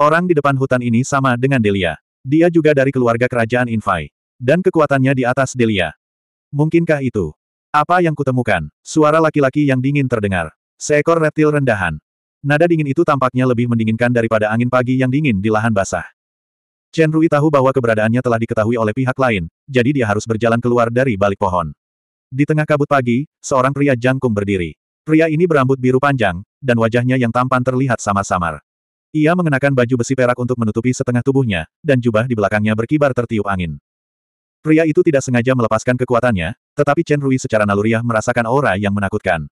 Orang di depan hutan ini sama dengan Delia. Dia juga dari keluarga kerajaan Infai. Dan kekuatannya di atas Delia. Mungkinkah itu? Apa yang kutemukan? Suara laki-laki yang dingin terdengar. Seekor reptil rendahan. Nada dingin itu tampaknya lebih mendinginkan daripada angin pagi yang dingin di lahan basah. Chen Rui tahu bahwa keberadaannya telah diketahui oleh pihak lain, jadi dia harus berjalan keluar dari balik pohon. Di tengah kabut pagi, seorang pria jangkung berdiri. Pria ini berambut biru panjang, dan wajahnya yang tampan terlihat samar-samar. Ia mengenakan baju besi perak untuk menutupi setengah tubuhnya, dan jubah di belakangnya berkibar tertiup angin. Pria itu tidak sengaja melepaskan kekuatannya, tetapi Chen Rui secara naluriah merasakan aura yang menakutkan.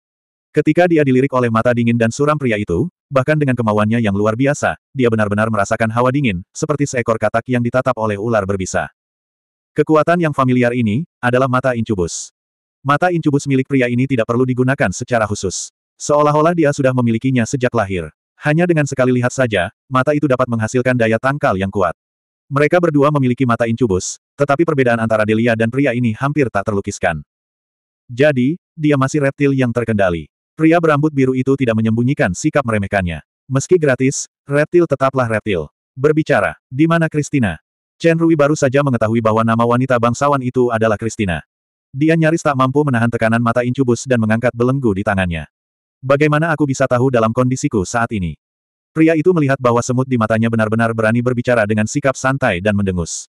Ketika dia dilirik oleh mata dingin dan suram pria itu, bahkan dengan kemauannya yang luar biasa, dia benar-benar merasakan hawa dingin, seperti seekor katak yang ditatap oleh ular berbisa. Kekuatan yang familiar ini, adalah mata incubus. Mata incubus milik pria ini tidak perlu digunakan secara khusus. Seolah-olah dia sudah memilikinya sejak lahir. Hanya dengan sekali lihat saja, mata itu dapat menghasilkan daya tangkal yang kuat. Mereka berdua memiliki mata incubus, tetapi perbedaan antara Delia dan pria ini hampir tak terlukiskan. Jadi, dia masih reptil yang terkendali. Pria berambut biru itu tidak menyembunyikan sikap meremehkannya. Meski gratis, reptil tetaplah reptil. Berbicara, di mana Christina? Chen Rui baru saja mengetahui bahwa nama wanita bangsawan itu adalah Christina. Dia nyaris tak mampu menahan tekanan mata incubus dan mengangkat belenggu di tangannya. Bagaimana aku bisa tahu dalam kondisiku saat ini? Pria itu melihat bahwa semut di matanya benar-benar berani berbicara dengan sikap santai dan mendengus.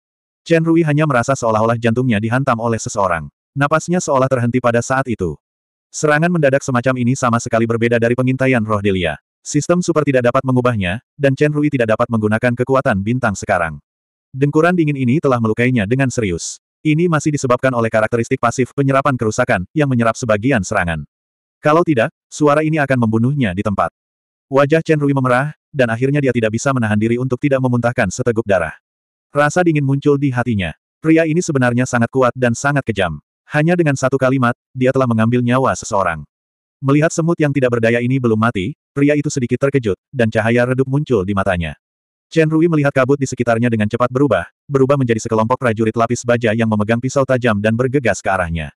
Chen Rui hanya merasa seolah-olah jantungnya dihantam oleh seseorang. Napasnya seolah terhenti pada saat itu. Serangan mendadak semacam ini sama sekali berbeda dari pengintaian roh Delia. Sistem super tidak dapat mengubahnya, dan Chen Rui tidak dapat menggunakan kekuatan bintang sekarang. Dengkuran dingin ini telah melukainya dengan serius. Ini masih disebabkan oleh karakteristik pasif penyerapan kerusakan, yang menyerap sebagian serangan. Kalau tidak, suara ini akan membunuhnya di tempat. Wajah Chen Rui memerah, dan akhirnya dia tidak bisa menahan diri untuk tidak memuntahkan seteguk darah. Rasa dingin muncul di hatinya. Pria ini sebenarnya sangat kuat dan sangat kejam. Hanya dengan satu kalimat, dia telah mengambil nyawa seseorang. Melihat semut yang tidak berdaya ini belum mati, pria itu sedikit terkejut, dan cahaya redup muncul di matanya. Chen Rui melihat kabut di sekitarnya dengan cepat berubah, berubah menjadi sekelompok prajurit lapis baja yang memegang pisau tajam dan bergegas ke arahnya.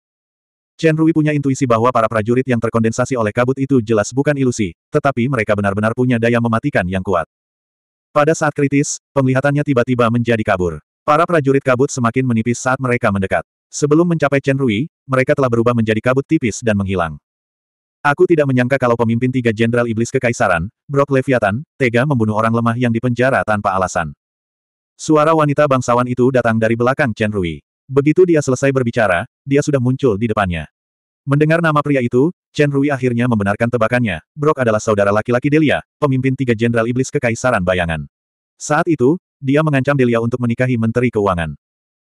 Chen Rui punya intuisi bahwa para prajurit yang terkondensasi oleh kabut itu jelas bukan ilusi, tetapi mereka benar-benar punya daya mematikan yang kuat. Pada saat kritis, penglihatannya tiba-tiba menjadi kabur. Para prajurit kabut semakin menipis saat mereka mendekat. Sebelum mencapai Chen Rui, mereka telah berubah menjadi kabut tipis dan menghilang. Aku tidak menyangka kalau pemimpin tiga jenderal iblis kekaisaran, Brock Leviathan, tega membunuh orang lemah yang dipenjara tanpa alasan. Suara wanita bangsawan itu datang dari belakang Chen Rui. Begitu dia selesai berbicara, dia sudah muncul di depannya. Mendengar nama pria itu, Chen Rui akhirnya membenarkan tebakannya. Brok adalah saudara laki-laki Delia, pemimpin tiga jenderal iblis kekaisaran bayangan. Saat itu, dia mengancam Delia untuk menikahi Menteri Keuangan.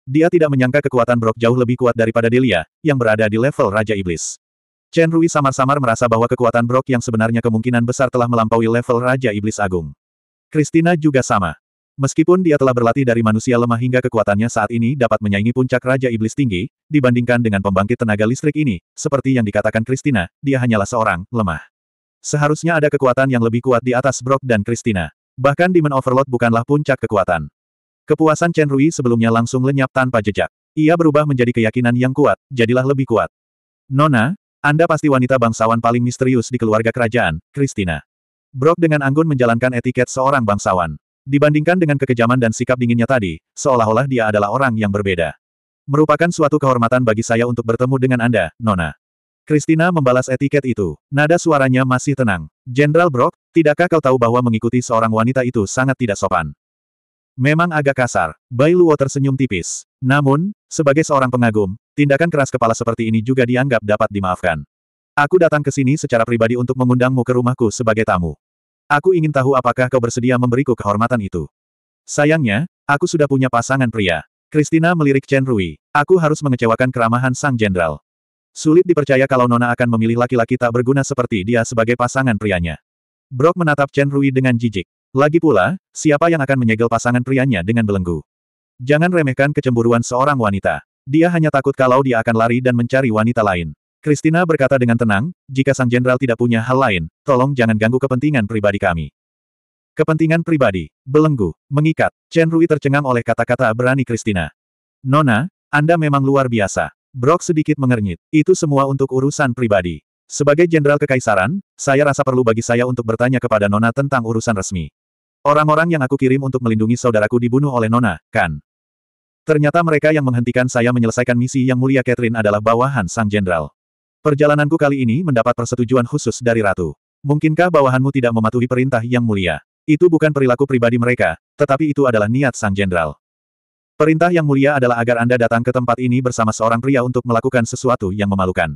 Dia tidak menyangka kekuatan Brok jauh lebih kuat daripada Delia, yang berada di level Raja Iblis. Chen Rui samar-samar merasa bahwa kekuatan Brok yang sebenarnya kemungkinan besar telah melampaui level Raja Iblis Agung. Christina juga sama. Meskipun dia telah berlatih dari manusia lemah hingga kekuatannya saat ini dapat menyaingi puncak Raja Iblis tinggi, dibandingkan dengan pembangkit tenaga listrik ini, seperti yang dikatakan Christina, dia hanyalah seorang, lemah. Seharusnya ada kekuatan yang lebih kuat di atas Brock dan Christina. Bahkan Demon Overload bukanlah puncak kekuatan. Kepuasan Chen Rui sebelumnya langsung lenyap tanpa jejak. Ia berubah menjadi keyakinan yang kuat, jadilah lebih kuat. Nona, Anda pasti wanita bangsawan paling misterius di keluarga kerajaan, Christina. Brock dengan anggun menjalankan etiket seorang bangsawan. Dibandingkan dengan kekejaman dan sikap dinginnya tadi, seolah-olah dia adalah orang yang berbeda. Merupakan suatu kehormatan bagi saya untuk bertemu dengan Anda, Nona. Christina membalas etiket itu. Nada suaranya masih tenang. Jenderal Brock, tidakkah kau tahu bahwa mengikuti seorang wanita itu sangat tidak sopan? Memang agak kasar. Bai Luo tersenyum tipis. Namun, sebagai seorang pengagum, tindakan keras kepala seperti ini juga dianggap dapat dimaafkan. Aku datang ke sini secara pribadi untuk mengundangmu ke rumahku sebagai tamu. Aku ingin tahu apakah kau bersedia memberiku kehormatan itu. Sayangnya, aku sudah punya pasangan pria. Christina melirik Chen Rui. Aku harus mengecewakan keramahan sang jenderal. Sulit dipercaya kalau Nona akan memilih laki-laki tak berguna seperti dia sebagai pasangan prianya. Brock menatap Chen Rui dengan jijik. Lagi pula, siapa yang akan menyegel pasangan prianya dengan belenggu? Jangan remehkan kecemburuan seorang wanita. Dia hanya takut kalau dia akan lari dan mencari wanita lain. Christina berkata dengan tenang, jika sang jenderal tidak punya hal lain, tolong jangan ganggu kepentingan pribadi kami. Kepentingan pribadi, belenggu, mengikat, Chen Rui tercengang oleh kata-kata berani Christina. Nona, Anda memang luar biasa. Brock sedikit mengernyit. Itu semua untuk urusan pribadi. Sebagai jenderal kekaisaran, saya rasa perlu bagi saya untuk bertanya kepada Nona tentang urusan resmi. Orang-orang yang aku kirim untuk melindungi saudaraku dibunuh oleh Nona, kan? Ternyata mereka yang menghentikan saya menyelesaikan misi yang mulia Catherine adalah bawahan Sang Jenderal. Perjalananku kali ini mendapat persetujuan khusus dari Ratu. Mungkinkah bawahanmu tidak mematuhi perintah yang mulia? Itu bukan perilaku pribadi mereka, tetapi itu adalah niat Sang Jenderal. Perintah yang mulia adalah agar Anda datang ke tempat ini bersama seorang pria untuk melakukan sesuatu yang memalukan.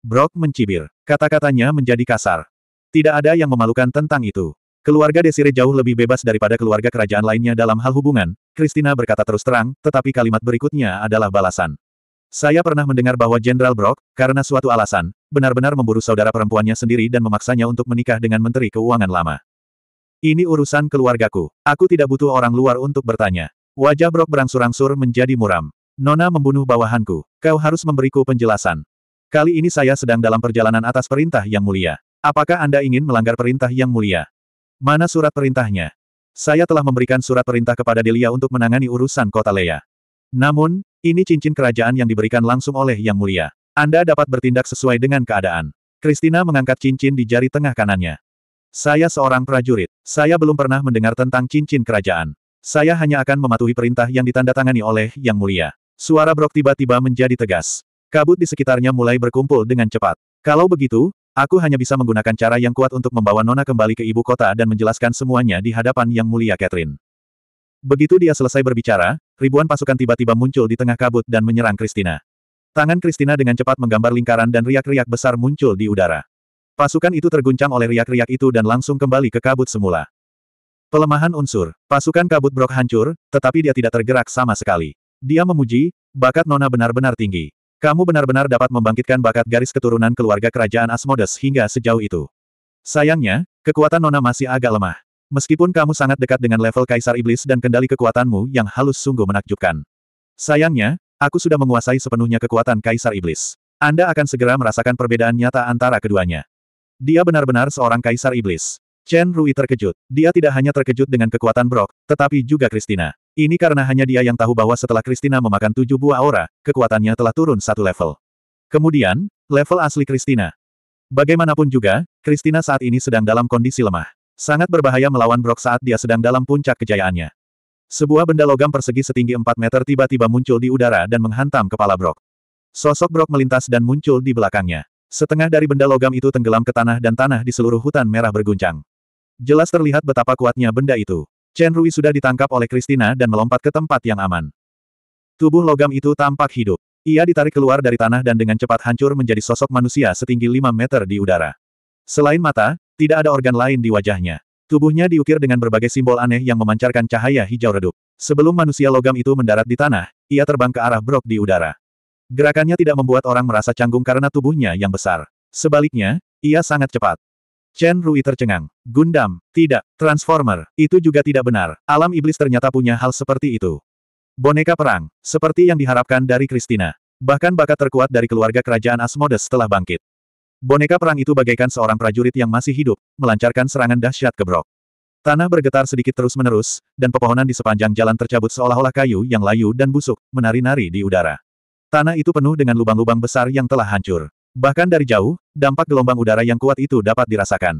Brock mencibir. Kata-katanya menjadi kasar. Tidak ada yang memalukan tentang itu. Keluarga Desire jauh lebih bebas daripada keluarga kerajaan lainnya dalam hal hubungan, Christina berkata terus terang, tetapi kalimat berikutnya adalah balasan. Saya pernah mendengar bahwa Jenderal Brock, karena suatu alasan, benar-benar memburu saudara perempuannya sendiri dan memaksanya untuk menikah dengan Menteri Keuangan lama. Ini urusan keluargaku. Aku tidak butuh orang luar untuk bertanya. Wajah Brock berangsur-angsur menjadi muram. Nona membunuh bawahanku. Kau harus memberiku penjelasan. Kali ini saya sedang dalam perjalanan atas perintah yang mulia. Apakah Anda ingin melanggar perintah yang mulia? Mana surat perintahnya? Saya telah memberikan surat perintah kepada Delia untuk menangani urusan kota Leia. Namun, ini cincin kerajaan yang diberikan langsung oleh Yang Mulia. Anda dapat bertindak sesuai dengan keadaan. Christina mengangkat cincin di jari tengah kanannya. Saya seorang prajurit. Saya belum pernah mendengar tentang cincin kerajaan. Saya hanya akan mematuhi perintah yang ditandatangani oleh Yang Mulia. Suara Brok tiba-tiba menjadi tegas. Kabut di sekitarnya mulai berkumpul dengan cepat. Kalau begitu, Aku hanya bisa menggunakan cara yang kuat untuk membawa Nona kembali ke ibu kota dan menjelaskan semuanya di hadapan Yang Mulia Catherine. Begitu dia selesai berbicara, ribuan pasukan tiba-tiba muncul di tengah kabut dan menyerang Christina. Tangan Christina dengan cepat menggambar lingkaran dan riak-riak besar muncul di udara. Pasukan itu terguncang oleh riak-riak itu dan langsung kembali ke kabut semula. Pelemahan unsur. Pasukan kabut brok hancur, tetapi dia tidak tergerak sama sekali. Dia memuji, bakat Nona benar-benar tinggi. Kamu benar-benar dapat membangkitkan bakat garis keturunan keluarga kerajaan Asmodes hingga sejauh itu. Sayangnya, kekuatan Nona masih agak lemah. Meskipun kamu sangat dekat dengan level Kaisar Iblis dan kendali kekuatanmu yang halus sungguh menakjubkan. Sayangnya, aku sudah menguasai sepenuhnya kekuatan Kaisar Iblis. Anda akan segera merasakan perbedaan nyata antara keduanya. Dia benar-benar seorang Kaisar Iblis. Chen Rui terkejut. Dia tidak hanya terkejut dengan kekuatan Brock, tetapi juga Christina. Ini karena hanya dia yang tahu bahwa setelah Christina memakan tujuh buah aura, kekuatannya telah turun satu level. Kemudian, level asli Christina. Bagaimanapun juga, Christina saat ini sedang dalam kondisi lemah. Sangat berbahaya melawan Brock saat dia sedang dalam puncak kejayaannya. Sebuah benda logam persegi setinggi 4 meter tiba-tiba muncul di udara dan menghantam kepala Brock. Sosok Brock melintas dan muncul di belakangnya. Setengah dari benda logam itu tenggelam ke tanah dan tanah di seluruh hutan merah berguncang. Jelas terlihat betapa kuatnya benda itu. Chen Rui sudah ditangkap oleh Christina dan melompat ke tempat yang aman. Tubuh logam itu tampak hidup. Ia ditarik keluar dari tanah dan dengan cepat hancur menjadi sosok manusia setinggi 5 meter di udara. Selain mata, tidak ada organ lain di wajahnya. Tubuhnya diukir dengan berbagai simbol aneh yang memancarkan cahaya hijau redup. Sebelum manusia logam itu mendarat di tanah, ia terbang ke arah Brok di udara. Gerakannya tidak membuat orang merasa canggung karena tubuhnya yang besar. Sebaliknya, ia sangat cepat. Chen Rui tercengang. Gundam, tidak, Transformer, itu juga tidak benar. Alam iblis ternyata punya hal seperti itu. Boneka perang, seperti yang diharapkan dari Christina. Bahkan bakat terkuat dari keluarga kerajaan Asmodes setelah bangkit. Boneka perang itu bagaikan seorang prajurit yang masih hidup, melancarkan serangan dahsyat ke Brok. Tanah bergetar sedikit terus-menerus, dan pepohonan di sepanjang jalan tercabut seolah-olah kayu yang layu dan busuk, menari-nari di udara. Tanah itu penuh dengan lubang-lubang besar yang telah hancur. Bahkan dari jauh, dampak gelombang udara yang kuat itu dapat dirasakan.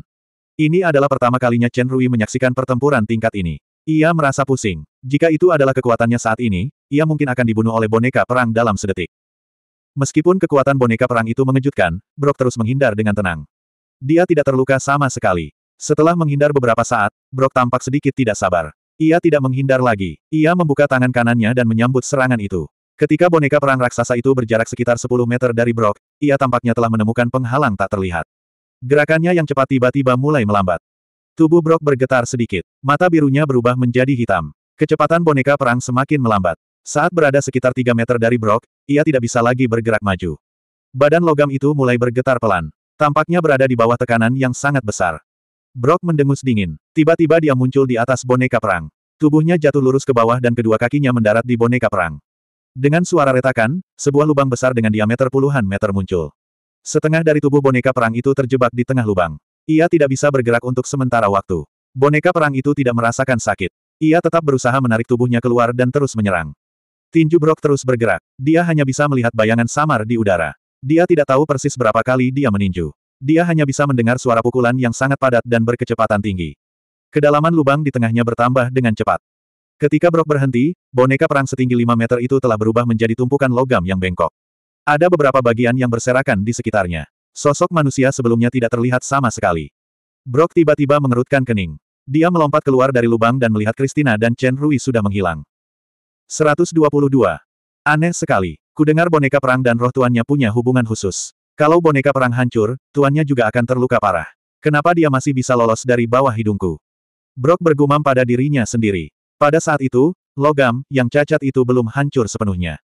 Ini adalah pertama kalinya Chen Rui menyaksikan pertempuran tingkat ini. Ia merasa pusing. Jika itu adalah kekuatannya saat ini, ia mungkin akan dibunuh oleh boneka perang dalam sedetik. Meskipun kekuatan boneka perang itu mengejutkan, Brock terus menghindar dengan tenang. Dia tidak terluka sama sekali. Setelah menghindar beberapa saat, Brock tampak sedikit tidak sabar. Ia tidak menghindar lagi. Ia membuka tangan kanannya dan menyambut serangan itu. Ketika boneka perang raksasa itu berjarak sekitar 10 meter dari Brock, ia tampaknya telah menemukan penghalang tak terlihat. Gerakannya yang cepat tiba-tiba mulai melambat. Tubuh Brock bergetar sedikit. Mata birunya berubah menjadi hitam. Kecepatan boneka perang semakin melambat. Saat berada sekitar 3 meter dari Brock, ia tidak bisa lagi bergerak maju. Badan logam itu mulai bergetar pelan. Tampaknya berada di bawah tekanan yang sangat besar. Brock mendengus dingin. Tiba-tiba dia muncul di atas boneka perang. Tubuhnya jatuh lurus ke bawah dan kedua kakinya mendarat di boneka perang. Dengan suara retakan, sebuah lubang besar dengan diameter puluhan meter muncul. Setengah dari tubuh boneka perang itu terjebak di tengah lubang. Ia tidak bisa bergerak untuk sementara waktu. Boneka perang itu tidak merasakan sakit. Ia tetap berusaha menarik tubuhnya keluar dan terus menyerang. Tinju Brok terus bergerak. Dia hanya bisa melihat bayangan samar di udara. Dia tidak tahu persis berapa kali dia meninju. Dia hanya bisa mendengar suara pukulan yang sangat padat dan berkecepatan tinggi. Kedalaman lubang di tengahnya bertambah dengan cepat. Ketika Brock berhenti, boneka perang setinggi 5 meter itu telah berubah menjadi tumpukan logam yang bengkok. Ada beberapa bagian yang berserakan di sekitarnya. Sosok manusia sebelumnya tidak terlihat sama sekali. Brock tiba-tiba mengerutkan kening. Dia melompat keluar dari lubang dan melihat Christina dan Chen Rui sudah menghilang. 122. Aneh sekali. Kudengar boneka perang dan roh tuannya punya hubungan khusus. Kalau boneka perang hancur, tuannya juga akan terluka parah. Kenapa dia masih bisa lolos dari bawah hidungku? Brock bergumam pada dirinya sendiri. Pada saat itu, logam, yang cacat itu belum hancur sepenuhnya.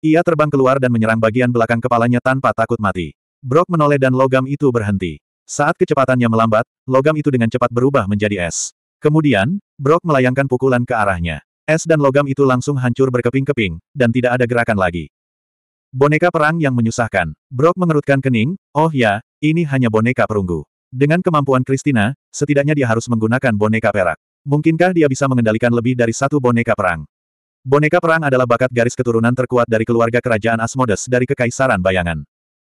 Ia terbang keluar dan menyerang bagian belakang kepalanya tanpa takut mati. Brock menoleh dan logam itu berhenti. Saat kecepatannya melambat, logam itu dengan cepat berubah menjadi es. Kemudian, Brock melayangkan pukulan ke arahnya. Es dan logam itu langsung hancur berkeping-keping, dan tidak ada gerakan lagi. Boneka perang yang menyusahkan. Brock mengerutkan kening, oh ya, ini hanya boneka perunggu. Dengan kemampuan Christina, setidaknya dia harus menggunakan boneka perak. Mungkinkah dia bisa mengendalikan lebih dari satu boneka perang? Boneka perang adalah bakat garis keturunan terkuat dari keluarga kerajaan Asmodes dari Kekaisaran Bayangan.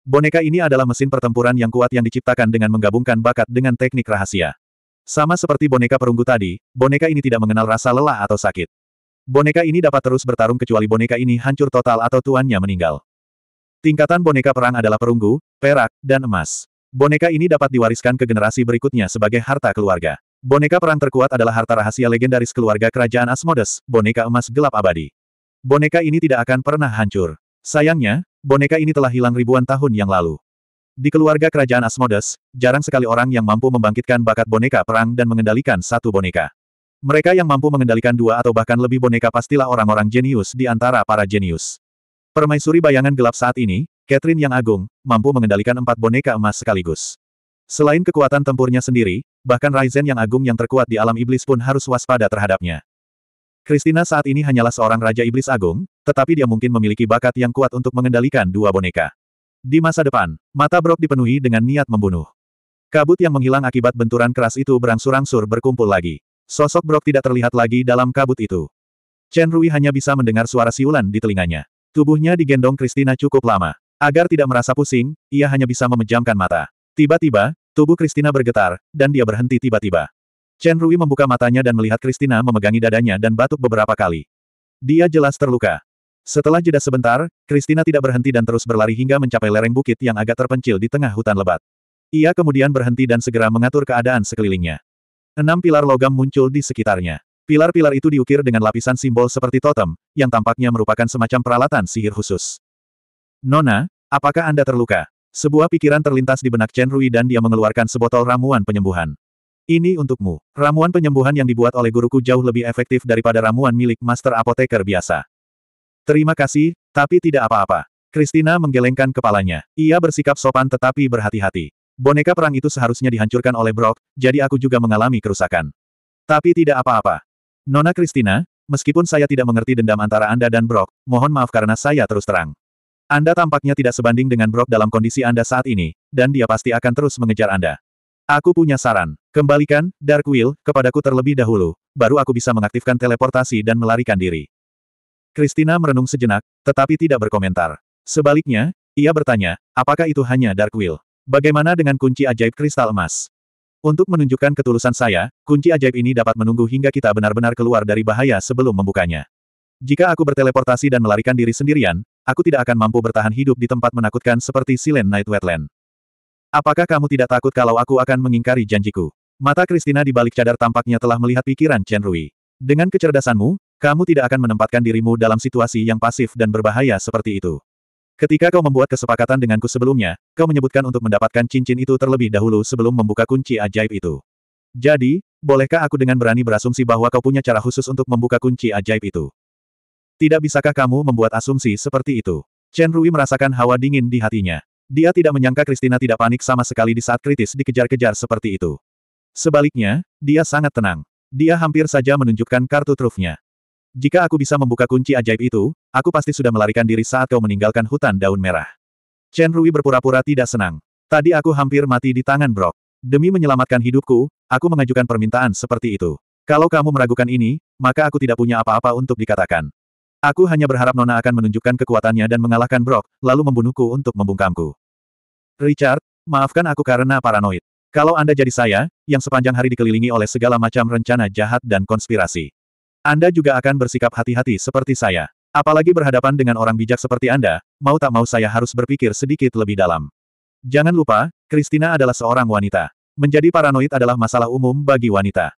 Boneka ini adalah mesin pertempuran yang kuat yang diciptakan dengan menggabungkan bakat dengan teknik rahasia. Sama seperti boneka perunggu tadi, boneka ini tidak mengenal rasa lelah atau sakit. Boneka ini dapat terus bertarung kecuali boneka ini hancur total atau tuannya meninggal. Tingkatan boneka perang adalah perunggu, perak, dan emas. Boneka ini dapat diwariskan ke generasi berikutnya sebagai harta keluarga. Boneka perang terkuat adalah harta rahasia legendaris keluarga kerajaan Asmodes, boneka emas gelap abadi. Boneka ini tidak akan pernah hancur. Sayangnya, boneka ini telah hilang ribuan tahun yang lalu. Di keluarga kerajaan Asmodes, jarang sekali orang yang mampu membangkitkan bakat boneka perang dan mengendalikan satu boneka. Mereka yang mampu mengendalikan dua atau bahkan lebih boneka pastilah orang-orang jenius di antara para jenius. Permaisuri bayangan gelap saat ini, Catherine yang agung, mampu mengendalikan empat boneka emas sekaligus. Selain kekuatan tempurnya sendiri, bahkan Raizen yang agung yang terkuat di alam iblis pun harus waspada terhadapnya. Christina saat ini hanyalah seorang Raja Iblis Agung, tetapi dia mungkin memiliki bakat yang kuat untuk mengendalikan dua boneka. Di masa depan, mata Brock dipenuhi dengan niat membunuh. Kabut yang menghilang akibat benturan keras itu berangsur-angsur berkumpul lagi. Sosok Brock tidak terlihat lagi dalam kabut itu. Chen Rui hanya bisa mendengar suara siulan di telinganya. Tubuhnya digendong Christina cukup lama. Agar tidak merasa pusing, ia hanya bisa memejamkan mata. Tiba-tiba, Tubuh Christina bergetar, dan dia berhenti tiba-tiba. Chen Rui membuka matanya dan melihat Christina memegangi dadanya dan batuk beberapa kali. Dia jelas terluka. Setelah jeda sebentar, Christina tidak berhenti dan terus berlari hingga mencapai lereng bukit yang agak terpencil di tengah hutan lebat. Ia kemudian berhenti dan segera mengatur keadaan sekelilingnya. Enam pilar logam muncul di sekitarnya. Pilar-pilar itu diukir dengan lapisan simbol seperti totem, yang tampaknya merupakan semacam peralatan sihir khusus. Nona, apakah Anda terluka? Sebuah pikiran terlintas di benak Chen Rui dan dia mengeluarkan sebotol ramuan penyembuhan. Ini untukmu. Ramuan penyembuhan yang dibuat oleh guruku jauh lebih efektif daripada ramuan milik Master Apoteker biasa. Terima kasih, tapi tidak apa-apa. Christina menggelengkan kepalanya. Ia bersikap sopan tetapi berhati-hati. Boneka perang itu seharusnya dihancurkan oleh Brock, jadi aku juga mengalami kerusakan. Tapi tidak apa-apa. Nona Christina, meskipun saya tidak mengerti dendam antara Anda dan Brock, mohon maaf karena saya terus terang. Anda tampaknya tidak sebanding dengan Brock dalam kondisi Anda saat ini, dan dia pasti akan terus mengejar Anda. Aku punya saran. Kembalikan, Dark Will, kepadaku terlebih dahulu, baru aku bisa mengaktifkan teleportasi dan melarikan diri. Christina merenung sejenak, tetapi tidak berkomentar. Sebaliknya, ia bertanya, apakah itu hanya Dark Will? Bagaimana dengan kunci ajaib kristal emas? Untuk menunjukkan ketulusan saya, kunci ajaib ini dapat menunggu hingga kita benar-benar keluar dari bahaya sebelum membukanya. Jika aku berteleportasi dan melarikan diri sendirian, aku tidak akan mampu bertahan hidup di tempat menakutkan seperti Silen Night Wetland. Apakah kamu tidak takut kalau aku akan mengingkari janjiku? Mata Christina di balik cadar tampaknya telah melihat pikiran Chen Rui. Dengan kecerdasanmu, kamu tidak akan menempatkan dirimu dalam situasi yang pasif dan berbahaya seperti itu. Ketika kau membuat kesepakatan denganku sebelumnya, kau menyebutkan untuk mendapatkan cincin itu terlebih dahulu sebelum membuka kunci ajaib itu. Jadi, bolehkah aku dengan berani berasumsi bahwa kau punya cara khusus untuk membuka kunci ajaib itu? Tidak bisakah kamu membuat asumsi seperti itu? Chen Rui merasakan hawa dingin di hatinya. Dia tidak menyangka Christina tidak panik sama sekali di saat kritis dikejar-kejar seperti itu. Sebaliknya, dia sangat tenang. Dia hampir saja menunjukkan kartu trufnya. Jika aku bisa membuka kunci ajaib itu, aku pasti sudah melarikan diri saat kau meninggalkan hutan daun merah. Chen Rui berpura-pura tidak senang. Tadi aku hampir mati di tangan Brock. Demi menyelamatkan hidupku, aku mengajukan permintaan seperti itu. Kalau kamu meragukan ini, maka aku tidak punya apa-apa untuk dikatakan. Aku hanya berharap Nona akan menunjukkan kekuatannya dan mengalahkan Brock, lalu membunuhku untuk membungkamku. Richard, maafkan aku karena paranoid. Kalau Anda jadi saya, yang sepanjang hari dikelilingi oleh segala macam rencana jahat dan konspirasi. Anda juga akan bersikap hati-hati seperti saya. Apalagi berhadapan dengan orang bijak seperti Anda, mau tak mau saya harus berpikir sedikit lebih dalam. Jangan lupa, Christina adalah seorang wanita. Menjadi paranoid adalah masalah umum bagi wanita.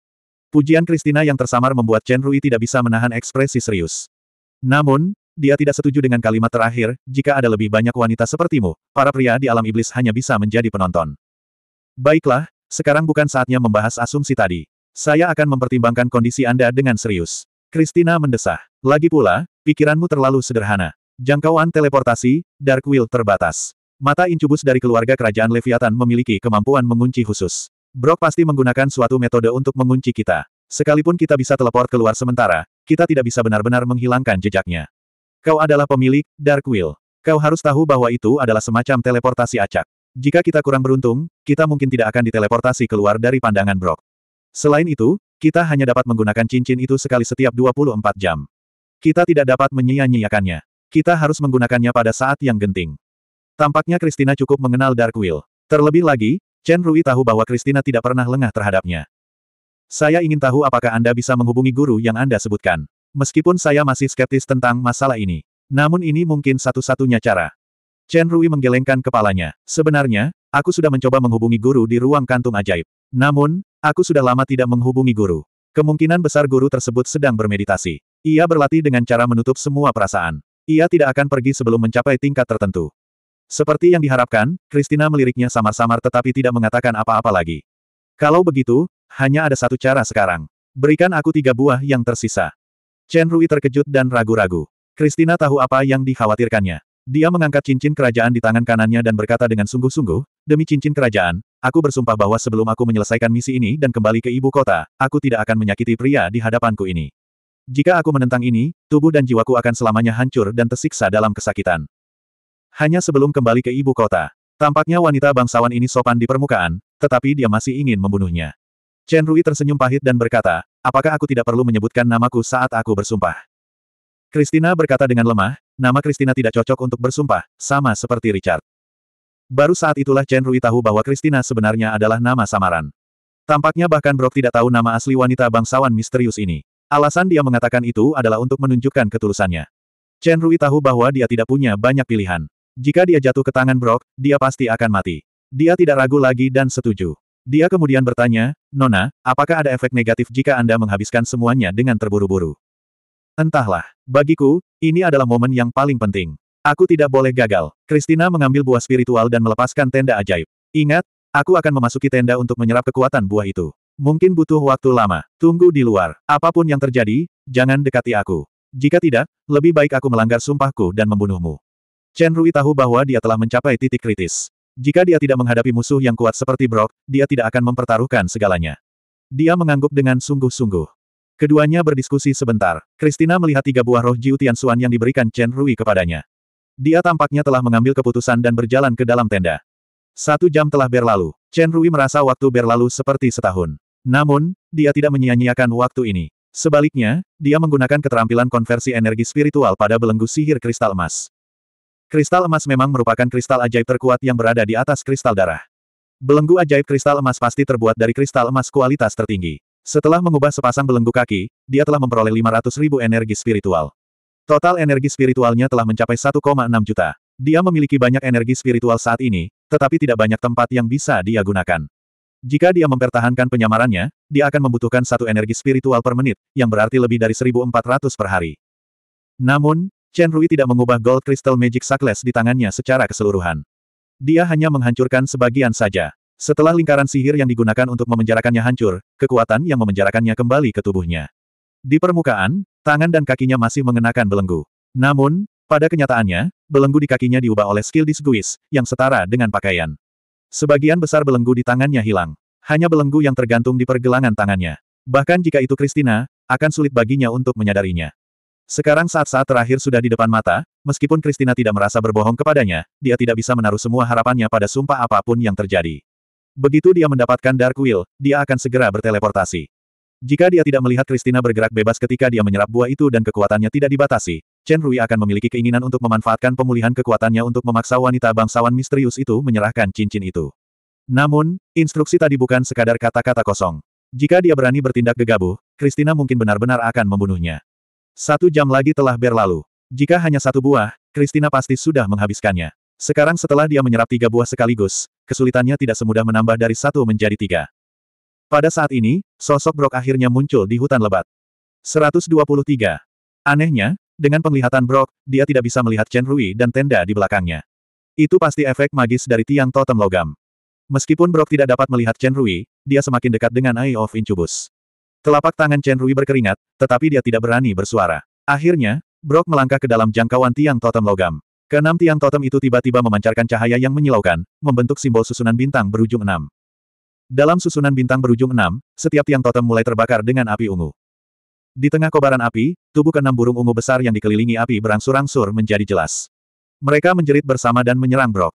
Pujian Christina yang tersamar membuat Chen Rui tidak bisa menahan ekspresi serius. Namun, dia tidak setuju dengan kalimat terakhir, jika ada lebih banyak wanita sepertimu, para pria di alam iblis hanya bisa menjadi penonton. Baiklah, sekarang bukan saatnya membahas asumsi tadi. Saya akan mempertimbangkan kondisi Anda dengan serius. Christina mendesah. Lagi pula, pikiranmu terlalu sederhana. Jangkauan teleportasi, Dark Will terbatas. Mata incubus dari keluarga kerajaan Leviathan memiliki kemampuan mengunci khusus. Brock pasti menggunakan suatu metode untuk mengunci kita. Sekalipun kita bisa teleport keluar sementara, kita tidak bisa benar-benar menghilangkan jejaknya. Kau adalah pemilik Dark Will. Kau harus tahu bahwa itu adalah semacam teleportasi acak. Jika kita kurang beruntung, kita mungkin tidak akan diteleportasi keluar dari pandangan Brock. Selain itu, kita hanya dapat menggunakan cincin itu sekali setiap 24 jam. Kita tidak dapat menyia-nyiakannya. Kita harus menggunakannya pada saat yang genting. Tampaknya Christina cukup mengenal Dark Will. Terlebih lagi, Chen Rui tahu bahwa Christina tidak pernah lengah terhadapnya. Saya ingin tahu apakah Anda bisa menghubungi guru yang Anda sebutkan. Meskipun saya masih skeptis tentang masalah ini. Namun ini mungkin satu-satunya cara. Chen Rui menggelengkan kepalanya. Sebenarnya, aku sudah mencoba menghubungi guru di ruang kantung ajaib. Namun, aku sudah lama tidak menghubungi guru. Kemungkinan besar guru tersebut sedang bermeditasi. Ia berlatih dengan cara menutup semua perasaan. Ia tidak akan pergi sebelum mencapai tingkat tertentu. Seperti yang diharapkan, Christina meliriknya samar-samar tetapi tidak mengatakan apa-apa lagi. Kalau begitu, hanya ada satu cara sekarang. Berikan aku tiga buah yang tersisa. Chen Rui terkejut dan ragu-ragu. Christina tahu apa yang dikhawatirkannya. Dia mengangkat cincin kerajaan di tangan kanannya dan berkata dengan sungguh-sungguh, demi cincin kerajaan, aku bersumpah bahwa sebelum aku menyelesaikan misi ini dan kembali ke ibu kota, aku tidak akan menyakiti pria di hadapanku ini. Jika aku menentang ini, tubuh dan jiwaku akan selamanya hancur dan tersiksa dalam kesakitan. Hanya sebelum kembali ke ibu kota, tampaknya wanita bangsawan ini sopan di permukaan, tetapi dia masih ingin membunuhnya. Chen Rui tersenyum pahit dan berkata, apakah aku tidak perlu menyebutkan namaku saat aku bersumpah? Christina berkata dengan lemah, nama Christina tidak cocok untuk bersumpah, sama seperti Richard. Baru saat itulah Chen Rui tahu bahwa Christina sebenarnya adalah nama samaran. Tampaknya bahkan Brock tidak tahu nama asli wanita bangsawan misterius ini. Alasan dia mengatakan itu adalah untuk menunjukkan ketulusannya. Chen Rui tahu bahwa dia tidak punya banyak pilihan. Jika dia jatuh ke tangan Brock, dia pasti akan mati. Dia tidak ragu lagi dan setuju. Dia kemudian bertanya, Nona, apakah ada efek negatif jika Anda menghabiskan semuanya dengan terburu-buru? Entahlah. Bagiku, ini adalah momen yang paling penting. Aku tidak boleh gagal. Christina mengambil buah spiritual dan melepaskan tenda ajaib. Ingat, aku akan memasuki tenda untuk menyerap kekuatan buah itu. Mungkin butuh waktu lama. Tunggu di luar. Apa pun yang terjadi, jangan dekati aku. Jika tidak, lebih baik aku melanggar sumpahku dan membunuhmu. Chen Rui tahu bahwa dia telah mencapai titik kritis. Jika dia tidak menghadapi musuh yang kuat seperti Brock, dia tidak akan mempertaruhkan segalanya. Dia mengangguk dengan sungguh-sungguh. Keduanya berdiskusi sebentar. Christina melihat tiga buah roh Jiu Tianxuan yang diberikan Chen Rui kepadanya. Dia tampaknya telah mengambil keputusan dan berjalan ke dalam tenda. Satu jam telah berlalu. Chen Rui merasa waktu berlalu seperti setahun. Namun, dia tidak menyia-nyiakan waktu ini. Sebaliknya, dia menggunakan keterampilan konversi energi spiritual pada belenggu sihir kristal emas. Kristal emas memang merupakan kristal ajaib terkuat yang berada di atas kristal darah. Belenggu ajaib kristal emas pasti terbuat dari kristal emas kualitas tertinggi. Setelah mengubah sepasang belenggu kaki, dia telah memperoleh 500 ribu energi spiritual. Total energi spiritualnya telah mencapai 1,6 juta. Dia memiliki banyak energi spiritual saat ini, tetapi tidak banyak tempat yang bisa dia gunakan. Jika dia mempertahankan penyamarannya, dia akan membutuhkan satu energi spiritual per menit, yang berarti lebih dari 1400 per hari. Namun, Chen Rui tidak mengubah Gold Crystal Magic Suckless di tangannya secara keseluruhan. Dia hanya menghancurkan sebagian saja. Setelah lingkaran sihir yang digunakan untuk memenjarakannya hancur, kekuatan yang memenjarakannya kembali ke tubuhnya. Di permukaan, tangan dan kakinya masih mengenakan belenggu. Namun, pada kenyataannya, belenggu di kakinya diubah oleh skill disguise, yang setara dengan pakaian. Sebagian besar belenggu di tangannya hilang. Hanya belenggu yang tergantung di pergelangan tangannya. Bahkan jika itu Christina, akan sulit baginya untuk menyadarinya. Sekarang saat-saat terakhir sudah di depan mata, meskipun Christina tidak merasa berbohong kepadanya, dia tidak bisa menaruh semua harapannya pada sumpah apa pun yang terjadi. Begitu dia mendapatkan Dark Will, dia akan segera berteleportasi. Jika dia tidak melihat Christina bergerak bebas ketika dia menyerap buah itu dan kekuatannya tidak dibatasi, Chen Rui akan memiliki keinginan untuk memanfaatkan pemulihan kekuatannya untuk memaksa wanita bangsawan misterius itu menyerahkan cincin itu. Namun, instruksi tadi bukan sekadar kata-kata kosong. Jika dia berani bertindak gegabah, Christina mungkin benar-benar akan membunuhnya. Satu jam lagi telah berlalu. Jika hanya satu buah, Christina pasti sudah menghabiskannya. Sekarang setelah dia menyerap tiga buah sekaligus, kesulitannya tidak semudah menambah dari satu menjadi tiga. Pada saat ini, sosok Brok akhirnya muncul di hutan lebat. 123. Anehnya, dengan penglihatan Brok, dia tidak bisa melihat Chen Rui dan tenda di belakangnya. Itu pasti efek magis dari tiang totem logam. Meskipun Brok tidak dapat melihat Chen Rui, dia semakin dekat dengan Eye of Incubus. Telapak tangan Chen Rui berkeringat, tetapi dia tidak berani bersuara. Akhirnya, Brok melangkah ke dalam jangkauan tiang totem logam. Keenam tiang totem itu tiba-tiba memancarkan cahaya yang menyilaukan, membentuk simbol susunan bintang berujung enam. Dalam susunan bintang berujung enam, setiap tiang totem mulai terbakar dengan api ungu. Di tengah kobaran api, tubuh keenam burung ungu besar yang dikelilingi api berangsur-angsur menjadi jelas. Mereka menjerit bersama dan menyerang Brok.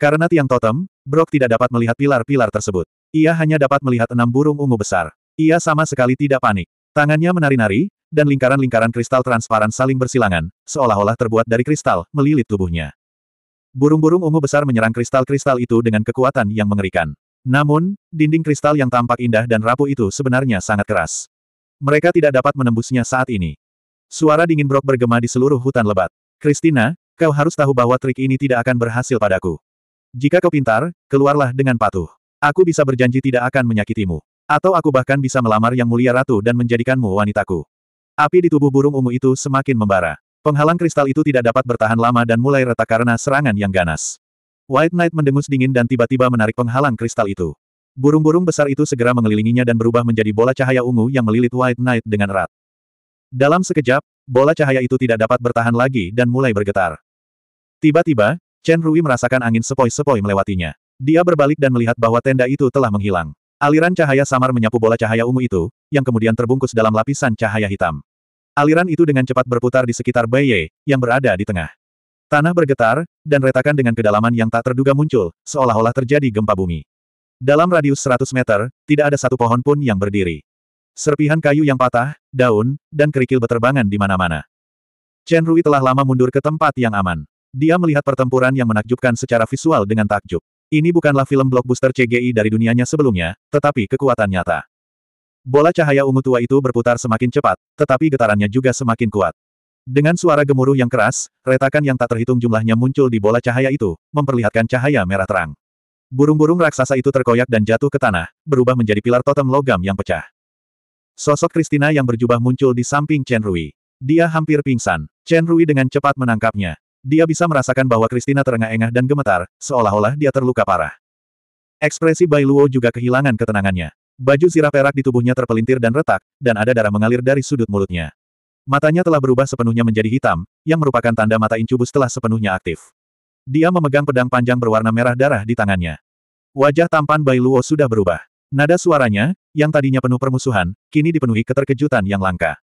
Karena tiang totem, Brok tidak dapat melihat pilar-pilar tersebut. Ia hanya dapat melihat enam burung ungu besar. Ia sama sekali tidak panik. Tangannya menari-nari, dan lingkaran-lingkaran kristal transparan saling bersilangan, seolah-olah terbuat dari kristal, melilit tubuhnya. Burung-burung ungu besar menyerang kristal-kristal itu dengan kekuatan yang mengerikan. Namun, dinding kristal yang tampak indah dan rapuh itu sebenarnya sangat keras. Mereka tidak dapat menembusnya saat ini. Suara dingin Brok bergema di seluruh hutan lebat. Christina, kau harus tahu bahwa trik ini tidak akan berhasil padaku. Jika kau pintar, keluarlah dengan patuh. Aku bisa berjanji tidak akan menyakitimu. Atau aku bahkan bisa melamar yang mulia ratu dan menjadikanmu wanitaku. Api di tubuh burung ungu itu semakin membara. Penghalang kristal itu tidak dapat bertahan lama dan mulai retak karena serangan yang ganas. White Knight mendengus dingin dan tiba-tiba menarik penghalang kristal itu. Burung-burung besar itu segera mengelilinginya dan berubah menjadi bola cahaya ungu yang melilit White Knight dengan erat. Dalam sekejap, bola cahaya itu tidak dapat bertahan lagi dan mulai bergetar. Tiba-tiba, Chen Rui merasakan angin sepoi-sepoi melewatinya. Dia berbalik dan melihat bahwa tenda itu telah menghilang. Aliran cahaya samar menyapu bola cahaya ungu itu, yang kemudian terbungkus dalam lapisan cahaya hitam. Aliran itu dengan cepat berputar di sekitar Baiye, yang berada di tengah. Tanah bergetar, dan retakan dengan kedalaman yang tak terduga muncul, seolah-olah terjadi gempa bumi. Dalam radius 100 meter, tidak ada satu pohon pun yang berdiri. Serpihan kayu yang patah, daun, dan kerikil beterbangan di mana-mana. Chen Rui telah lama mundur ke tempat yang aman. Dia melihat pertempuran yang menakjubkan secara visual dengan takjub. Ini bukanlah film blockbuster CGI dari dunianya sebelumnya, tetapi kekuatan nyata. Bola cahaya ungu tua itu berputar semakin cepat, tetapi getarannya juga semakin kuat. Dengan suara gemuruh yang keras, retakan yang tak terhitung jumlahnya muncul di bola cahaya itu, memperlihatkan cahaya merah terang. Burung-burung raksasa itu terkoyak dan jatuh ke tanah, berubah menjadi pilar totem logam yang pecah. Sosok Christina yang berjubah muncul di samping Chen Rui. Dia hampir pingsan. Chen Rui dengan cepat menangkapnya. Dia bisa merasakan bahwa Christina terengah-engah dan gemetar, seolah-olah dia terluka parah. Ekspresi Bai Luo juga kehilangan ketenangannya. Baju zirah perak di tubuhnya terpelintir dan retak, dan ada darah mengalir dari sudut mulutnya. Matanya telah berubah sepenuhnya menjadi hitam, yang merupakan tanda mata incubus telah sepenuhnya aktif. Dia memegang pedang panjang berwarna merah darah di tangannya. Wajah tampan Bai Luo sudah berubah. Nada suaranya, yang tadinya penuh permusuhan, kini dipenuhi keterkejutan yang langka.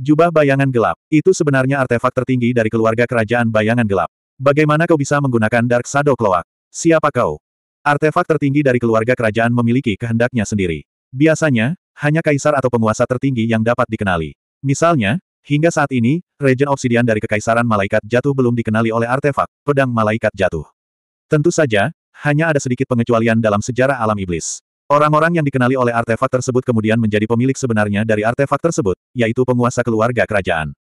Jubah bayangan gelap, itu sebenarnya artefak tertinggi dari keluarga kerajaan bayangan gelap. Bagaimana kau bisa menggunakan Dark Shadow Cloak? Siapa kau? Artefak tertinggi dari keluarga kerajaan memiliki kehendaknya sendiri. Biasanya, hanya kaisar atau penguasa tertinggi yang dapat dikenali. Misalnya, hingga saat ini, Regen Obsidian dari Kekaisaran Malaikat Jatuh belum dikenali oleh artefak, Pedang Malaikat Jatuh. Tentu saja, hanya ada sedikit pengecualian dalam sejarah alam iblis. Orang-orang yang dikenali oleh artefak tersebut kemudian menjadi pemilik sebenarnya dari artefak tersebut, yaitu penguasa keluarga kerajaan.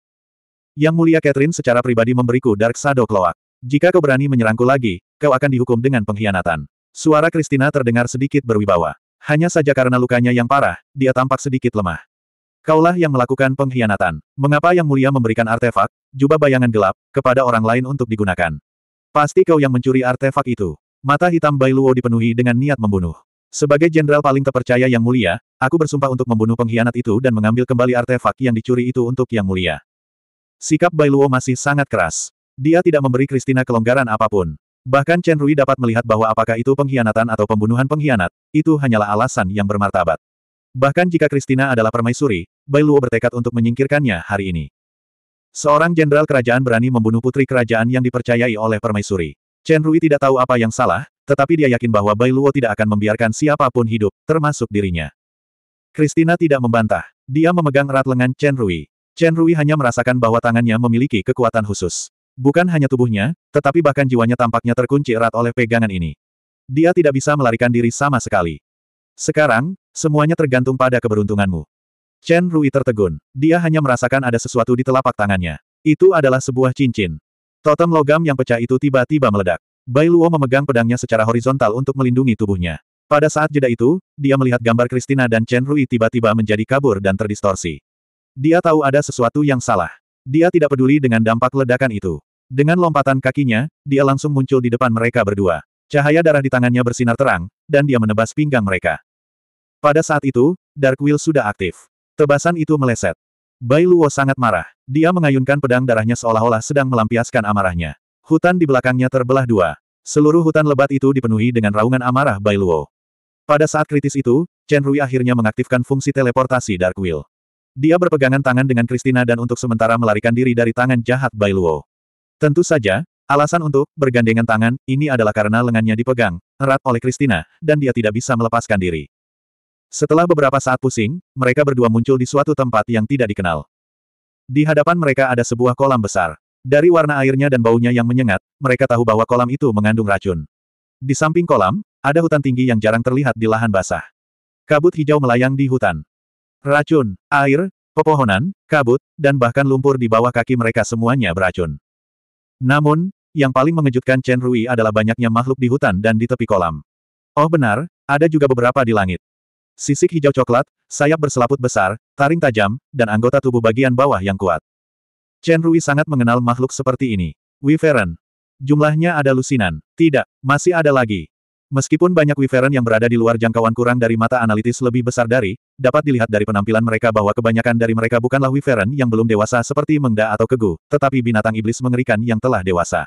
Yang mulia Catherine secara pribadi memberiku Dark Shadow Cloak. Jika kau berani menyerangku lagi, kau akan dihukum dengan pengkhianatan. Suara Christina terdengar sedikit berwibawa. Hanya saja karena lukanya yang parah, dia tampak sedikit lemah. Kaulah yang melakukan pengkhianatan. Mengapa yang mulia memberikan artefak, jubah bayangan gelap, kepada orang lain untuk digunakan? Pasti kau yang mencuri artefak itu. Mata hitam Bai Luo dipenuhi dengan niat membunuh. Sebagai jenderal paling terpercaya yang mulia, aku bersumpah untuk membunuh pengkhianat itu dan mengambil kembali artefak yang dicuri itu untuk yang mulia. Sikap Bai Luo masih sangat keras. Dia tidak memberi Christina kelonggaran apa pun. Bahkan Chen Rui dapat melihat bahwa apakah itu pengkhianatan atau pembunuhan pengkhianat, itu hanyalah alasan yang bermartabat. Bahkan jika Christina adalah permaisuri, Bai Luo bertekad untuk menyingkirkannya hari ini. Seorang jenderal kerajaan berani membunuh putri kerajaan yang dipercayai oleh permaisuri. Chen Rui tidak tahu apa yang salah, tetapi dia yakin bahwa Bai Luo tidak akan membiarkan siapa pun hidup, termasuk dirinya. Christina tidak membantah. Dia memegang erat lengan Chen Rui. Chen Rui hanya merasakan bahwa tangannya memiliki kekuatan khusus. Bukan hanya tubuhnya, tetapi bahkan jiwanya tampaknya terkunci erat oleh pegangan ini. Dia tidak bisa melarikan diri sama sekali. Sekarang, semuanya tergantung pada keberuntunganmu. Chen Rui tertegun. Dia hanya merasakan ada sesuatu di telapak tangannya. Itu adalah sebuah cincin. Totem logam yang pecah itu tiba-tiba meledak. Bai Luo memegang pedangnya secara horizontal untuk melindungi tubuhnya. Pada saat jeda itu, dia melihat gambar Christina dan Chen Rui tiba-tiba menjadi kabur dan terdistorsi. Dia tahu ada sesuatu yang salah. Dia tidak peduli dengan dampak ledakan itu. Dengan lompatan kakinya, dia langsung muncul di depan mereka berdua. Cahaya darah di tangannya bersinar terang, dan dia menebas pinggang mereka. Pada saat itu, Dark Will sudah aktif. Tebasan itu meleset. Bai Luo sangat marah. Dia mengayunkan pedang darahnya seolah-olah sedang melampiaskan amarahnya. Hutan di belakangnya terbelah dua. Seluruh hutan lebat itu dipenuhi dengan raungan amarah Bai Luo. Pada saat kritis itu, Chen Rui akhirnya mengaktifkan fungsi teleportasi Dark Will. Dia berpegangan tangan dengan Christina dan untuk sementara melarikan diri dari tangan jahat Bai Luo. Tentu saja, Alasan untuk bergandengan tangan ini adalah karena lengannya dipegang erat oleh Christina, dan dia tidak bisa melepaskan diri. Setelah beberapa saat pusing, mereka berdua muncul di suatu tempat yang tidak dikenal. Di hadapan mereka ada sebuah kolam besar. Dari warna airnya dan baunya yang menyengat, mereka tahu bahwa kolam itu mengandung racun. Di samping kolam, ada hutan tinggi yang jarang terlihat di lahan basah. Kabut hijau melayang di hutan. Racun, air, pepohonan, kabut, dan bahkan lumpur di bawah kaki mereka semuanya beracun. Namun, yang paling mengejutkan Chen Rui adalah banyaknya makhluk di hutan dan di tepi kolam. Oh benar, ada juga beberapa di langit. Sisik hijau coklat, sayap berselaput besar, taring tajam, dan anggota tubuh bagian bawah yang kuat. Chen Rui sangat mengenal makhluk seperti ini. Wyvern. Jumlahnya ada lusinan. Tidak, masih ada lagi. Meskipun banyak Wyvern yang berada di luar jangkauan kurang dari mata analitis lebih besar dari, dapat dilihat dari penampilan mereka bahwa kebanyakan dari mereka bukanlah Wyvern yang belum dewasa seperti Mengda atau Kegu, tetapi binatang iblis mengerikan yang telah dewasa.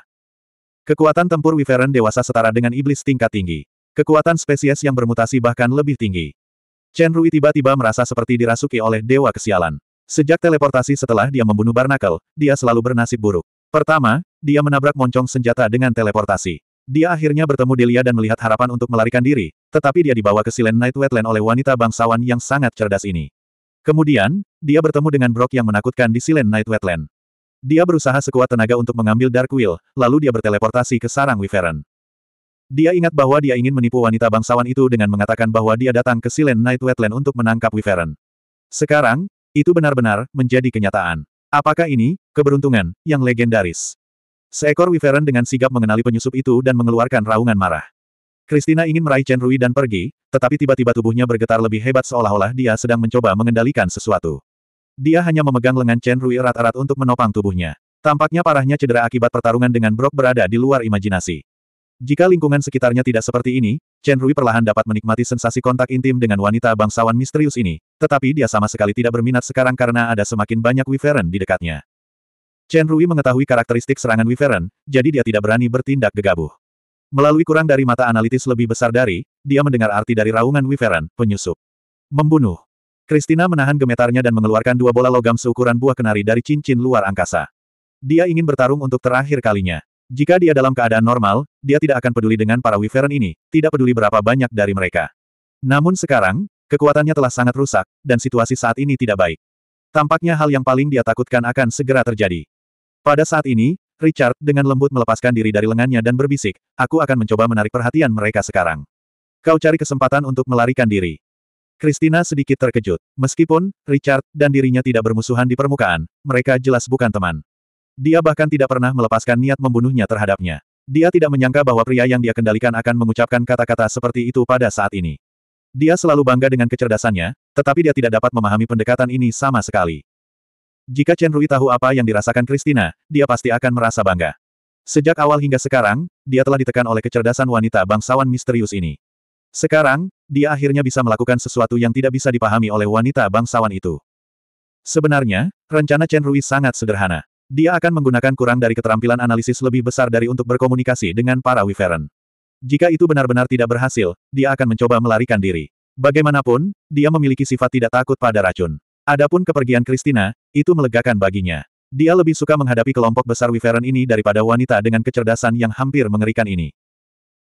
Kekuatan tempur Wyvern dewasa setara dengan iblis tingkat tinggi. Kekuatan spesies yang bermutasi bahkan lebih tinggi. Chen Rui tiba-tiba merasa seperti dirasuki oleh dewa kesialan. Sejak teleportasi setelah dia membunuh Barnacle, dia selalu bernasib buruk. Pertama, dia menabrak moncong senjata dengan teleportasi. Dia akhirnya bertemu Delia dan melihat harapan untuk melarikan diri, tetapi dia dibawa ke Silent Night Wetland oleh wanita bangsawan yang sangat cerdas ini. Kemudian, dia bertemu dengan Brock yang menakutkan di Silent Night Wetland. Dia berusaha sekuat tenaga untuk mengambil Dark Will, lalu dia berteleportasi ke sarang Wyvern. Dia ingat bahwa dia ingin menipu wanita bangsawan itu dengan mengatakan bahwa dia datang ke Silent Night Wetland untuk menangkap Wyvern. Sekarang, itu benar-benar menjadi kenyataan. Apakah ini keberuntungan yang legendaris? Seekor Wyvern dengan sigap mengenali penyusup itu dan mengeluarkan raungan marah. Christina ingin meraih Chen Rui dan pergi, tetapi tiba-tiba tubuhnya bergetar lebih hebat seolah-olah dia sedang mencoba mengendalikan sesuatu. Dia hanya memegang lengan Chen Rui erat-erat untuk menopang tubuhnya. Tampaknya parahnya cedera akibat pertarungan dengan Brock berada di luar imajinasi. Jika lingkungan sekitarnya tidak seperti ini, Chen Rui perlahan dapat menikmati sensasi kontak intim dengan wanita bangsawan misterius ini, tetapi dia sama sekali tidak berminat sekarang karena ada semakin banyak Wyvern di dekatnya. Chen Rui mengetahui karakteristik serangan Wyvern, jadi dia tidak berani bertindak gegabah. Melalui kurang dari mata analitis lebih besar dari, dia mendengar arti dari raungan Wyvern, penyusup. Membunuh. Christina menahan gemetarnya dan mengeluarkan dua bola logam seukuran buah kenari dari cincin luar angkasa. Dia ingin bertarung untuk terakhir kalinya. Jika dia dalam keadaan normal, dia tidak akan peduli dengan para Wyvern ini, tidak peduli berapa banyak dari mereka. Namun sekarang, kekuatannya telah sangat rusak, dan situasi saat ini tidak baik. Tampaknya hal yang paling dia takutkan akan segera terjadi. Pada saat ini, Richard dengan lembut melepaskan diri dari lengannya dan berbisik, aku akan mencoba menarik perhatian mereka sekarang. Kau cari kesempatan untuk melarikan diri. Christina sedikit terkejut. Meskipun, Richard, dan dirinya tidak bermusuhan di permukaan, mereka jelas bukan teman. Dia bahkan tidak pernah melepaskan niat membunuhnya terhadapnya. Dia tidak menyangka bahwa pria yang dia kendalikan akan mengucapkan kata-kata seperti itu pada saat ini. Dia selalu bangga dengan kecerdasannya, tetapi dia tidak dapat memahami pendekatan ini sama sekali. Jika Chen Rui tahu apa yang dirasakan Christina, dia pasti akan merasa bangga. Sejak awal hingga sekarang, dia telah ditekan oleh kecerdasan wanita bangsawan misterius ini. Sekarang, dia akhirnya bisa melakukan sesuatu yang tidak bisa dipahami oleh wanita bangsawan itu. Sebenarnya, rencana Chen Rui sangat sederhana. Dia akan menggunakan kurang dari keterampilan analisis lebih besar dari untuk berkomunikasi dengan para Wyvern. Jika itu benar-benar tidak berhasil, dia akan mencoba melarikan diri. Bagaimanapun, dia memiliki sifat tidak takut pada racun. Adapun kepergian Christina, itu melegakan baginya. Dia lebih suka menghadapi kelompok besar Wyvern ini daripada wanita dengan kecerdasan yang hampir mengerikan ini.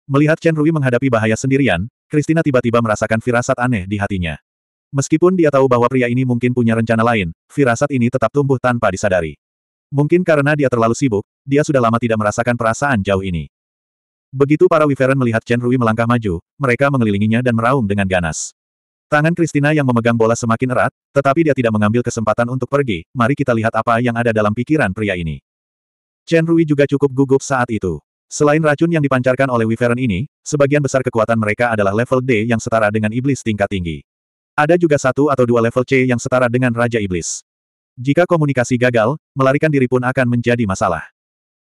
Melihat Chen Rui menghadapi bahaya sendirian, Christina tiba-tiba merasakan firasat aneh di hatinya. Meskipun dia tahu bahwa pria ini mungkin punya rencana lain, firasat ini tetap tumbuh tanpa disadari. Mungkin karena dia terlalu sibuk, dia sudah lama tidak merasakan perasaan jauh ini. Begitu para Wyvern melihat Chen Rui melangkah maju, mereka mengelilinginya dan meraung dengan ganas. Tangan Christina yang memegang bola semakin erat, tetapi dia tidak mengambil kesempatan untuk pergi. Mari kita lihat apa yang ada dalam pikiran pria ini. Chen Rui juga cukup gugup saat itu. Selain racun yang dipancarkan oleh Wyvern ini, sebagian besar kekuatan mereka adalah level D yang setara dengan iblis tingkat tinggi. Ada juga satu atau dua level C yang setara dengan Raja Iblis. Jika komunikasi gagal, melarikan diri pun akan menjadi masalah.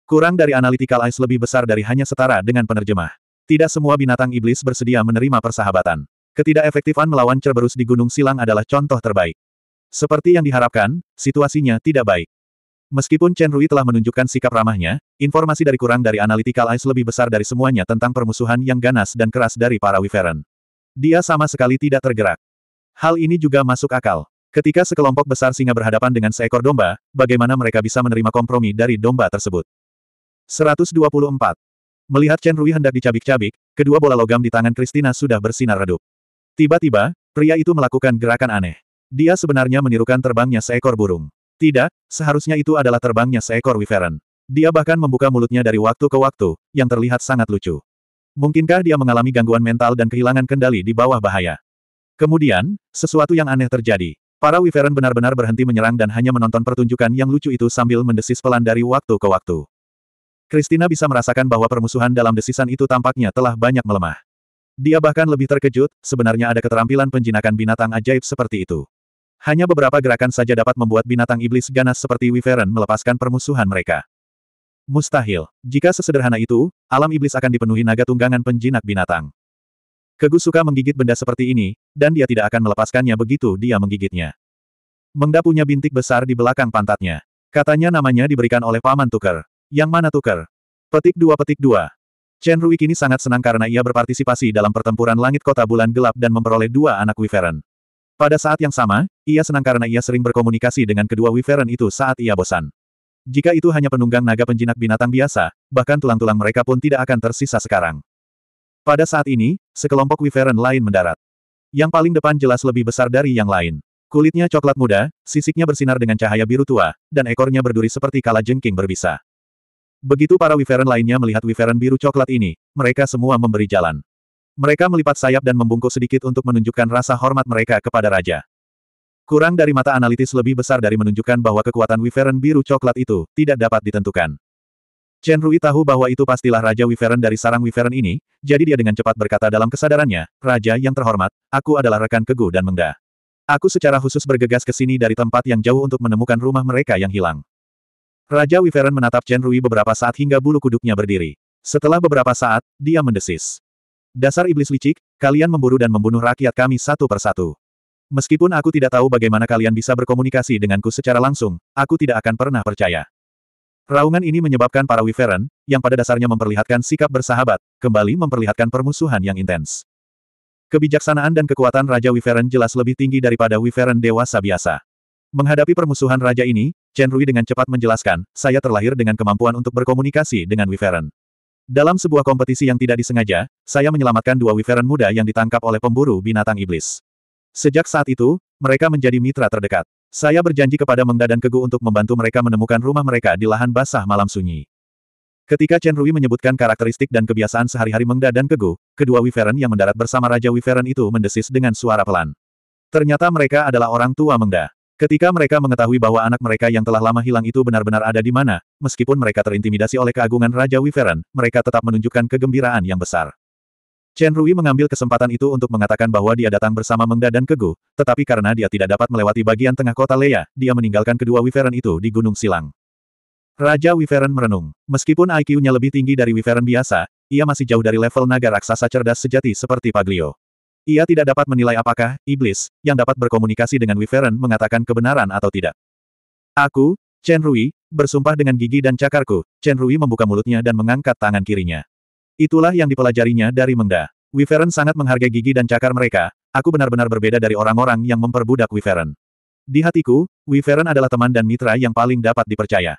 Kurang dari analytical eyes lebih besar dari hanya setara dengan penerjemah. Tidak semua binatang iblis bersedia menerima persahabatan. Ketidakefektifan melawan Cerberus di Gunung Silang adalah contoh terbaik. Seperti yang diharapkan, situasinya tidak baik. Meskipun Chen Rui telah menunjukkan sikap ramahnya, informasi dari kurang dari analytical eyes lebih besar dari semuanya tentang permusuhan yang ganas dan keras dari para Wyvern. Dia sama sekali tidak tergerak. Hal ini juga masuk akal. Ketika sekelompok besar singa berhadapan dengan seekor domba, bagaimana mereka bisa menerima kompromi dari domba tersebut? 124. Melihat Chen Rui hendak dicabik-cabik, kedua bola logam di tangan Christina sudah bersinar redup. Tiba-tiba, pria itu melakukan gerakan aneh. Dia sebenarnya menirukan terbangnya seekor burung. Tidak, seharusnya itu adalah terbangnya seekor Wyvern. Dia bahkan membuka mulutnya dari waktu ke waktu, yang terlihat sangat lucu. Mungkinkah dia mengalami gangguan mental dan kehilangan kendali di bawah bahaya? Kemudian, sesuatu yang aneh terjadi. Para Wyvern benar-benar berhenti menyerang dan hanya menonton pertunjukan yang lucu itu sambil mendesis pelan dari waktu ke waktu. Christina bisa merasakan bahwa permusuhan dalam desisan itu tampaknya telah banyak melemah. Dia bahkan lebih terkejut, sebenarnya ada keterampilan penjinakan binatang ajaib seperti itu. Hanya beberapa gerakan saja dapat membuat binatang iblis ganas seperti Wyvern melepaskan permusuhan mereka. Mustahil. Jika sesederhana itu, alam iblis akan dipenuhi naga tunggangan penjinak binatang. Kegu suka menggigit benda seperti ini, dan dia tidak akan melepaskannya begitu dia menggigitnya. Mengda punya bintik besar di belakang pantatnya. Katanya namanya diberikan oleh Paman Tuker. Yang mana Tuker? Petik dua petik dua. Chen Rui kini sangat senang karena ia berpartisipasi dalam pertempuran langit kota bulan gelap dan memperoleh dua anak Wyvern. Pada saat yang sama, ia senang karena ia sering berkomunikasi dengan kedua Wyvern itu saat ia bosan. Jika itu hanya penunggang naga penjinak binatang biasa, bahkan tulang-tulang mereka pun tidak akan tersisa sekarang. Pada saat ini, sekelompok Wyvern lain mendarat. Yang paling depan jelas lebih besar dari yang lain. Kulitnya coklat muda, sisiknya bersinar dengan cahaya biru tua, dan ekornya berduri seperti kala jengking berbisa. Begitu para Wyvern lainnya melihat Wyvern biru coklat ini, mereka semua memberi jalan. Mereka melipat sayap dan membungkuk sedikit untuk menunjukkan rasa hormat mereka kepada Raja. Kurang dari mata analitis lebih besar dari menunjukkan bahwa kekuatan Wyvern biru coklat itu tidak dapat ditentukan. Chen Rui tahu bahwa itu pastilah Raja Wyvern dari sarang Wyvern ini, jadi dia dengan cepat berkata dalam kesadarannya, Raja yang terhormat, aku adalah rekan Kegu dan Mengda. Aku secara khusus bergegas ke sini dari tempat yang jauh untuk menemukan rumah mereka yang hilang. Raja Wyvern menatap Chen Rui beberapa saat hingga bulu kuduknya berdiri. Setelah beberapa saat, dia mendesis. Dasar iblis licik, kalian memburu dan membunuh rakyat kami satu persatu. Meskipun aku tidak tahu bagaimana kalian bisa berkomunikasi denganku secara langsung, aku tidak akan pernah percaya. Raungan ini menyebabkan para Wyvern, yang pada dasarnya memperlihatkan sikap bersahabat, kembali memperlihatkan permusuhan yang intens. Kebijaksanaan dan kekuatan Raja Wyvern jelas lebih tinggi daripada Wyvern dewasa biasa. Menghadapi permusuhan raja ini, Chen Rui dengan cepat menjelaskan, saya terlahir dengan kemampuan untuk berkomunikasi dengan Wyvern. Dalam sebuah kompetisi yang tidak disengaja, saya menyelamatkan dua Wyvern muda yang ditangkap oleh pemburu binatang iblis. Sejak saat itu, mereka menjadi mitra terdekat. Saya berjanji kepada Mengda dan Kegu untuk membantu mereka menemukan rumah mereka di lahan basah malam sunyi. Ketika Chen Rui menyebutkan karakteristik dan kebiasaan sehari-hari Mengda dan Kegu, kedua Wyvern yang mendarat bersama Raja Wyvern itu mendesis dengan suara pelan. Ternyata mereka adalah orang tua Mengda. Ketika mereka mengetahui bahwa anak mereka yang telah lama hilang itu benar-benar ada di mana, meskipun mereka terintimidasi oleh keagungan Raja Wyvern, mereka tetap menunjukkan kegembiraan yang besar. Chen Rui mengambil kesempatan itu untuk mengatakan bahwa dia datang bersama Mengda dan Kegu, tetapi karena dia tidak dapat melewati bagian tengah kota Leia, dia meninggalkan kedua Wyvern itu di Gunung Silang. Raja Wyvern merenung. Meskipun IQ-nya lebih tinggi dari Wyvern biasa, ia masih jauh dari level naga raksasa cerdas sejati seperti Paglio. Ia tidak dapat menilai apakah, iblis, yang dapat berkomunikasi dengan Wyvern mengatakan kebenaran atau tidak. Aku, Chen Rui, bersumpah dengan gigi dan cakarku, Chen Rui membuka mulutnya dan mengangkat tangan kirinya. Itulah yang dipelajarinya dari Mengda. Wyvern sangat menghargai gigi dan cakar mereka, aku benar-benar berbeda dari orang-orang yang memperbudak Wyvern. Di hatiku, Wyvern adalah teman dan mitra yang paling dapat dipercaya.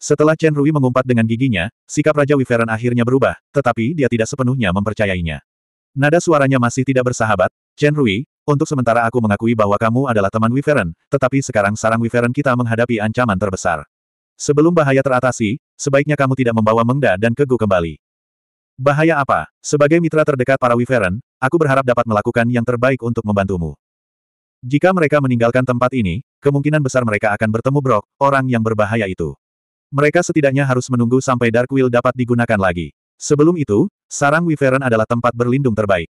Setelah Chen Rui mengumpat dengan giginya, sikap Raja Wyvern akhirnya berubah, tetapi dia tidak sepenuhnya mempercayainya. Nada suaranya masih tidak bersahabat, Chen Rui, untuk sementara aku mengakui bahwa kamu adalah teman Wyvern, tetapi sekarang sarang Wyvern kita menghadapi ancaman terbesar. Sebelum bahaya teratasi, sebaiknya kamu tidak membawa Mengda dan Kegu kembali. Bahaya apa? Sebagai mitra terdekat para Wyvern, aku berharap dapat melakukan yang terbaik untuk membantumu. Jika mereka meninggalkan tempat ini, kemungkinan besar mereka akan bertemu Brock, orang yang berbahaya itu. Mereka setidaknya harus menunggu sampai Dark Will dapat digunakan lagi. Sebelum itu, sarang Wyvern adalah tempat berlindung terbaik.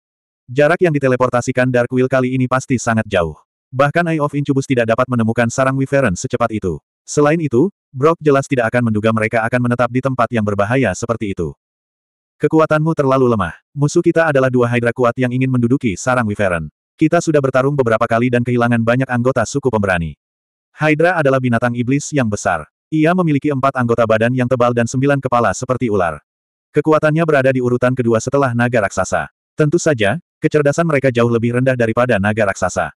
Jarak yang diteleportasikan Dark Will kali ini pasti sangat jauh. Bahkan Eye of Incubus tidak dapat menemukan sarang Wyvern secepat itu. Selain itu, Brock jelas tidak akan menduga mereka akan menetap di tempat yang berbahaya seperti itu. Kekuatanmu terlalu lemah. Musuh kita adalah dua Hydra kuat yang ingin menduduki sarang Wyvern. Kita sudah bertarung beberapa kali dan kehilangan banyak anggota suku pemberani. Hydra adalah binatang iblis yang besar. Ia memiliki empat anggota badan yang tebal dan sembilan kepala seperti ular. Kekuatannya berada di urutan kedua setelah naga raksasa. Tentu saja, kecerdasan mereka jauh lebih rendah daripada naga raksasa.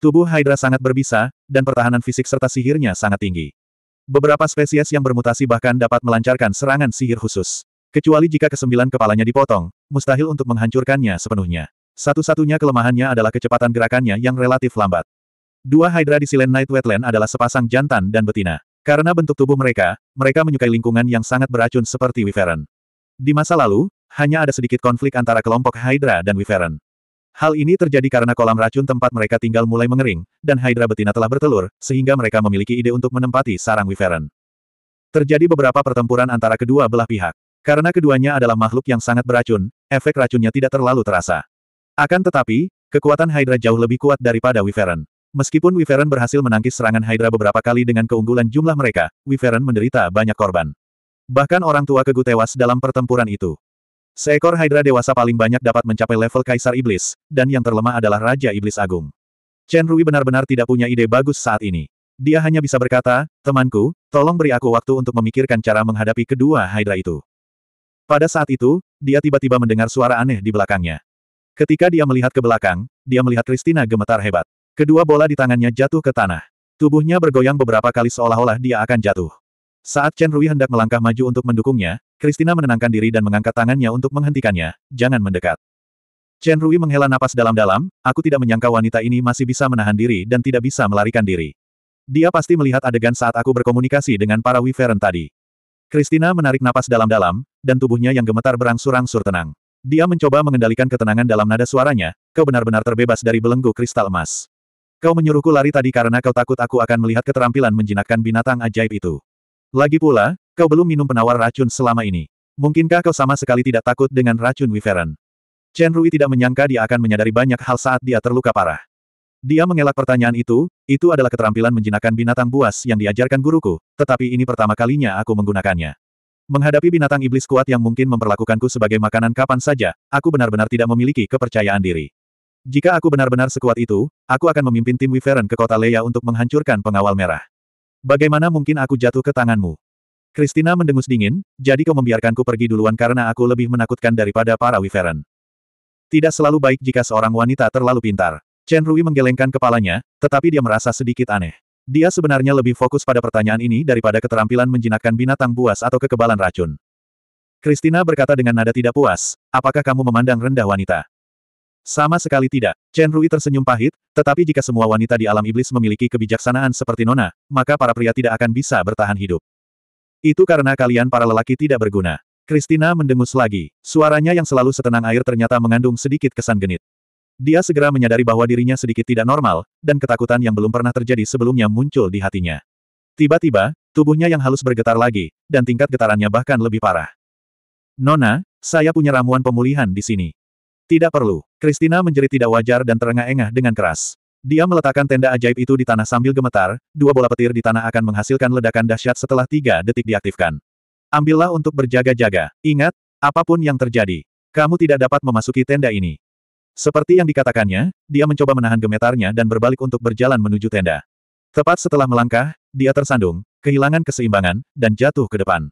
Tubuh Hydra sangat berbisa, dan pertahanan fisik serta sihirnya sangat tinggi. Beberapa spesies yang bermutasi bahkan dapat melancarkan serangan sihir khusus. Kecuali jika kesembilan kepalanya dipotong, mustahil untuk menghancurkannya sepenuhnya. Satu-satunya kelemahannya adalah kecepatan gerakannya yang relatif lambat. Dua Hydra di Silent Night Wetland adalah sepasang jantan dan betina. Karena bentuk tubuh mereka, mereka menyukai lingkungan yang sangat beracun seperti Wyvern. Di masa lalu, hanya ada sedikit konflik antara kelompok Hydra dan Wyvern. Hal ini terjadi karena kolam racun tempat mereka tinggal mulai mengering, dan Hydra betina telah bertelur, sehingga mereka memiliki ide untuk menempati sarang Wyvern. Terjadi beberapa pertempuran antara kedua belah pihak. Karena keduanya adalah makhluk yang sangat beracun, efek racunnya tidak terlalu terasa. Akan tetapi, kekuatan Hydra jauh lebih kuat daripada Wyvern. Meskipun Wyvern berhasil menangkis serangan Hydra beberapa kali dengan keunggulan jumlah mereka, Wyvern menderita banyak korban. Bahkan orang tua Kegu tewas dalam pertempuran itu. Seekor Hydra dewasa paling banyak dapat mencapai level Kaisar Iblis, dan yang terlemah adalah Raja Iblis Agung. Chen Rui benar-benar tidak punya ide bagus saat ini. Dia hanya bisa berkata, temanku, tolong beri aku waktu untuk memikirkan cara menghadapi kedua Hydra itu. Pada saat itu, dia tiba-tiba mendengar suara aneh di belakangnya. Ketika dia melihat ke belakang, dia melihat Christina gemetar hebat. Kedua bola di tangannya jatuh ke tanah. Tubuhnya bergoyang beberapa kali seolah-olah dia akan jatuh. Saat Chen Rui hendak melangkah maju untuk mendukungnya, Christina menenangkan diri dan mengangkat tangannya untuk menghentikannya, jangan mendekat. Chen Rui menghela napas dalam-dalam, aku tidak menyangka wanita ini masih bisa menahan diri dan tidak bisa melarikan diri. Dia pasti melihat adegan saat aku berkomunikasi dengan para Wyvern tadi. Christina menarik napas dalam-dalam, dan tubuhnya yang gemetar berangsur-angsur tenang. Dia mencoba mengendalikan ketenangan dalam nada suaranya, kau benar-benar terbebas dari belenggu kristal emas. Kau menyuruhku lari tadi karena kau takut aku akan melihat keterampilan menjinakkan binatang ajaib itu. Lagi pula, kau belum minum penawar racun selama ini. Mungkinkah kau sama sekali tidak takut dengan racun Wyvern? Chen Rui tidak menyangka dia akan menyadari banyak hal saat dia terluka parah. Dia mengelak pertanyaan itu, itu adalah keterampilan menjinakkan binatang buas yang diajarkan guruku, tetapi ini pertama kalinya aku menggunakannya. Menghadapi binatang iblis kuat yang mungkin memperlakukanku sebagai makanan kapan saja, aku benar-benar tidak memiliki kepercayaan diri. Jika aku benar-benar sekuat itu, aku akan memimpin tim Wyvern ke kota Leia untuk menghancurkan pengawal merah. Bagaimana mungkin aku jatuh ke tanganmu? Christina mendengus dingin, jadi kau membiarkanku pergi duluan karena aku lebih menakutkan daripada para Wyvern. Tidak selalu baik jika seorang wanita terlalu pintar. Chen Rui menggelengkan kepalanya, tetapi dia merasa sedikit aneh. Dia sebenarnya lebih fokus pada pertanyaan ini daripada keterampilan menjinakkan binatang buas atau kekebalan racun. Christina berkata dengan nada tidak puas, apakah kamu memandang rendah wanita? Sama sekali tidak. Chen Rui tersenyum pahit, tetapi jika semua wanita di alam iblis memiliki kebijaksanaan seperti Nona, maka para pria tidak akan bisa bertahan hidup. Itu karena kalian para lelaki tidak berguna. Christina mendengus lagi. Suaranya yang selalu setenang air ternyata mengandung sedikit kesan genit. Dia segera menyadari bahwa dirinya sedikit tidak normal, dan ketakutan yang belum pernah terjadi sebelumnya muncul di hatinya. Tiba-tiba, tubuhnya yang halus bergetar lagi, dan tingkat getarannya bahkan lebih parah. Nona, saya punya ramuan pemulihan di sini. Tidak perlu. Christina menjerit tidak wajar dan terengah-engah dengan keras. Dia meletakkan tenda ajaib itu di tanah sambil gemetar, dua bola petir di tanah akan menghasilkan ledakan dahsyat setelah tiga detik diaktifkan. Ambillah untuk berjaga-jaga. Ingat, apa pun yang terjadi, kamu tidak dapat memasuki tenda ini. Seperti yang dikatakannya, dia mencoba menahan gemetarnya dan berbalik untuk berjalan menuju tenda. Tepat setelah melangkah, dia tersandung, kehilangan keseimbangan, dan jatuh ke depan.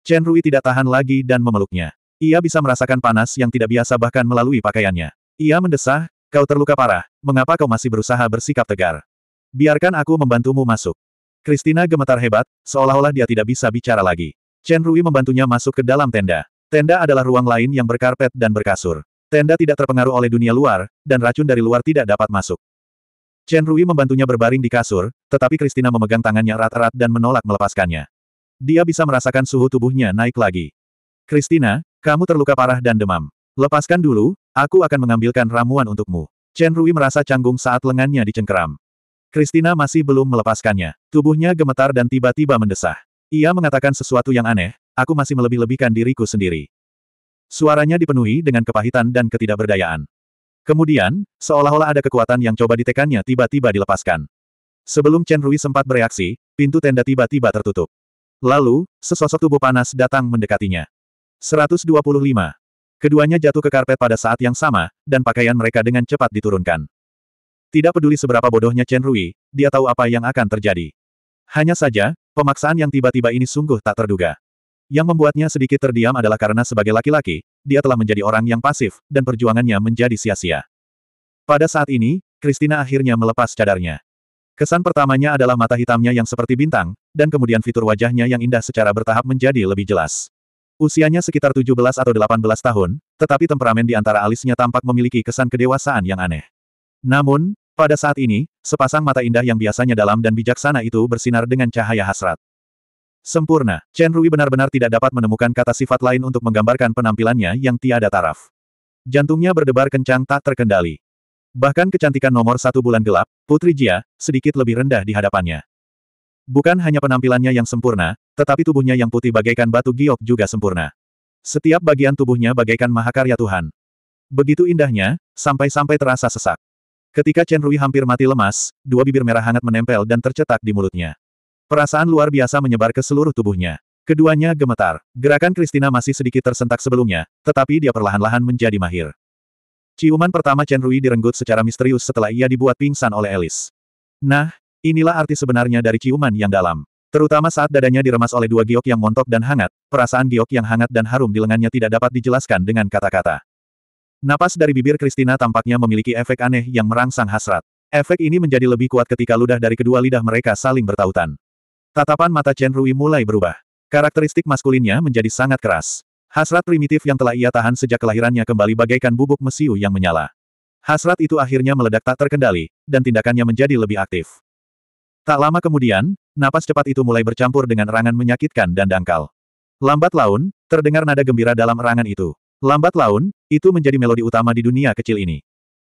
Chen Rui tidak tahan lagi dan memeluknya. Ia bisa merasakan panas yang tidak biasa bahkan melalui pakaiannya. Ia mendesah, kau terluka parah, mengapa kau masih berusaha bersikap tegar? Biarkan aku membantumu masuk. Christina gemetar hebat, seolah-olah dia tidak bisa bicara lagi. Chen Rui membantunya masuk ke dalam tenda. Tenda adalah ruang lain yang berkarpet dan berkasur. Tenda tidak terpengaruh oleh dunia luar, dan racun dari luar tidak dapat masuk. Chen Rui membantunya berbaring di kasur, tetapi Christina memegang tangannya erat-erat dan menolak melepaskannya. Dia bisa merasakan suhu tubuhnya naik lagi. Christina, Kamu terluka parah dan demam. Lepaskan dulu, aku akan mengambilkan ramuan untukmu. Chen Rui merasa canggung saat lengannya dicengkeram. Christina masih belum melepaskannya. Tubuhnya gemetar dan tiba-tiba mendesah. Ia mengatakan sesuatu yang aneh, aku masih melebih-lebihkan diriku sendiri. Suaranya dipenuhi dengan kepahitan dan ketidakberdayaan. Kemudian, seolah-olah ada kekuatan yang coba ditekannya tiba-tiba dilepaskan. Sebelum Chen Rui sempat bereaksi, pintu tenda tiba-tiba tertutup. Lalu, sesosok tubuh panas datang mendekatinya. 125. Keduanya jatuh ke karpet pada saat yang sama, dan pakaian mereka dengan cepat diturunkan. Tidak peduli seberapa bodohnya Chen Rui, dia tahu apa yang akan terjadi. Hanya saja, pemaksaan yang tiba-tiba ini sungguh tak terduga. Yang membuatnya sedikit terdiam adalah karena sebagai laki-laki, dia telah menjadi orang yang pasif, dan perjuangannya menjadi sia-sia. Pada saat ini, Christina akhirnya melepas cadarnya. Kesan pertamanya adalah mata hitamnya yang seperti bintang, dan kemudian fitur wajahnya yang indah secara bertahap menjadi lebih jelas. Usianya sekitar 17 atau 18 tahun, tetapi temperamen di antara alisnya tampak memiliki kesan kedewasaan yang aneh. Namun, pada saat ini, sepasang mata indah yang biasanya dalam dan bijaksana itu bersinar dengan cahaya hasrat. Sempurna, Chen Rui benar-benar tidak dapat menemukan kata sifat lain untuk menggambarkan penampilannya yang tiada taraf. Jantungnya berdebar kencang tak terkendali. Bahkan kecantikan nomor satu bulan gelap, Putri Jia, sedikit lebih rendah di hadapannya. Bukan hanya penampilannya yang sempurna, tetapi tubuhnya yang putih bagaikan batu giok juga sempurna. Setiap bagian tubuhnya bagaikan mahakarya Tuhan. Begitu indahnya, sampai-sampai terasa sesak. Ketika Chen Rui hampir mati lemas, dua bibir merah hangat menempel dan tercetak di mulutnya. Perasaan luar biasa menyebar ke seluruh tubuhnya. Keduanya gemetar. Gerakan Christina masih sedikit tersentak sebelumnya, tetapi dia perlahan-lahan menjadi mahir. Ciuman pertama Chen Rui direnggut secara misterius setelah ia dibuat pingsan oleh Alice. Nah, Inilah arti sebenarnya dari ciuman yang dalam. Terutama saat dadanya diremas oleh dua giok yang montok dan hangat, perasaan giok yang hangat dan harum di lengannya tidak dapat dijelaskan dengan kata-kata. Napas dari bibir Christina tampaknya memiliki efek aneh yang merangsang hasrat. Efek ini menjadi lebih kuat ketika ludah dari kedua lidah mereka saling bertautan. Tatapan mata Chen Rui mulai berubah. Karakteristik maskulinnya menjadi sangat keras. Hasrat primitif yang telah ia tahan sejak kelahirannya kembali bagaikan bubuk mesiu yang menyala. Hasrat itu akhirnya meledak tak terkendali, dan tindakannya menjadi lebih aktif. Tak lama kemudian, napas cepat itu mulai bercampur dengan erangan menyakitkan dan dangkal. Lambat laun, terdengar nada gembira dalam erangan itu. Lambat laun, itu menjadi melodi utama di dunia kecil ini.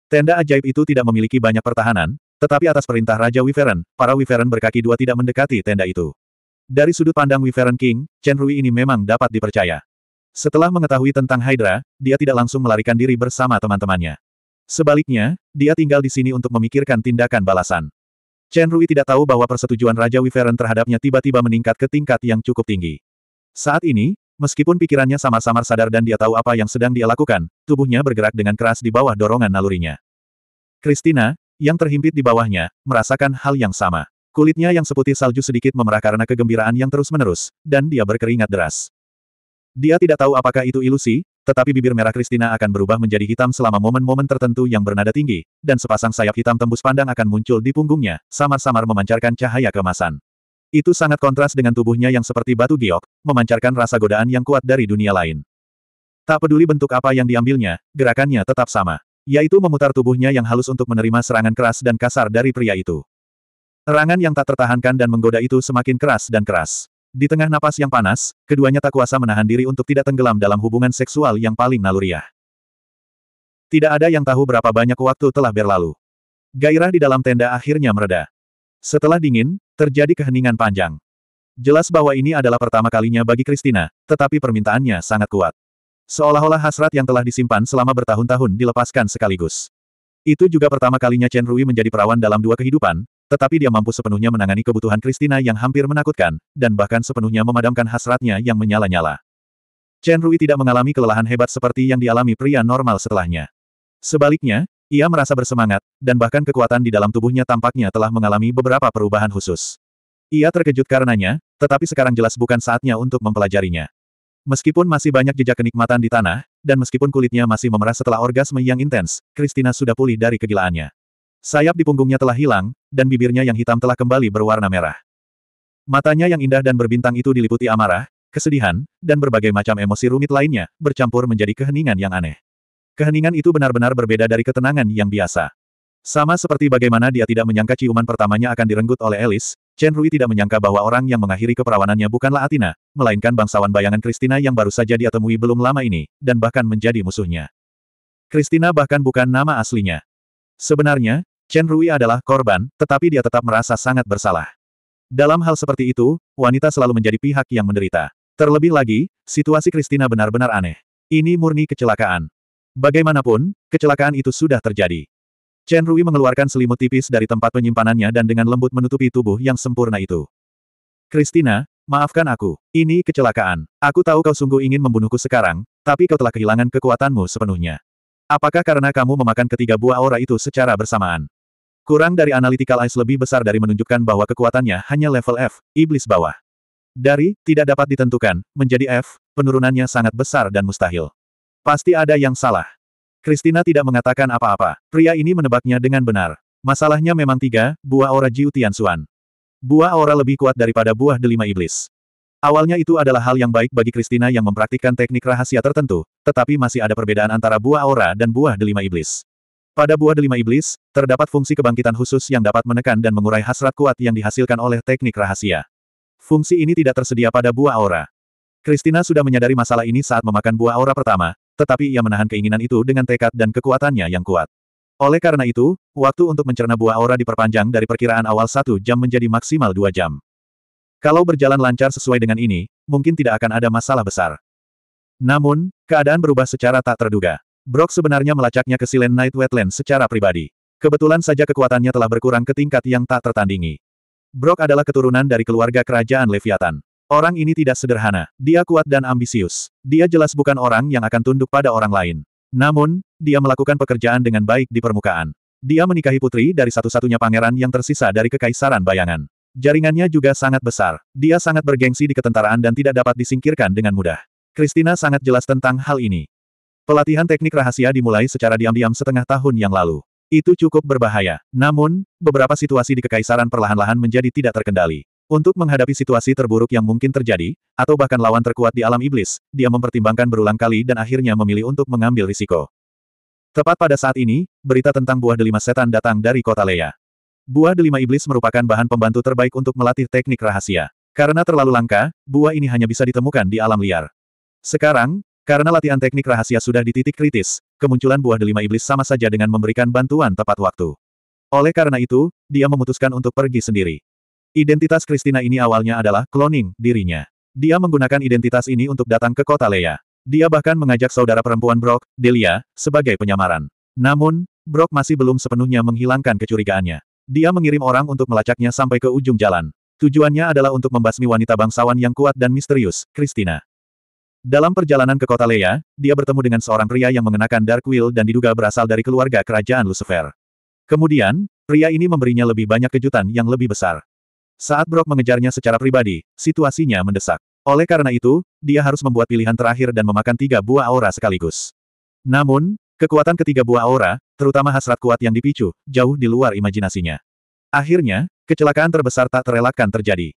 Tenda ajaib itu tidak memiliki banyak pertahanan, tetapi atas perintah Raja Wyvern, para Wyvern berkaki dua tidak mendekati tenda itu. Dari sudut pandang Wyvern King, Chen Rui ini memang dapat dipercaya. Setelah mengetahui tentang Hydra, dia tidak langsung melarikan diri bersama teman-temannya. Sebaliknya, dia tinggal di sini untuk memikirkan tindakan balasan. Chen Rui tidak tahu bahwa persetujuan Raja Wyvern terhadapnya tiba-tiba meningkat ke tingkat yang cukup tinggi. Saat ini, meskipun pikirannya samar-samar sadar dan dia tahu apa yang sedang dia lakukan, tubuhnya bergerak dengan keras di bawah dorongan nalurinya. Christina, yang terhimpit di bawahnya, merasakan hal yang sama. Kulitnya yang seputih salju sedikit memerah karena kegembiraan yang terus-menerus, dan dia berkeringat deras. Dia tidak tahu apakah itu ilusi, tetapi bibir merah Christina akan berubah menjadi hitam selama momen-momen tertentu yang bernada tinggi, dan sepasang sayap hitam tembus pandang akan muncul di punggungnya, samar-samar memancarkan cahaya kemasan. Itu sangat kontras dengan tubuhnya yang seperti batu giok, memancarkan rasa godaan yang kuat dari dunia lain. Tak peduli bentuk apa yang diambilnya, gerakannya tetap sama. Yaitu memutar tubuhnya yang halus untuk menerima serangan keras dan kasar dari pria itu. Serangan yang tak tertahankan dan menggoda itu semakin keras dan keras. Di tengah napas yang panas, keduanya tak kuasa menahan diri untuk tidak tenggelam dalam hubungan seksual yang paling naluriah. Tidak ada yang tahu berapa banyak waktu telah berlalu. Gairah di dalam tenda akhirnya mereda. Setelah dingin, terjadi keheningan panjang. Jelas bahwa ini adalah pertama kalinya bagi Christina, tetapi permintaannya sangat kuat. Seolah-olah hasrat yang telah disimpan selama bertahun-tahun dilepaskan sekaligus. Itu juga pertama kalinya Chen Rui menjadi perawan dalam dua kehidupan, tetapi dia mampu sepenuhnya menangani kebutuhan Christina yang hampir menakutkan, dan bahkan sepenuhnya memadamkan hasratnya yang menyala-nyala. Chen Rui tidak mengalami kelelahan hebat seperti yang dialami pria normal setelahnya. Sebaliknya, ia merasa bersemangat, dan bahkan kekuatan di dalam tubuhnya tampaknya telah mengalami beberapa perubahan khusus. Ia terkejut karenanya, tetapi sekarang jelas bukan saatnya untuk mempelajarinya. Meskipun masih banyak jejak kenikmatan di tanah, dan meskipun kulitnya masih memerah setelah orgasme yang intens, Christina sudah pulih dari kegilaannya. Sayap di punggungnya telah hilang, dan bibirnya yang hitam telah kembali berwarna merah. Matanya yang indah dan berbintang itu diliputi amarah, kesedihan, dan berbagai macam emosi rumit lainnya, bercampur menjadi keheningan yang aneh. Keheningan itu benar-benar berbeda dari ketenangan yang biasa. Sama seperti bagaimana dia tidak menyangka ciuman pertamanya akan direnggut oleh Alice, Chen Rui tidak menyangka bahwa orang yang mengakhiri keperawanannya bukanlah Atina, melainkan bangsawan bayangan Kristina yang baru saja dia temui belum lama ini, dan bahkan menjadi musuhnya. Kristina bahkan bukan nama aslinya. Sebenarnya, Chen Rui adalah korban, tetapi dia tetap merasa sangat bersalah. Dalam hal seperti itu, wanita selalu menjadi pihak yang menderita. Terlebih lagi, situasi Kristina benar-benar aneh. Ini murni kecelakaan. Bagaimanapun, kecelakaan itu sudah terjadi. Chen Rui mengeluarkan selimut tipis dari tempat penyimpanannya dan dengan lembut menutupi tubuh yang sempurna itu. Christina, maafkan aku. Ini kecelakaan. Aku tahu kau sungguh ingin membunuhku sekarang, tapi kau telah kehilangan kekuatanmu sepenuhnya. Apakah karena kamu memakan ketiga buah aura itu secara bersamaan? Kurang dari analytical eyes lebih besar dari menunjukkan bahwa kekuatannya hanya level F, iblis bawah. Dari, tidak dapat ditentukan, menjadi F, penurunannya sangat besar dan mustahil. Pasti ada yang salah. Christina tidak mengatakan apa-apa. Pria ini menebaknya dengan benar. Masalahnya memang tiga, buah aura Jiu Tianxuan. Buah aura lebih kuat daripada buah delima iblis. Awalnya itu adalah hal yang baik bagi Christina yang mempraktikkan teknik rahasia tertentu, tetapi masih ada perbedaan antara buah aura dan buah delima iblis. Pada buah delima iblis, terdapat fungsi kebangkitan khusus yang dapat menekan dan mengurai hasrat kuat yang dihasilkan oleh teknik rahasia. Fungsi ini tidak tersedia pada buah aura. Christina sudah menyadari masalah ini saat memakan buah aura pertama, tetapi ia menahan keinginan itu dengan tekad dan kekuatannya yang kuat. Oleh karena itu, waktu untuk mencerna buah aura diperpanjang dari perkiraan awal satu jam menjadi maksimal dua jam. Kalau berjalan lancar sesuai dengan ini, mungkin tidak akan ada masalah besar. Namun, keadaan berubah secara tak terduga. Brock sebenarnya melacaknya ke Silent Night Wetland secara pribadi. Kebetulan saja kekuatannya telah berkurang ke tingkat yang tak tertandingi. Brock adalah keturunan dari keluarga kerajaan Leviathan. Orang ini tidak sederhana. Dia kuat dan ambisius. Dia jelas bukan orang yang akan tunduk pada orang lain. Namun, dia melakukan pekerjaan dengan baik di permukaan. Dia menikahi putri dari satu-satunya pangeran yang tersisa dari kekaisaran bayangan. Jaringannya juga sangat besar. Dia sangat bergengsi di ketentaraan dan tidak dapat disingkirkan dengan mudah. Christina sangat jelas tentang hal ini. Pelatihan teknik rahasia dimulai secara diam-diam setengah tahun yang lalu. Itu cukup berbahaya. Namun, beberapa situasi di kekaisaran perlahan-lahan menjadi tidak terkendali. Untuk menghadapi situasi terburuk yang mungkin terjadi, atau bahkan lawan terkuat di alam iblis, dia mempertimbangkan berulang kali dan akhirnya memilih untuk mengambil risiko. Tepat pada saat ini, berita tentang buah delima setan datang dari kota Leia. Buah delima iblis merupakan bahan pembantu terbaik untuk melatih teknik rahasia. Karena terlalu langka, buah ini hanya bisa ditemukan di alam liar. Sekarang, karena latihan teknik rahasia sudah di titik kritis, kemunculan buah delima iblis sama saja dengan memberikan bantuan tepat waktu. Oleh karena itu, dia memutuskan untuk pergi sendiri. Identitas Christina ini awalnya adalah cloning dirinya. Dia menggunakan identitas ini untuk datang ke kota Leia. Dia bahkan mengajak saudara perempuan Brock, Delia, sebagai penyamaran. Namun, Brock masih belum sepenuhnya menghilangkan kecurigaannya. Dia mengirim orang untuk melacaknya sampai ke ujung jalan. Tujuannya adalah untuk membasmi wanita bangsawan yang kuat dan misterius, Christina. Dalam perjalanan ke kota Leia, dia bertemu dengan seorang pria yang mengenakan Dark Wheel dan diduga berasal dari keluarga kerajaan Lucifer. Kemudian, pria ini memberinya lebih banyak kejutan yang lebih besar. Saat Brock mengejarnya secara pribadi, situasinya mendesak. Oleh karena itu, dia harus membuat pilihan terakhir dan memakan tiga buah aura sekaligus. Namun, kekuatan ketiga buah aura, terutama hasrat kuat yang dipicu, jauh di luar imajinasinya. Akhirnya, kecelakaan terbesar tak terelakkan terjadi.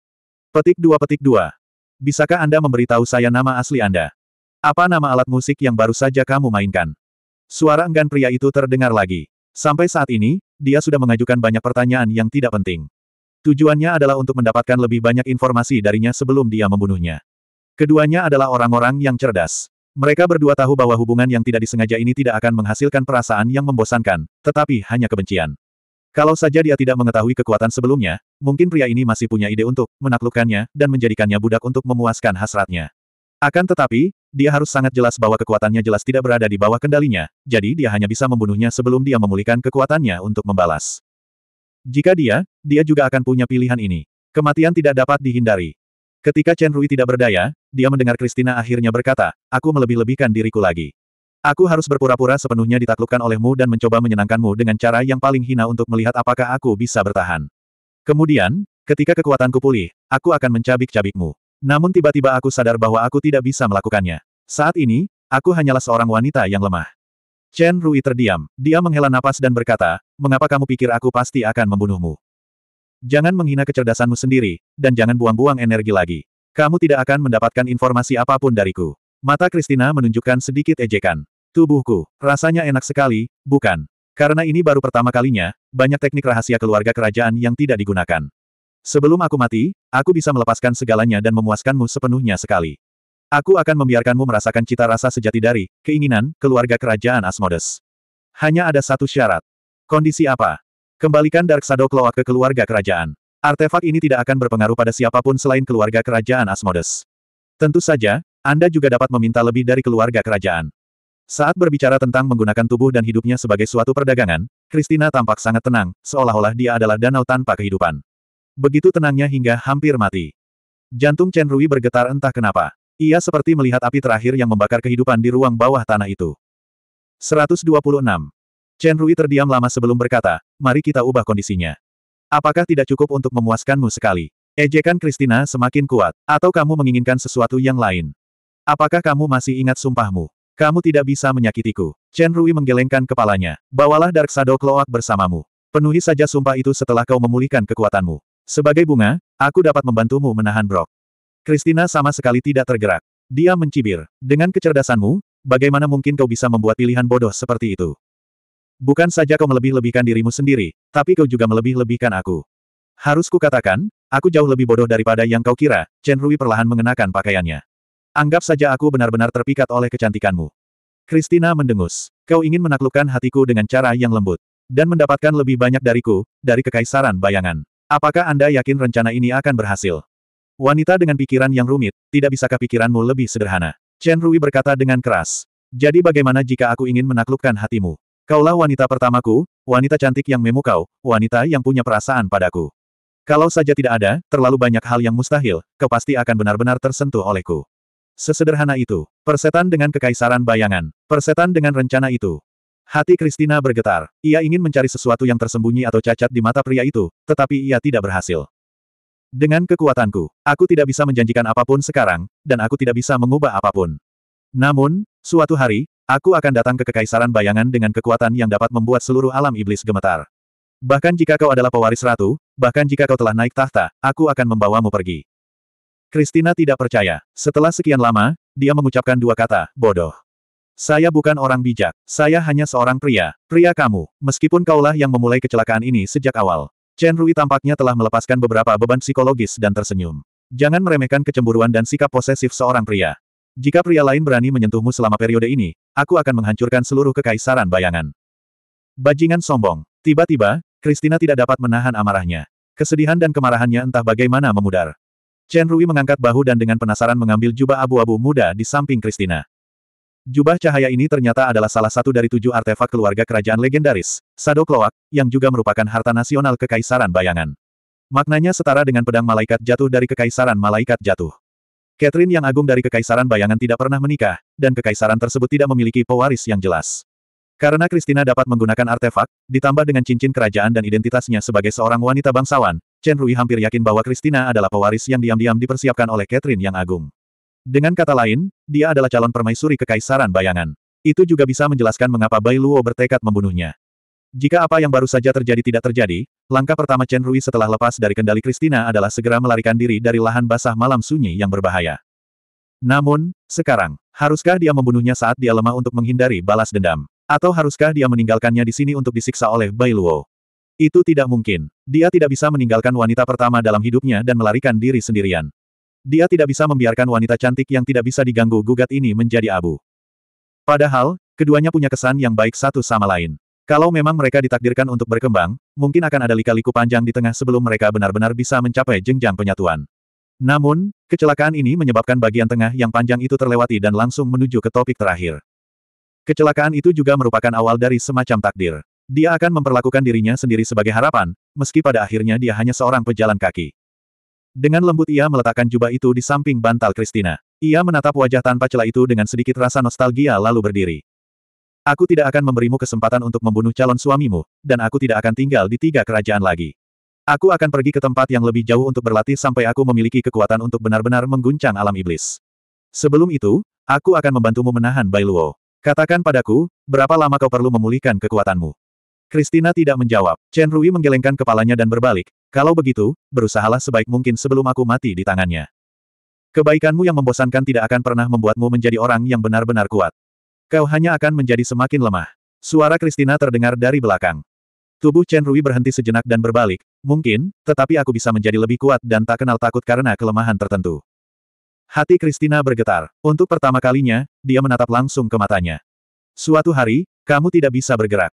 Petik dua petik dua. Bisakah Anda memberitahu saya nama asli Anda? Apa nama alat musik yang baru saja kamu mainkan? Suara enggan pria itu terdengar lagi. Sampai saat ini, dia sudah mengajukan banyak pertanyaan yang tidak penting. Tujuannya adalah untuk mendapatkan lebih banyak informasi darinya sebelum dia membunuhnya. Keduanya adalah orang-orang yang cerdas. Mereka berdua tahu bahwa hubungan yang tidak disengaja ini tidak akan menghasilkan perasaan yang membosankan, tetapi hanya kebencian. Kalau saja dia tidak mengetahui kekuatan sebelumnya, mungkin pria ini masih punya ide untuk menaklukkannya dan menjadikannya budak untuk memuaskan hasratnya. Akan tetapi, dia harus sangat jelas bahwa kekuatannya jelas tidak berada di bawah kendalinya, jadi dia hanya bisa membunuhnya sebelum dia memulihkan kekuatannya untuk membalas. Jika dia, dia juga akan punya pilihan ini. Kematian tidak dapat dihindari. Ketika Chen Rui tidak berdaya, dia mendengar Christina akhirnya berkata, aku melebih-lebihkan diriku lagi. Aku harus berpura-pura sepenuhnya ditaklukkan olehmu dan mencoba menyenangkanmu dengan cara yang paling hina untuk melihat apakah aku bisa bertahan. Kemudian, ketika kekuatanku pulih, aku akan mencabik-cabikmu. Namun tiba-tiba aku sadar bahwa aku tidak bisa melakukannya. Saat ini, aku hanyalah seorang wanita yang lemah. Chen Rui terdiam. Dia menghela napas dan berkata, mengapa kamu pikir aku pasti akan membunuhmu? Jangan menghina kecerdasanmu sendiri, dan jangan buang-buang energi lagi. Kamu tidak akan mendapatkan informasi apa pun dariku. Mata Christina menunjukkan sedikit ejekan. Tubuhku, rasanya enak sekali, bukan? Karena ini baru pertama kalinya, banyak teknik rahasia keluarga kerajaan yang tidak digunakan. Sebelum aku mati, aku bisa melepaskan segalanya dan memuaskanmu sepenuhnya sekali. Aku akan membiarkanmu merasakan cita rasa sejati dari keinginan keluarga kerajaan Asmodes. Hanya ada satu syarat. Kondisi apa? Kembalikan Dark Shadow Claw ke keluarga kerajaan. Artefak ini tidak akan berpengaruh pada siapa pun selain keluarga kerajaan Asmodes. Tentu saja, Anda juga dapat meminta lebih dari keluarga kerajaan. Saat berbicara tentang menggunakan tubuh dan hidupnya sebagai suatu perdagangan, Christina tampak sangat tenang, seolah-olah dia adalah danau tanpa kehidupan. Begitu tenangnya hingga hampir mati. Jantung Chen Rui bergetar entah kenapa. Ia seperti melihat api terakhir yang membakar kehidupan di ruang bawah tanah itu. 126. Chen Rui terdiam lama sebelum berkata, mari kita ubah kondisinya. Apakah tidak cukup untuk memuaskanmu sekali? Ejekan Christina semakin kuat, atau kamu menginginkan sesuatu yang lain? Apakah kamu masih ingat sumpahmu? Kamu tidak bisa menyakitiku. Chen Rui menggelengkan kepalanya. Bawalah Dark Shadow Cloak bersamamu. Penuhi saja sumpah itu setelah kau memulihkan kekuatanmu. Sebagai bunga, aku dapat membantumu menahan Brock. Christina sama sekali tidak tergerak. Dia mencibir. Dengan kecerdasanmu, bagaimana mungkin kau bisa membuat pilihan bodoh seperti itu? Bukan saja kau melebih-lebihkan dirimu sendiri, tapi kau juga melebih-lebihkan aku. Harus kukatakan, aku jauh lebih bodoh daripada yang kau kira, Chen Rui perlahan mengenakan pakaiannya. Anggap saja aku benar-benar terpikat oleh kecantikanmu. Christina mendengus. Kau ingin menaklukkan hatiku dengan cara yang lembut. Dan mendapatkan lebih banyak dariku, dari kekaisaran bayangan. Apakah Anda yakin rencana ini akan berhasil? Wanita dengan pikiran yang rumit, tidak bisakah pikiranmu lebih sederhana? Chen Rui berkata dengan keras. Jadi bagaimana jika aku ingin menaklukkan hatimu? Kaulah wanita pertamaku, wanita cantik yang memukau, wanita yang punya perasaan padaku. Kalau saja tidak ada, terlalu banyak hal yang mustahil, kau pasti akan benar-benar tersentuh olehku. Sesederhana itu. Persetan dengan kekaisaran bayangan. Persetan dengan rencana itu. Hati Christina bergetar. Ia ingin mencari sesuatu yang tersembunyi atau cacat di mata pria itu, tetapi ia tidak berhasil. Dengan kekuatanku, aku tidak bisa menjanjikan apa pun sekarang, dan aku tidak bisa mengubah apa pun. Namun, suatu hari, aku akan datang ke kekaisaran bayangan dengan kekuatan yang dapat membuat seluruh alam iblis gemetar. Bahkan jika kau adalah pewaris ratu, bahkan jika kau telah naik tahta, aku akan membawamu pergi. Christina tidak percaya. Setelah sekian lama, dia mengucapkan dua kata, bodoh. Saya bukan orang bijak. Saya hanya seorang pria. Pria kamu. Meskipun kaulah yang memulai kecelakaan ini sejak awal. Chen Rui tampaknya telah melepaskan beberapa beban psikologis dan tersenyum. Jangan meremehkan kecemburuan dan sikap posesif seorang pria. Jika pria lain berani menyentuhmu selama periode ini, aku akan menghancurkan seluruh kekaisaran bayangan. Bajingan sombong. Tiba-tiba, Christina tidak dapat menahan amarahnya. Kesedihan dan kemarahannya entah bagaimana memudar. Chen Rui mengangkat bahu dan dengan penasaran mengambil jubah abu-abu muda di samping Christina. Jubah cahaya ini ternyata adalah salah satu dari tujuh artefak keluarga kerajaan legendaris, Sado Kloak, yang juga merupakan harta nasional Kekaisaran Bayangan. Maknanya setara dengan pedang malaikat jatuh dari Kekaisaran Malaikat Jatuh. Catherine yang agung dari Kekaisaran Bayangan tidak pernah menikah, dan Kekaisaran tersebut tidak memiliki pewaris yang jelas. Karena Christina dapat menggunakan artefak, ditambah dengan cincin kerajaan dan identitasnya sebagai seorang wanita bangsawan, Chen Rui hampir yakin bahwa Christina adalah pewaris yang diam-diam dipersiapkan oleh Catherine yang agung. Dengan kata lain, dia adalah calon permaisuri kekaisaran bayangan. Itu juga bisa menjelaskan mengapa Bai Luo bertekad membunuhnya. Jika apa yang baru saja terjadi tidak terjadi, langkah pertama Chen Rui setelah lepas dari kendali Christina adalah segera melarikan diri dari lahan basah malam sunyi yang berbahaya. Namun, sekarang, haruskah dia membunuhnya saat dia lemah untuk menghindari balas dendam? Atau haruskah dia meninggalkannya di sini untuk disiksa oleh Bai Luo? Itu tidak mungkin. Dia tidak bisa meninggalkan wanita pertama dalam hidupnya dan melarikan diri sendirian. Dia tidak bisa membiarkan wanita cantik yang tidak bisa diganggu gugat ini menjadi abu. Padahal, keduanya punya kesan yang baik satu sama lain. Kalau memang mereka ditakdirkan untuk berkembang, mungkin akan ada lika-liku panjang di tengah sebelum mereka benar-benar bisa mencapai jenjang penyatuan. Namun, kecelakaan ini menyebabkan bagian tengah yang panjang itu terlewati dan langsung menuju ke topik terakhir. Kecelakaan itu juga merupakan awal dari semacam takdir. Dia akan memperlakukan dirinya sendiri sebagai harapan, meski pada akhirnya dia hanya seorang pejalan kaki. Dengan lembut ia meletakkan jubah itu di samping bantal Christina. Ia menatap wajah tanpa celah itu dengan sedikit rasa nostalgia lalu berdiri. Aku tidak akan memberimu kesempatan untuk membunuh calon suamimu, dan aku tidak akan tinggal di tiga kerajaan lagi. Aku akan pergi ke tempat yang lebih jauh untuk berlatih sampai aku memiliki kekuatan untuk benar-benar mengguncang alam iblis. Sebelum itu, aku akan membantumu menahan Bailuo. Katakan padaku, berapa lama kau perlu memulihkan kekuatanmu? Christina tidak menjawab. Chen Rui menggelengkan kepalanya dan berbalik, kalau begitu, berusahalah sebaik mungkin sebelum aku mati di tangannya. Kebaikanmu yang membosankan tidak akan pernah membuatmu menjadi orang yang benar-benar kuat. Kau hanya akan menjadi semakin lemah. Suara Christina terdengar dari belakang. Tubuh Chen Rui berhenti sejenak dan berbalik, mungkin, tetapi aku bisa menjadi lebih kuat dan tak kenal takut karena kelemahan tertentu. Hati Christina bergetar. Untuk pertama kalinya, dia menatap langsung ke matanya. Suatu hari, kamu tidak bisa bergerak.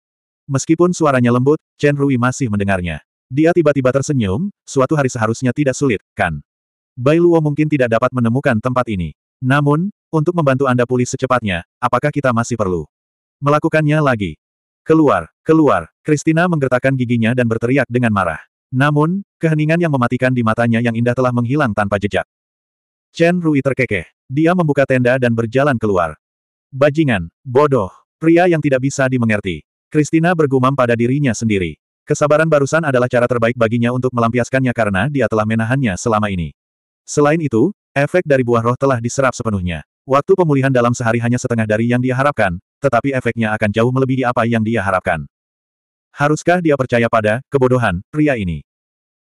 Meskipun suaranya lembut, Chen Rui masih mendengarnya. Dia tiba-tiba tersenyum, suatu hari seharusnya tidak sulit, kan? Bai Luo mungkin tidak dapat menemukan tempat ini. Namun, untuk membantu Anda pulih secepatnya, apakah kita masih perlu melakukannya lagi? Keluar, keluar. Christina menggertakkan giginya dan berteriak dengan marah. Namun, keheningan yang mematikan di matanya yang indah telah menghilang tanpa jejak. Chen Rui terkekeh. Dia membuka tenda dan berjalan keluar. Bajingan, bodoh, pria yang tidak bisa dimengerti. Christina bergumam pada dirinya sendiri. Kesabaran barusan adalah cara terbaik baginya untuk melampiaskannya karena dia telah menahannya selama ini. Selain itu, efek dari buah roh telah diserap sepenuhnya. Waktu pemulihan dalam sehari hanya setengah dari yang dia harapkan, tetapi efeknya akan jauh melebihi apa yang dia harapkan. Haruskah dia percaya pada kebodohan pria ini?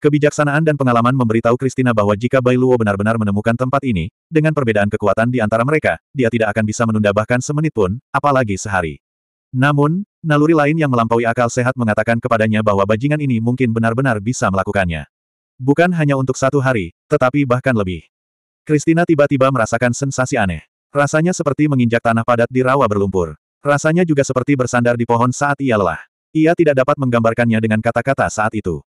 Kebijaksanaan dan pengalaman memberitahu Christina bahwa jika Bai Luo benar-benar menemukan tempat ini, dengan perbedaan kekuatan di antara mereka, dia tidak akan bisa menunda bahkan semenit pun, apalagi sehari. Namun, naluri lain yang melampaui akal sehat mengatakan kepadanya bahwa bajingan ini mungkin benar-benar bisa melakukannya. Bukan hanya untuk satu hari, tetapi bahkan lebih. Christina tiba-tiba merasakan sensasi aneh. Rasanya seperti menginjak tanah padat di rawa berlumpur. Rasanya juga seperti bersandar di pohon saat ia lelah. Ia tidak dapat menggambarkannya dengan kata-kata saat itu.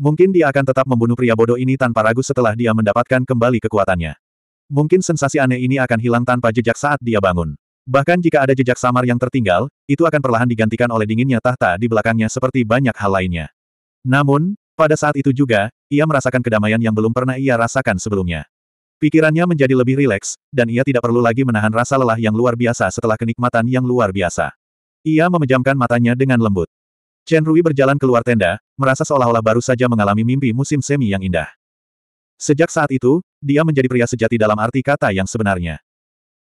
Mungkin dia akan tetap membunuh pria bodoh ini tanpa ragu setelah dia mendapatkan kembali kekuatannya. Mungkin sensasi aneh ini akan hilang tanpa jejak saat dia bangun. Bahkan jika ada jejak samar yang tertinggal, itu akan perlahan digantikan oleh dinginnya tahta di belakangnya seperti banyak hal lainnya. Namun, pada saat itu juga, ia merasakan kedamaian yang belum pernah ia rasakan sebelumnya. Pikirannya menjadi lebih rileks, dan ia tidak perlu lagi menahan rasa lelah yang luar biasa setelah kenikmatan yang luar biasa. Ia memejamkan matanya dengan lembut. Chen Rui berjalan keluar tenda, merasa seolah-olah baru saja mengalami mimpi musim semi yang indah. Sejak saat itu, dia menjadi pria sejati dalam arti kata yang sebenarnya.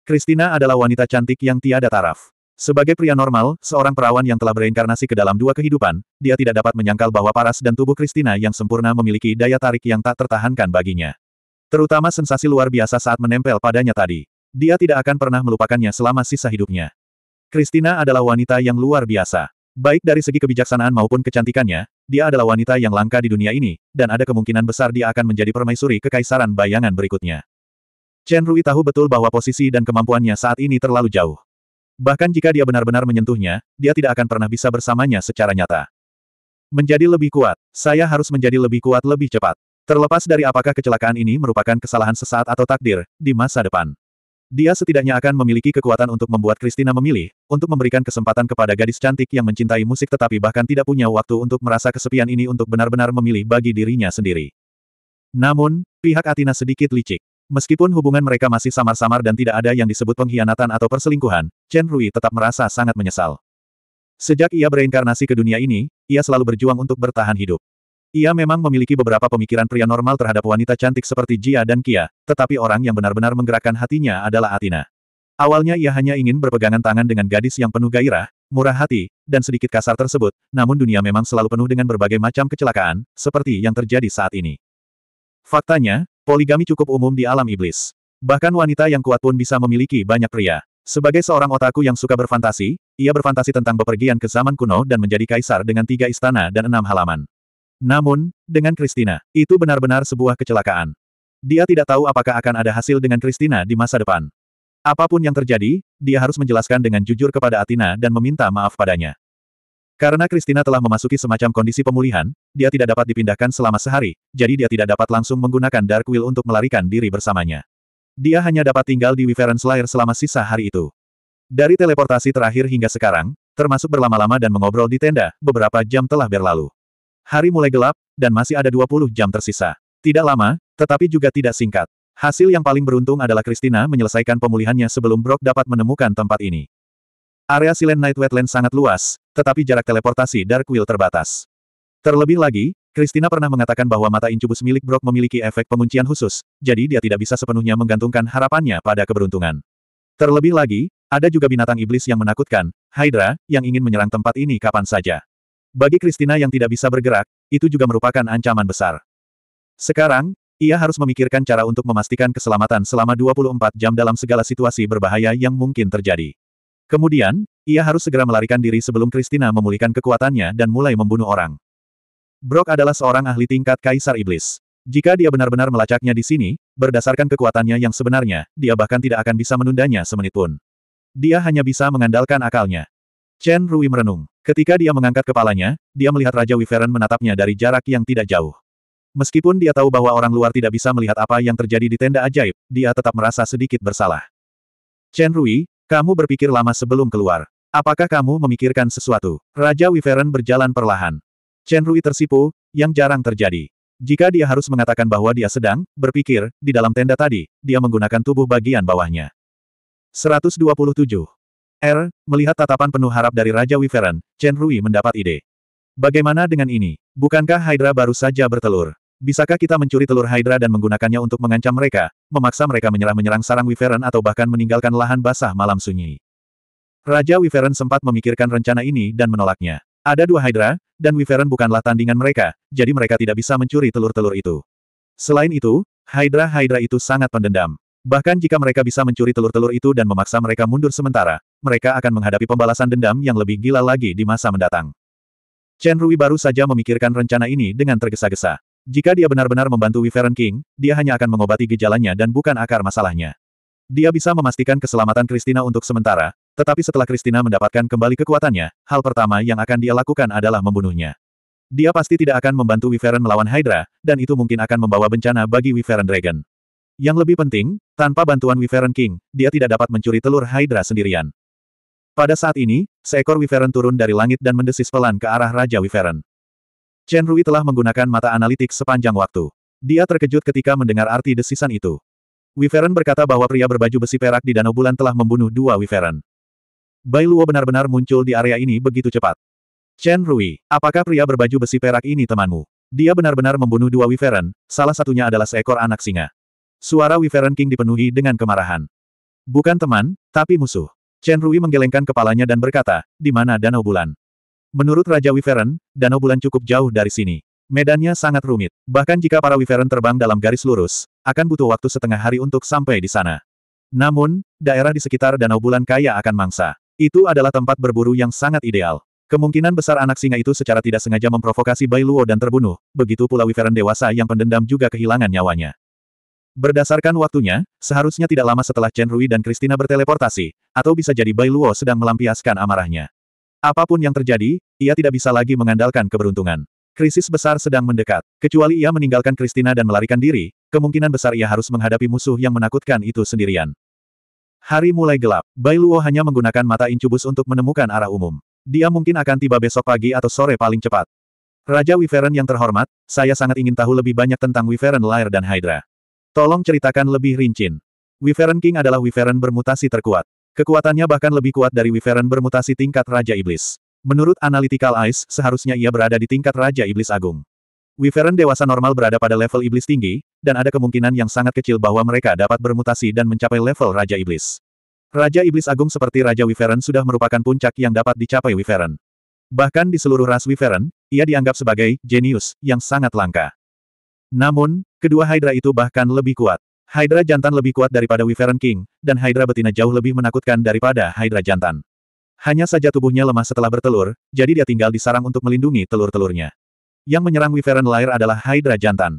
Christina adalah wanita cantik yang tiada taraf. Sebagai pria normal, seorang perawan yang telah bereinkarnasi ke dalam dua kehidupan, dia tidak dapat menyangkal bahwa paras dan tubuh Christina yang sempurna memiliki daya tarik yang tak tertahankan baginya. Terutama sensasi luar biasa saat menempel padanya tadi. Dia tidak akan pernah melupakannya selama sisa hidupnya. Christina adalah wanita yang luar biasa. Baik dari segi kebijaksanaan maupun kecantikannya, dia adalah wanita yang langka di dunia ini, dan ada kemungkinan besar dia akan menjadi permaisuri kekaisaran bayangan berikutnya. Chen Rui tahu betul bahwa posisi dan kemampuannya saat ini terlalu jauh. Bahkan jika dia benar-benar menyentuhnya, dia tidak akan pernah bisa bersamanya secara nyata. Menjadi lebih kuat, saya harus menjadi lebih kuat lebih cepat. Terlepas dari apakah kecelakaan ini merupakan kesalahan sesaat atau takdir, di masa depan. Dia setidaknya akan memiliki kekuatan untuk membuat Christina memilih, untuk memberikan kesempatan kepada gadis cantik yang mencintai musik tetapi bahkan tidak punya waktu untuk merasa kesepian ini untuk benar-benar memilih bagi dirinya sendiri. Namun, pihak Atina sedikit licik. Meskipun hubungan mereka masih samar-samar dan tidak ada yang disebut pengkhianatan atau perselingkuhan, Chen Rui tetap merasa sangat menyesal. Sejak ia bereinkarnasi ke dunia ini, ia selalu berjuang untuk bertahan hidup. Ia memang memiliki beberapa pemikiran pria normal terhadap wanita cantik seperti Jia dan Kia, tetapi orang yang benar-benar menggerakkan hatinya adalah Atina. Awalnya ia hanya ingin berpegangan tangan dengan gadis yang penuh gairah, murah hati, dan sedikit kasar tersebut, namun dunia memang selalu penuh dengan berbagai macam kecelakaan, seperti yang terjadi saat ini. Faktanya, poligami cukup umum di alam iblis. Bahkan wanita yang kuat pun bisa memiliki banyak pria. Sebagai seorang otaku yang suka berfantasi, ia berfantasi tentang bepergian ke zaman kuno dan menjadi kaisar dengan tiga istana dan enam halaman. Namun, dengan Christina, itu benar-benar sebuah kecelakaan. Dia tidak tahu apakah akan ada hasil dengan Christina di masa depan. Apa pun yang terjadi, dia harus menjelaskan dengan jujur kepada Atina dan meminta maaf padanya. Karena Christina telah memasuki semacam kondisi pemulihan, dia tidak dapat dipindahkan selama sehari, jadi dia tidak dapat langsung menggunakan Dark Will untuk melarikan diri bersamanya. Dia hanya dapat tinggal di Wyvern's Lair selama sisa hari itu. Dari teleportasi terakhir hingga sekarang, termasuk berlama-lama dan mengobrol di tenda, beberapa jam telah berlalu. Hari mulai gelap, dan masih ada 20 jam tersisa. Tidak lama, tetapi juga tidak singkat. Hasil yang paling beruntung adalah Christina menyelesaikan pemulihannya sebelum Brock dapat menemukan tempat ini. Area Silent Night Wetland sangat luas, tetapi jarak teleportasi Dark Wheel terbatas. Terlebih lagi, Christina pernah mengatakan bahwa mata incubus milik Brock memiliki efek penguncian khusus, jadi dia tidak bisa sepenuhnya menggantungkan harapannya pada keberuntungan. Terlebih lagi, ada juga binatang iblis yang menakutkan, Hydra, yang ingin menyerang tempat ini kapan saja. Bagi Christina yang tidak bisa bergerak, itu juga merupakan ancaman besar. Sekarang, ia harus memikirkan cara untuk memastikan keselamatan selama 24 jam dalam segala situasi berbahaya yang mungkin terjadi. Kemudian, ia harus segera melarikan diri sebelum Christina memulihkan kekuatannya dan mulai membunuh orang. Brock adalah seorang ahli tingkat Kaisar Iblis. Jika dia benar-benar melacaknya di sini, berdasarkan kekuatannya yang sebenarnya, dia bahkan tidak akan bisa menundanya semenit pun. Dia hanya bisa mengandalkan akalnya. Chen Rui merenung. Ketika dia mengangkat kepalanya, dia melihat Raja Wiferen menatapnya dari jarak yang tidak jauh. Meskipun dia tahu bahwa orang luar tidak bisa melihat apa yang terjadi di tenda ajaib, dia tetap merasa sedikit bersalah. Chen Rui, kamu berpikir lama sebelum keluar. Apakah kamu memikirkan sesuatu? Raja Wiferen berjalan perlahan. Chen Rui tersipu, yang jarang terjadi. Jika dia harus mengatakan bahwa dia sedang berpikir di dalam tenda tadi, dia menggunakan tubuh bagian bawahnya. 127. R. Melihat tatapan penuh harap dari Raja Wiferen, Chen Rui mendapat ide. Bagaimana dengan ini? Bukankah Hydra baru saja bertelur? Bisakah kita mencuri telur Hydra dan menggunakannya untuk mengancam mereka, memaksa mereka menyerah-menyerang sarang Wyvern atau bahkan meninggalkan lahan basah malam sunyi? Raja Wyvern sempat memikirkan rencana ini dan menolaknya. Ada dua Hydra, dan Wyvern bukanlah tandingan mereka, jadi mereka tidak bisa mencuri telur-telur itu. Selain itu, Hydra-Hydra itu sangat pendendam. Bahkan jika mereka bisa mencuri telur-telur itu dan memaksa mereka mundur sementara, mereka akan menghadapi pembalasan dendam yang lebih gila lagi di masa mendatang. Chen Rui baru saja memikirkan rencana ini dengan tergesa-gesa. Jika dia benar-benar membantu Wyvern King, dia hanya akan mengobati gejalanya dan bukan akar masalahnya. Dia bisa memastikan keselamatan Christina untuk sementara, tetapi setelah Christina mendapatkan kembali kekuatannya, hal pertama yang akan dia lakukan adalah membunuhnya. Dia pasti tidak akan membantu Wyvern melawan Hydra, dan itu mungkin akan membawa bencana bagi Wyvern Dragon. Yang lebih penting, tanpa bantuan Wyvern King, dia tidak dapat mencuri telur Hydra sendirian. Pada saat ini, seekor Wyvern turun dari langit dan mendesis pelan ke arah Raja Wyvern. Chen Rui telah menggunakan mata analitik sepanjang waktu. Dia terkejut ketika mendengar arti desisan itu. Wyvern berkata bahwa pria berbaju besi perak di Danau Bulan telah membunuh dua Wyvern. Bai Luo benar-benar muncul di area ini begitu cepat. Chen Rui, apakah pria berbaju besi perak ini temanmu? Dia benar-benar membunuh dua Wyvern, salah satunya adalah seekor anak singa. Suara Wyvern King dipenuhi dengan kemarahan. Bukan teman, tapi musuh. Chen Rui menggelengkan kepalanya dan berkata, di mana Danau Bulan? Menurut Raja Wyvern, Danau Bulan cukup jauh dari sini. Medannya sangat rumit. Bahkan jika para Wyvern terbang dalam garis lurus, akan butuh waktu setengah hari untuk sampai di sana. Namun, daerah di sekitar Danau Bulan kaya akan mangsa. Itu adalah tempat berburu yang sangat ideal. Kemungkinan besar anak singa itu secara tidak sengaja memprovokasi Bai Luo dan terbunuh, begitu pula Wyvern dewasa yang pendendam juga kehilangan nyawanya. Berdasarkan waktunya, seharusnya tidak lama setelah Chen Rui dan Christina berteleportasi, atau bisa jadi Bai Luo sedang melampiaskan amarahnya. Apa pun yang terjadi, ia tidak bisa lagi mengandalkan keberuntungan. Krisis besar sedang mendekat. Kecuali ia meninggalkan Christina dan melarikan diri, kemungkinan besar ia harus menghadapi musuh yang menakutkan itu sendirian. Hari mulai gelap. Bai Luo hanya menggunakan mata incubus untuk menemukan arah umum. Dia mungkin akan tiba besok pagi atau sore paling cepat. Raja Wyvern yang terhormat, saya sangat ingin tahu lebih banyak tentang Wyvern Lair dan Hydra. Tolong ceritakan lebih rinci. Wyvern King adalah Wyvern bermutasi terkuat. Kekuatannya bahkan lebih kuat dari Wyvern bermutasi tingkat Raja Iblis. Menurut Analytical Eyes, seharusnya ia berada di tingkat Raja Iblis Agung. Wyvern dewasa normal berada pada level iblis tinggi, dan ada kemungkinan yang sangat kecil bahwa mereka dapat bermutasi dan mencapai level Raja Iblis. Raja Iblis Agung seperti Raja Wyvern sudah merupakan puncak yang dapat dicapai Wyvern. Bahkan di seluruh ras Wyvern, ia dianggap sebagai jenius yang sangat langka. Namun, kedua Hydra itu bahkan lebih kuat. Hydra jantan lebih kuat daripada Wyvern King, dan Hydra betina jauh lebih menakutkan daripada Hydra jantan. Hanya saja tubuhnya lemah setelah bertelur, jadi dia tinggal di sarang untuk melindungi telur-telurnya. Yang menyerang Wyvern Lair adalah Hydra jantan.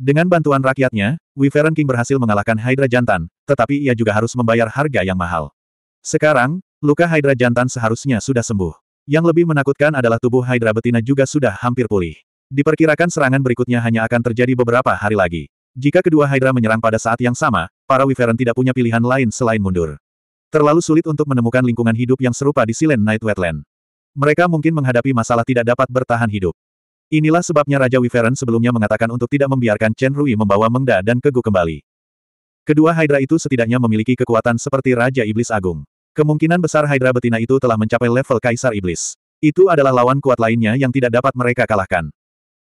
Dengan bantuan rakyatnya, Wyvern King berhasil mengalahkan Hydra jantan, tetapi ia juga harus membayar harga yang mahal. Sekarang, luka Hydra jantan seharusnya sudah sembuh. Yang lebih menakutkan adalah tubuh Hydra betina juga sudah hampir pulih. Diperkirakan serangan berikutnya hanya akan terjadi beberapa hari lagi. Jika kedua Hydra menyerang pada saat yang sama, para Wyvern tidak punya pilihan lain selain mundur. Terlalu sulit untuk menemukan lingkungan hidup yang serupa di Silent Night Wetland. Mereka mungkin menghadapi masalah tidak dapat bertahan hidup. Inilah sebabnya Raja Wyvern sebelumnya mengatakan untuk tidak membiarkan Chen Rui membawa Mengda dan Kegu kembali. Kedua Hydra itu setidaknya memiliki kekuatan seperti Raja Iblis Agung. Kemungkinan besar Hydra betina itu telah mencapai level Kaisar Iblis. Itu adalah lawan kuat lainnya yang tidak dapat mereka kalahkan.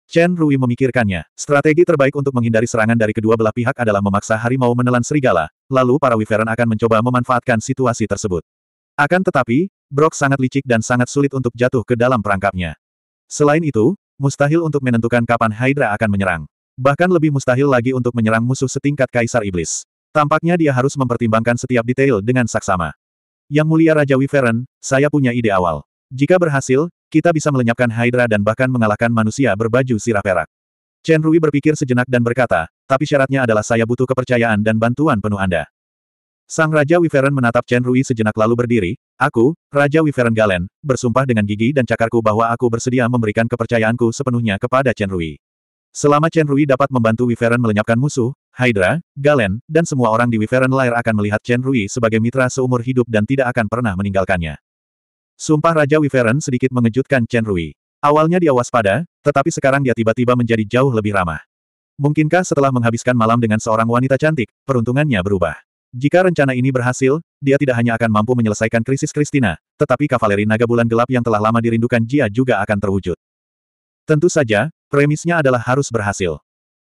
Chen Rui memikirkannya. Strategi terbaik untuk menghindari serangan dari kedua belah pihak adalah memaksa harimau menelan serigala, lalu para Wyvern akan mencoba memanfaatkan situasi tersebut. Akan tetapi, Brock sangat licik dan sangat sulit untuk jatuh ke dalam perangkapnya. Selain itu, mustahil untuk menentukan kapan Hydra akan menyerang. Bahkan lebih mustahil lagi untuk menyerang musuh setingkat Kaisar Iblis. Tampaknya dia harus mempertimbangkan setiap detail dengan saksama. Yang mulia Raja Wyvern, saya punya ide awal. Jika berhasil, kita bisa melenyapkan Hydra dan bahkan mengalahkan manusia berbaju sirah perak. Chen Rui berpikir sejenak dan berkata, tapi syaratnya adalah saya butuh kepercayaan dan bantuan penuh Anda. Sang Raja Wyvern menatap Chen Rui sejenak lalu berdiri, Aku, Raja Wyvern Galen, bersumpah dengan gigi dan cakarku bahwa aku bersedia memberikan kepercayaanku sepenuhnya kepada Chen Rui. Selama Chen Rui dapat membantu Wyvern melenyapkan musuh, Hydra, Galen, dan semua orang di Wyvern Lair akan melihat Chen Rui sebagai mitra seumur hidup dan tidak akan pernah meninggalkannya. Sumpah Raja Wyvern sedikit mengejutkan Chen Rui. Awalnya dia waspada, tetapi sekarang dia tiba-tiba menjadi jauh lebih ramah. Mungkinkah setelah menghabiskan malam dengan seorang wanita cantik, peruntungannya berubah? Jika rencana ini berhasil, dia tidak hanya akan mampu menyelesaikan krisis Kristina, tetapi kavaleri naga bulan gelap yang telah lama dirindukan Jia juga akan terwujud. Tentu saja, premisnya adalah harus berhasil.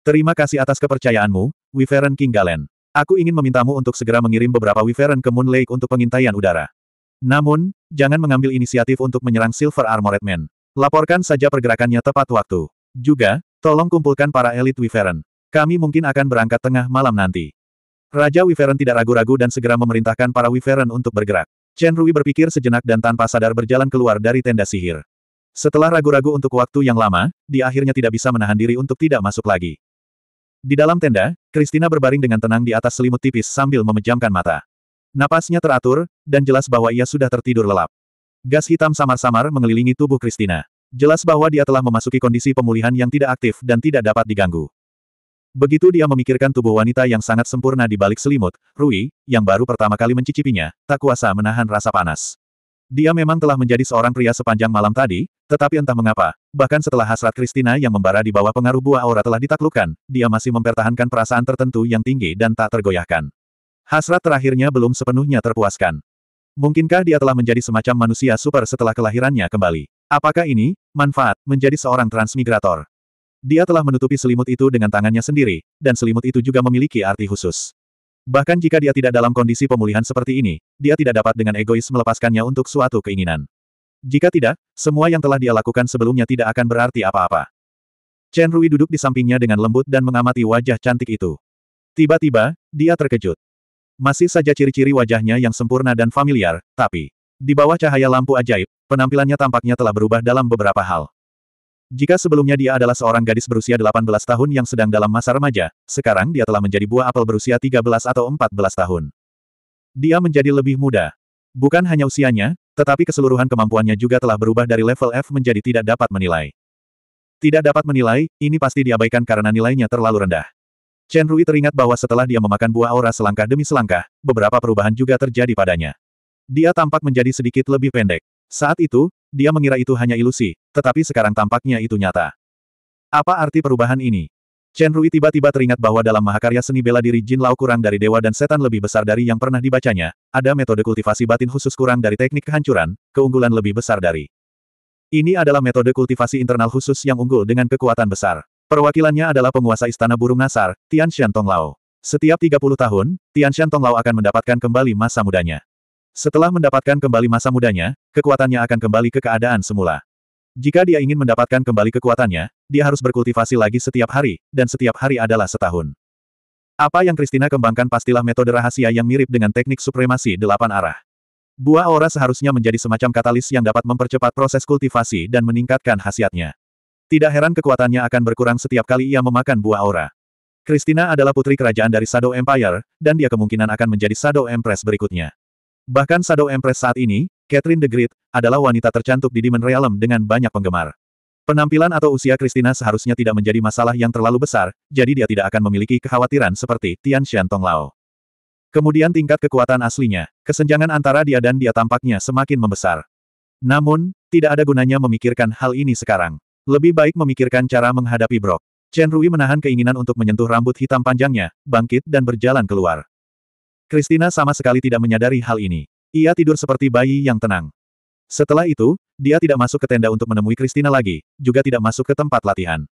Terima kasih atas kepercayaanmu, Wyvern King Galen. Aku ingin memintamu untuk segera mengirim beberapa Wyvern ke Moon Lake untuk pengintaian udara. Namun, jangan mengambil inisiatif untuk menyerang Silver Armored Man. Laporkan saja pergerakannya tepat waktu. Juga, tolong kumpulkan para elit Wyvern. Kami mungkin akan berangkat tengah malam nanti. Raja Wyvern tidak ragu-ragu dan segera memerintahkan para Wyvern untuk bergerak. Chen Rui berpikir sejenak dan tanpa sadar berjalan keluar dari tenda sihir. Setelah ragu-ragu untuk waktu yang lama, dia akhirnya tidak bisa menahan diri untuk tidak masuk lagi. Di dalam tenda, Christina berbaring dengan tenang di atas selimut tipis sambil memejamkan mata. Napasnya teratur, dan jelas bahwa ia sudah tertidur lelap. Gas hitam samar-samar mengelilingi tubuh Christina. Jelas bahwa dia telah memasuki kondisi pemulihan yang tidak aktif dan tidak dapat diganggu. Begitu dia memikirkan tubuh wanita yang sangat sempurna di balik selimut, Rui, yang baru pertama kali mencicipinya, tak kuasa menahan rasa panas. Dia memang telah menjadi seorang pria sepanjang malam tadi, tetapi entah mengapa, bahkan setelah hasrat Kristina yang membara di bawah pengaruh buah aura telah ditaklukkan, dia masih mempertahankan perasaan tertentu yang tinggi dan tak tergoyahkan. Hasrat terakhirnya belum sepenuhnya terpuaskan. Mungkinkah dia telah menjadi semacam manusia super setelah kelahirannya kembali? Apakah ini, manfaat, menjadi seorang transmigrator? Dia telah menutupi selimut itu dengan tangannya sendiri, dan selimut itu juga memiliki arti khusus. Bahkan jika dia tidak dalam kondisi pemulihan seperti ini, dia tidak dapat dengan egois melepaskannya untuk suatu keinginan. Jika tidak, semua yang telah dia lakukan sebelumnya tidak akan berarti apa-apa. Chen Rui duduk di sampingnya dengan lembut dan mengamati wajah cantik itu. Tiba-tiba, dia terkejut. Masih saja ciri-ciri wajahnya yang sempurna dan familiar, tapi, di bawah cahaya lampu ajaib, penampilannya tampaknya telah berubah dalam beberapa hal. Jika sebelumnya dia adalah seorang gadis berusia 18 tahun yang sedang dalam masa remaja, sekarang dia telah menjadi buah apel berusia 13 atau 14 tahun. Dia menjadi lebih muda. Bukan hanya usianya, tetapi keseluruhan kemampuannya juga telah berubah dari level F menjadi tidak dapat menilai. Tidak dapat menilai, ini pasti diabaikan karena nilainya terlalu rendah. Chen Rui teringat bahwa setelah dia memakan buah aura selangkah demi selangkah, beberapa perubahan juga terjadi padanya. Dia tampak menjadi sedikit lebih pendek. Saat itu, dia mengira itu hanya ilusi, tetapi sekarang tampaknya itu nyata. Apa arti perubahan ini? Chen Rui tiba-tiba teringat bahwa dalam mahakarya seni bela diri Jin Lao kurang dari dewa dan setan lebih besar dari yang pernah dibacanya, ada metode kultivasi batin khusus kurang dari teknik kehancuran, keunggulan lebih besar dari. Ini adalah metode kultivasi internal khusus yang unggul dengan kekuatan besar. Perwakilannya adalah penguasa istana burung Nasar, Tian Shan Tong Lao. Setiap 30 tahun, Tian Shan Tong Lao akan mendapatkan kembali masa mudanya. Setelah mendapatkan kembali masa mudanya, kekuatannya akan kembali ke keadaan semula. Jika dia ingin mendapatkan kembali kekuatannya, dia harus berkultivasi lagi setiap hari, dan setiap hari adalah setahun. Apa yang Kristina kembangkan pastilah metode rahasia yang mirip dengan teknik supremasi delapan arah. Buah aura seharusnya menjadi semacam katalis yang dapat mempercepat proses kultivasi dan meningkatkan khasiatnya. Tidak heran kekuatannya akan berkurang setiap kali ia memakan buah aura. Kristina adalah putri kerajaan dari Shadow Empire, dan dia kemungkinan akan menjadi Shadow Empress berikutnya. Bahkan Shadow Empress saat ini, Catherine the Great, adalah wanita tercantik di Demon Realm dengan banyak penggemar. Penampilan atau usia Christina seharusnya tidak menjadi masalah yang terlalu besar, jadi dia tidak akan memiliki kekhawatiran seperti Tian Shan Tong Lao. Kemudian tingkat kekuatan aslinya, kesenjangan antara dia dan dia tampaknya semakin membesar. Namun, tidak ada gunanya memikirkan hal ini sekarang. Lebih baik memikirkan cara menghadapi Brock. Chen Rui menahan keinginan untuk menyentuh rambut hitam panjangnya, bangkit dan berjalan keluar. Christina sama sekali tidak menyadari hal ini. Ia tidur seperti bayi yang tenang. Setelah itu, dia tidak masuk ke tenda untuk menemui Christina lagi, juga tidak masuk ke tempat latihan.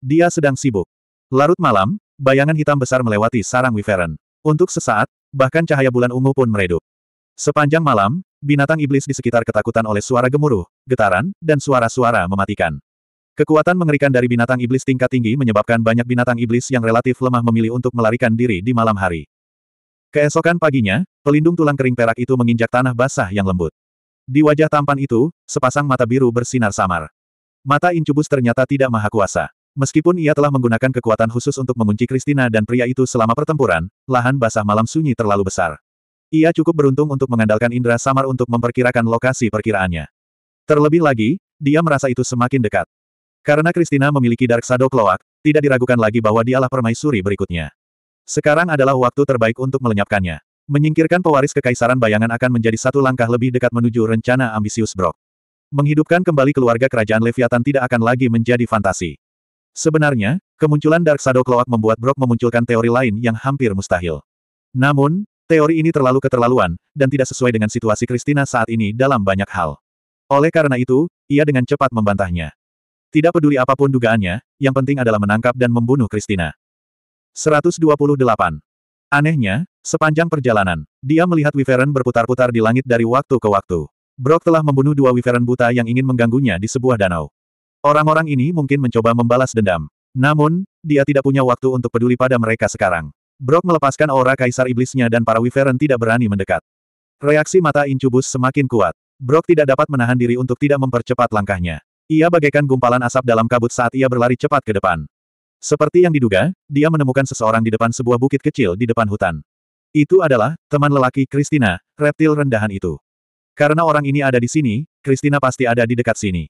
Dia sedang sibuk. Larut malam, bayangan hitam besar melewati sarang Wyvern. Untuk sesaat, bahkan cahaya bulan ungu pun meredup. Sepanjang malam, binatang iblis di sekitar ketakutan oleh suara gemuruh, getaran, dan suara-suara mematikan. Kekuatan mengerikan dari binatang iblis tingkat tinggi menyebabkan banyak binatang iblis yang relatif lemah memilih untuk melarikan diri di malam hari. Keesokan paginya, pelindung tulang kering perak itu menginjak tanah basah yang lembut. Di wajah tampan itu, sepasang mata biru bersinar samar. Mata Incubus ternyata tidak maha kuasa. Meskipun ia telah menggunakan kekuatan khusus untuk mengunci Christina dan pria itu selama pertempuran, lahan basah malam sunyi terlalu besar. Ia cukup beruntung untuk mengandalkan indera samar untuk memperkirakan lokasi perkiraannya. Terlebih lagi, dia merasa itu semakin dekat. Karena Christina memiliki Dark Shadow Cloak, tidak diragukan lagi bahwa dialah permaisuri berikutnya. Sekarang adalah waktu terbaik untuk melenyapkannya. Menyingkirkan pewaris kekaisaran bayangan akan menjadi satu langkah lebih dekat menuju rencana ambisius Brock. Menghidupkan kembali keluarga kerajaan Leviathan tidak akan lagi menjadi fantasi. Sebenarnya, kemunculan Dark Shadow Cloak membuat Brock memunculkan teori lain yang hampir mustahil. Namun, teori ini terlalu keterlaluan, dan tidak sesuai dengan situasi Christina saat ini dalam banyak hal. Oleh karena itu, ia dengan cepat membantahnya. Tidak peduli apa pun dugaannya, yang penting adalah menangkap dan membunuh Christina. 128. Anehnya, sepanjang perjalanan, dia melihat Wyvern berputar-putar di langit dari waktu ke waktu. Brock telah membunuh dua Wyvern buta yang ingin mengganggunya di sebuah danau. Orang-orang ini mungkin mencoba membalas dendam. Namun, dia tidak punya waktu untuk peduli pada mereka sekarang. Brock melepaskan aura kaisar iblisnya dan para Wyvern tidak berani mendekat. Reaksi mata Incubus semakin kuat. Brock tidak dapat menahan diri untuk tidak mempercepat langkahnya. Ia bagaikan gumpalan asap dalam kabut saat ia berlari cepat ke depan. Seperti yang diduga, dia menemukan seseorang di depan sebuah bukit kecil di depan hutan. Itu adalah, teman lelaki Christina, reptil rendahan itu. Karena orang ini ada di sini, Christina pasti ada di dekat sini.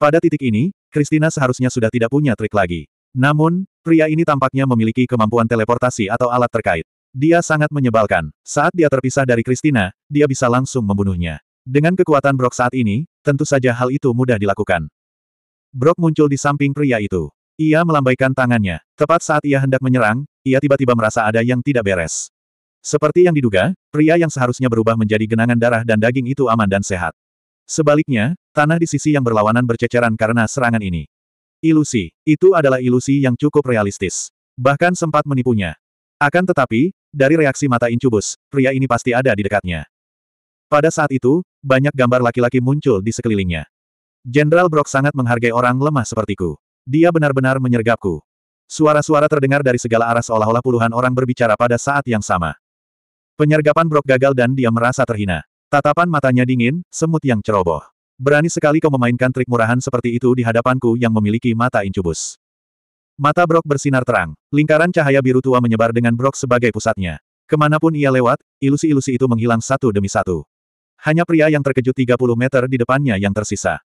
Pada titik ini, Christina seharusnya sudah tidak punya trik lagi. Namun, pria ini tampaknya memiliki kemampuan teleportasi atau alat terkait. Dia sangat menyebalkan. Saat dia terpisah dari Christina, dia bisa langsung membunuhnya. Dengan kekuatan Brock saat ini, tentu saja hal itu mudah dilakukan. Brock muncul di samping pria itu. Ia melambaikan tangannya. Tepat saat ia hendak menyerang, ia tiba-tiba merasa ada yang tidak beres. Seperti yang diduga, pria yang seharusnya berubah menjadi genangan darah dan daging itu aman dan sehat. Sebaliknya, tanah di sisi yang berlawanan berceceran karena serangan ini. Ilusi. Itu adalah ilusi yang cukup realistis. Bahkan sempat menipunya. Akan tetapi, dari reaksi mata Incubus, pria ini pasti ada di dekatnya. Pada saat itu, banyak gambar laki-laki muncul di sekelilingnya. Jenderal Brock sangat menghargai orang lemah sepertiku. Dia benar-benar menyergapku. Suara-suara terdengar dari segala arah seolah-olah puluhan orang berbicara pada saat yang sama. Penyergapan Brock gagal dan dia merasa terhina. Tatapan matanya dingin, semut yang ceroboh. Berani sekali kau memainkan trik murahan seperti itu di hadapanku yang memiliki mata incubus. Mata Brock bersinar terang. Lingkaran cahaya biru tua menyebar dengan Brock sebagai pusatnya. Ke mana pun ia lewat, ilusi-ilusi itu menghilang satu demi satu. Hanya pria yang terkejut 30 meter di depannya yang tersisa.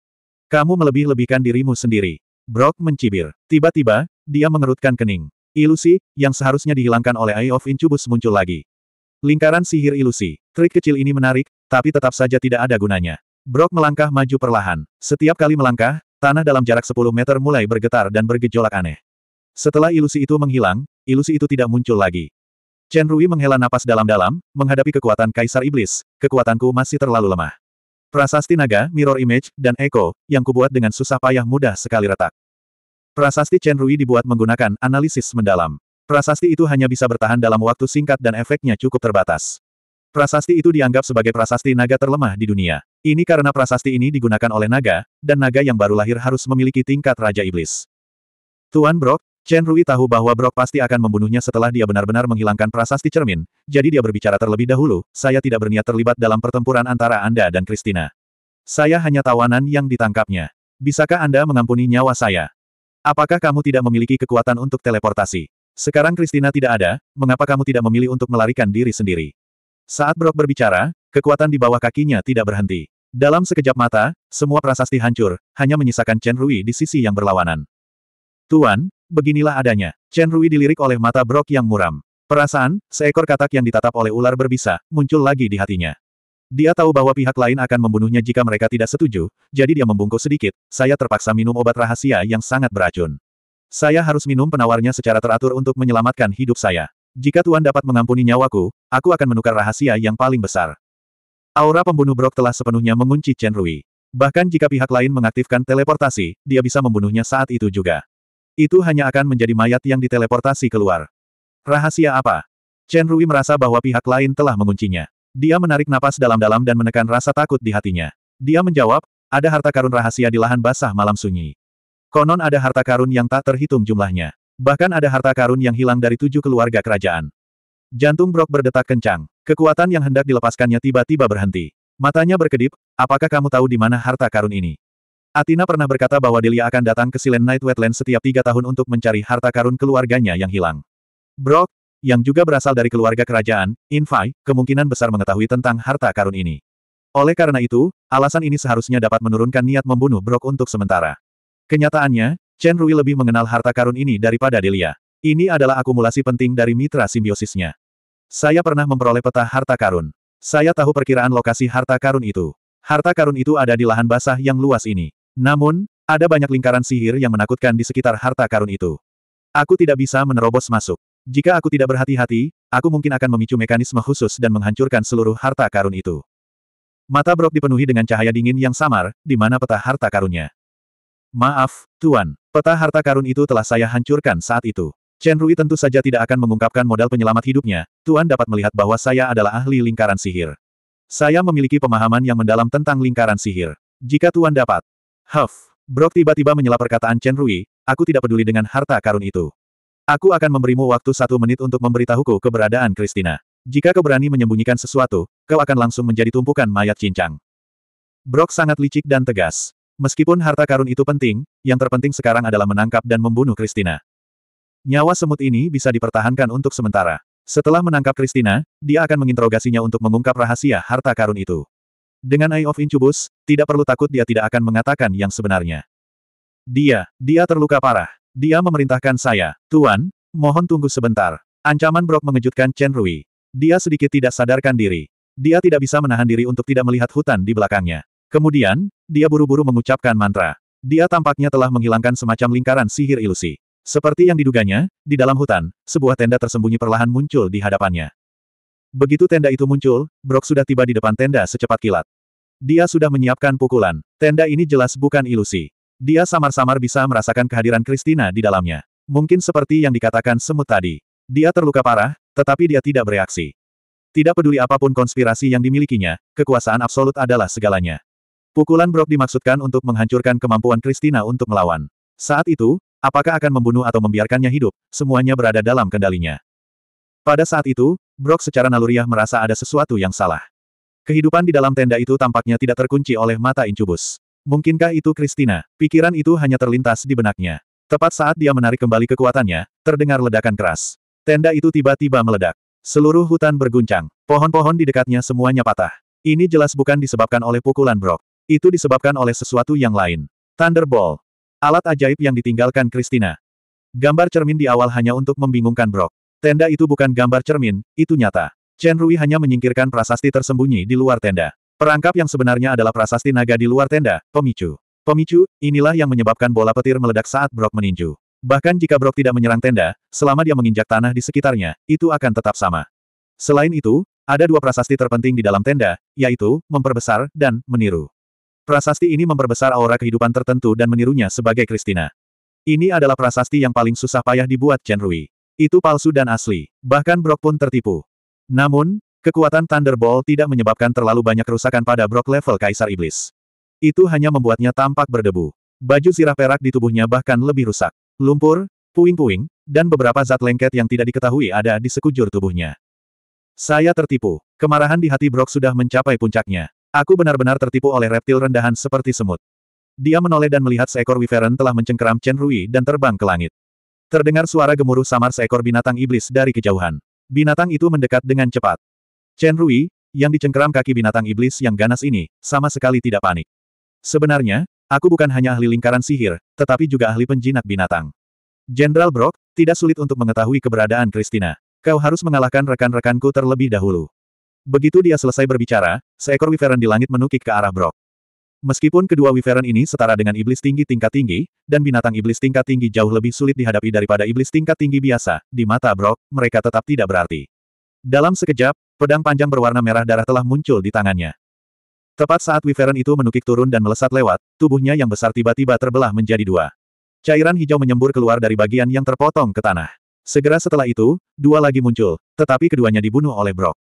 Kamu melebih-lebihkan dirimu sendiri. Brock mencibir. Tiba-tiba, dia mengerutkan kening. Ilusi, yang seharusnya dihilangkan oleh Eye of Incubus muncul lagi. Lingkaran sihir ilusi. Trik kecil ini menarik, tapi tetap saja tidak ada gunanya. Brock melangkah maju perlahan. Setiap kali melangkah, tanah dalam jarak 10 meter mulai bergetar dan bergejolak aneh. Setelah ilusi itu menghilang, ilusi itu tidak muncul lagi. Chen Rui menghela napas dalam-dalam, menghadapi kekuatan Kaisar Iblis, kekuatanku masih terlalu lemah. Prasasti naga, mirror image, dan echo, yang kubuat dengan susah payah mudah sekali retak. Prasasti Chen Rui dibuat menggunakan analisis mendalam. Prasasti itu hanya bisa bertahan dalam waktu singkat dan efeknya cukup terbatas. Prasasti itu dianggap sebagai prasasti naga terlemah di dunia. Ini karena prasasti ini digunakan oleh naga, dan naga yang baru lahir harus memiliki tingkat Raja Iblis. Tuan Brock, Chen Rui tahu bahwa Brock pasti akan membunuhnya setelah dia benar-benar menghilangkan prasasti cermin, jadi dia berbicara terlebih dahulu, saya tidak berniat terlibat dalam pertempuran antara Anda dan Christina. Saya hanya tawanan yang ditangkapnya. Bisakah Anda mengampuni nyawa saya? Apakah kamu tidak memiliki kekuatan untuk teleportasi? Sekarang Christina tidak ada, mengapa kamu tidak memilih untuk melarikan diri sendiri? Saat Brock berbicara, kekuatan di bawah kakinya tidak berhenti. Dalam sekejap mata, semua prasasti hancur, hanya menyisakan Chen Rui di sisi yang berlawanan. Tuan, beginilah adanya. Chen Rui dilirik oleh mata Brock yang muram. Perasaan, seekor katak yang ditatap oleh ular berbisa, muncul lagi di hatinya. Dia tahu bahwa pihak lain akan membunuhnya jika mereka tidak setuju, jadi dia membungkuk sedikit, saya terpaksa minum obat rahasia yang sangat beracun. Saya harus minum penawarnya secara teratur untuk menyelamatkan hidup saya. Jika Tuan dapat mengampuni nyawaku, aku akan menukar rahasia yang paling besar. Aura pembunuh Brock telah sepenuhnya mengunci Chen Rui. Bahkan jika pihak lain mengaktifkan teleportasi, dia bisa membunuhnya saat itu juga. Itu hanya akan menjadi mayat yang diteleportasi keluar. Rahasia apa? Chen Rui merasa bahwa pihak lain telah menguncinya. Dia menarik napas dalam-dalam dan menekan rasa takut di hatinya. Dia menjawab, ada harta karun rahasia di lahan basah malam sunyi. Konon ada harta karun yang tak terhitung jumlahnya. Bahkan ada harta karun yang hilang dari tujuh keluarga kerajaan. Jantung Brock berdetak kencang. Kekuatan yang hendak dilepaskannya tiba-tiba berhenti. Matanya berkedip, apakah kamu tahu di mana harta karun ini? Atina pernah berkata bahwa Delia akan datang ke Silent Night Wetland setiap tiga tahun untuk mencari harta karun keluarganya yang hilang. Brock, yang juga berasal dari keluarga kerajaan, Infai, kemungkinan besar mengetahui tentang harta karun ini. Oleh karena itu, alasan ini seharusnya dapat menurunkan niat membunuh Brock untuk sementara. Kenyataannya, Chen Rui lebih mengenal harta karun ini daripada Delia. Ini adalah akumulasi penting dari mitra simbiosisnya. Saya pernah memperoleh peta harta karun. Saya tahu perkiraan lokasi harta karun itu. Harta karun itu ada di lahan basah yang luas ini. Namun, ada banyak lingkaran sihir yang menakutkan di sekitar harta karun itu. Aku tidak bisa menerobos masuk. Jika aku tidak berhati-hati, aku mungkin akan memicu mekanisme khusus dan menghancurkan seluruh harta karun itu. Mata Brok dipenuhi dengan cahaya dingin yang samar, di mana peta harta karunnya. Maaf, Tuan. Peta harta karun itu telah saya hancurkan saat itu. Chen Rui tentu saja tidak akan mengungkapkan modal penyelamat hidupnya, Tuan dapat melihat bahwa saya adalah ahli lingkaran sihir. Saya memiliki pemahaman yang mendalam tentang lingkaran sihir. Jika Tuan dapat. Huff. Brock tiba-tiba menyela perkataan Chen Rui, aku tidak peduli dengan harta karun itu. Aku akan memberimu waktu satu menit untuk memberitahuku keberadaan Christina. Jika kau berani menyembunyikan sesuatu, kau akan langsung menjadi tumpukan mayat cincang. Brock sangat licik dan tegas. Meskipun harta karun itu penting, yang terpenting sekarang adalah menangkap dan membunuh Christina. Nyawa semut ini bisa dipertahankan untuk sementara. Setelah menangkap Christina, dia akan menginterogasinya untuk mengungkap rahasia harta karun itu. Dengan Eye of Incubus, tidak perlu takut dia tidak akan mengatakan yang sebenarnya. Dia, dia terluka parah. Dia memerintahkan saya, Tuan, mohon tunggu sebentar. Ancaman Brock mengejutkan Chen Rui. Dia sedikit tidak sadarkan diri. Dia tidak bisa menahan diri untuk tidak melihat hutan di belakangnya. Kemudian, dia buru-buru mengucapkan mantra. Dia tampaknya telah menghilangkan semacam lingkaran sihir ilusi. Seperti yang diduganya, di dalam hutan, sebuah tenda tersembunyi perlahan muncul di hadapannya. Begitu tenda itu muncul, Brock sudah tiba di depan tenda secepat kilat. Dia sudah menyiapkan pukulan. Tenda ini jelas bukan ilusi. Dia samar-samar bisa merasakan kehadiran Christina di dalamnya. Mungkin seperti yang dikatakan semut tadi. Dia terluka parah, tetapi dia tidak bereaksi. Tidak peduli apa pun konspirasi yang dimilikinya, kekuasaan absolut adalah segalanya. Pukulan Brock dimaksudkan untuk menghancurkan kemampuan Christina untuk melawan. Saat itu, Apakah akan membunuh atau membiarkannya hidup, semuanya berada dalam kendalinya. Pada saat itu, Brock secara naluriah merasa ada sesuatu yang salah. Kehidupan di dalam tenda itu tampaknya tidak terkunci oleh mata incubus. Mungkinkah itu Christina? Pikiran itu hanya terlintas di benaknya. Tepat saat dia menarik kembali kekuatannya, terdengar ledakan keras. Tenda itu tiba-tiba meledak. Seluruh hutan berguncang. Pohon-pohon di dekatnya semuanya patah. Ini jelas bukan disebabkan oleh pukulan Brock. Itu disebabkan oleh sesuatu yang lain. Thunderbolt. Alat ajaib yang ditinggalkan Christina. Gambar cermin di awal hanya untuk membingungkan Brock. Tenda itu bukan gambar cermin, itu nyata. Chen Rui hanya menyingkirkan prasasti tersembunyi di luar tenda. Perangkap yang sebenarnya adalah prasasti naga di luar tenda, pemicu. Pemicu, inilah yang menyebabkan bola petir meledak saat Brock meninju. Bahkan jika Brock tidak menyerang tenda, selama dia menginjak tanah di sekitarnya, itu akan tetap sama. Selain itu, ada dua prasasti terpenting di dalam tenda, yaitu, memperbesar, dan, meniru. Prasasti ini memperbesar aura kehidupan tertentu dan menirunya sebagai Christina. Ini adalah prasasti yang paling susah payah dibuat Chen Rui. Itu palsu dan asli. Bahkan Brock pun tertipu. Namun, kekuatan Thunderbolt tidak menyebabkan terlalu banyak kerusakan pada Brock level Kaisar Iblis. Itu hanya membuatnya tampak berdebu. Baju zirah perak di tubuhnya bahkan lebih rusak. Lumpur, puing-puing, dan beberapa zat lengket yang tidak diketahui ada di sekujur tubuhnya. Saya tertipu. Kemarahan di hati Brock sudah mencapai puncaknya. Aku benar-benar tertipu oleh reptil rendahan seperti semut. Dia menoleh dan melihat seekor Wyvern telah mencengkeram Chen Rui dan terbang ke langit. Terdengar suara gemuruh samar seekor binatang iblis dari kejauhan. Binatang itu mendekat dengan cepat. Chen Rui, yang dicengkeram kaki binatang iblis yang ganas ini, sama sekali tidak panik. Sebenarnya, aku bukan hanya ahli lingkaran sihir, tetapi juga ahli penjinak binatang. Jenderal Brock, tidak sulit untuk mengetahui keberadaan Christina. Kau harus mengalahkan rekan-rekanku terlebih dahulu. Begitu dia selesai berbicara, seekor Wyvern di langit menukik ke arah Brock. Meskipun kedua Wyvern ini setara dengan iblis tinggi tingkat tinggi, dan binatang iblis tingkat tinggi jauh lebih sulit dihadapi daripada iblis tingkat tinggi biasa, di mata Brock, mereka tetap tidak berarti. Dalam sekejap, pedang panjang berwarna merah darah telah muncul di tangannya. Tepat saat Wyvern itu menukik turun dan melesat lewat, tubuhnya yang besar tiba-tiba terbelah menjadi dua. Cairan hijau menyembur keluar dari bagian yang terpotong ke tanah. Segera setelah itu, dua lagi muncul, tetapi keduanya dibunuh oleh Brock.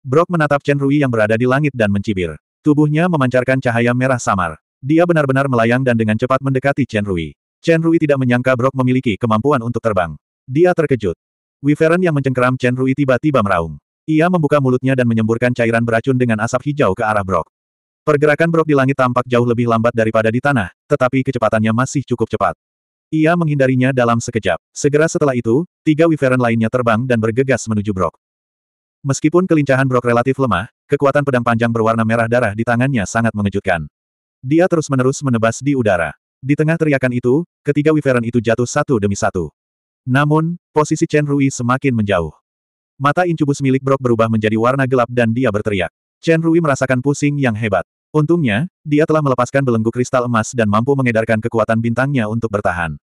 Brock menatap Chen Rui yang berada di langit dan mencibir. Tubuhnya memancarkan cahaya merah samar. Dia benar-benar melayang dan dengan cepat mendekati Chen Rui. Chen Rui tidak menyangka Brock memiliki kemampuan untuk terbang. Dia terkejut. Wyvern yang mencengkeram Chen Rui tiba-tiba meraung. Ia membuka mulutnya dan menyemburkan cairan beracun dengan asap hijau ke arah Brock. Pergerakan Brock di langit tampak jauh lebih lambat daripada di tanah, tetapi kecepatannya masih cukup cepat. Ia menghindarinya dalam sekejap. Segera setelah itu, tiga Wyvern lainnya terbang dan bergegas menuju Brock. Meskipun kelincahan Brock relatif lemah, kekuatan pedang panjang berwarna merah darah di tangannya sangat mengejutkan. Dia terus-menerus menebas di udara. Di tengah teriakan itu, ketiga Wyvern itu jatuh satu demi satu. Namun, posisi Chen Rui semakin menjauh. Mata incubus milik Brock berubah menjadi warna gelap dan dia berteriak. Chen Rui merasakan pusing yang hebat. Untungnya, dia telah melepaskan belenggu kristal emas dan mampu mengedarkan kekuatan bintangnya untuk bertahan.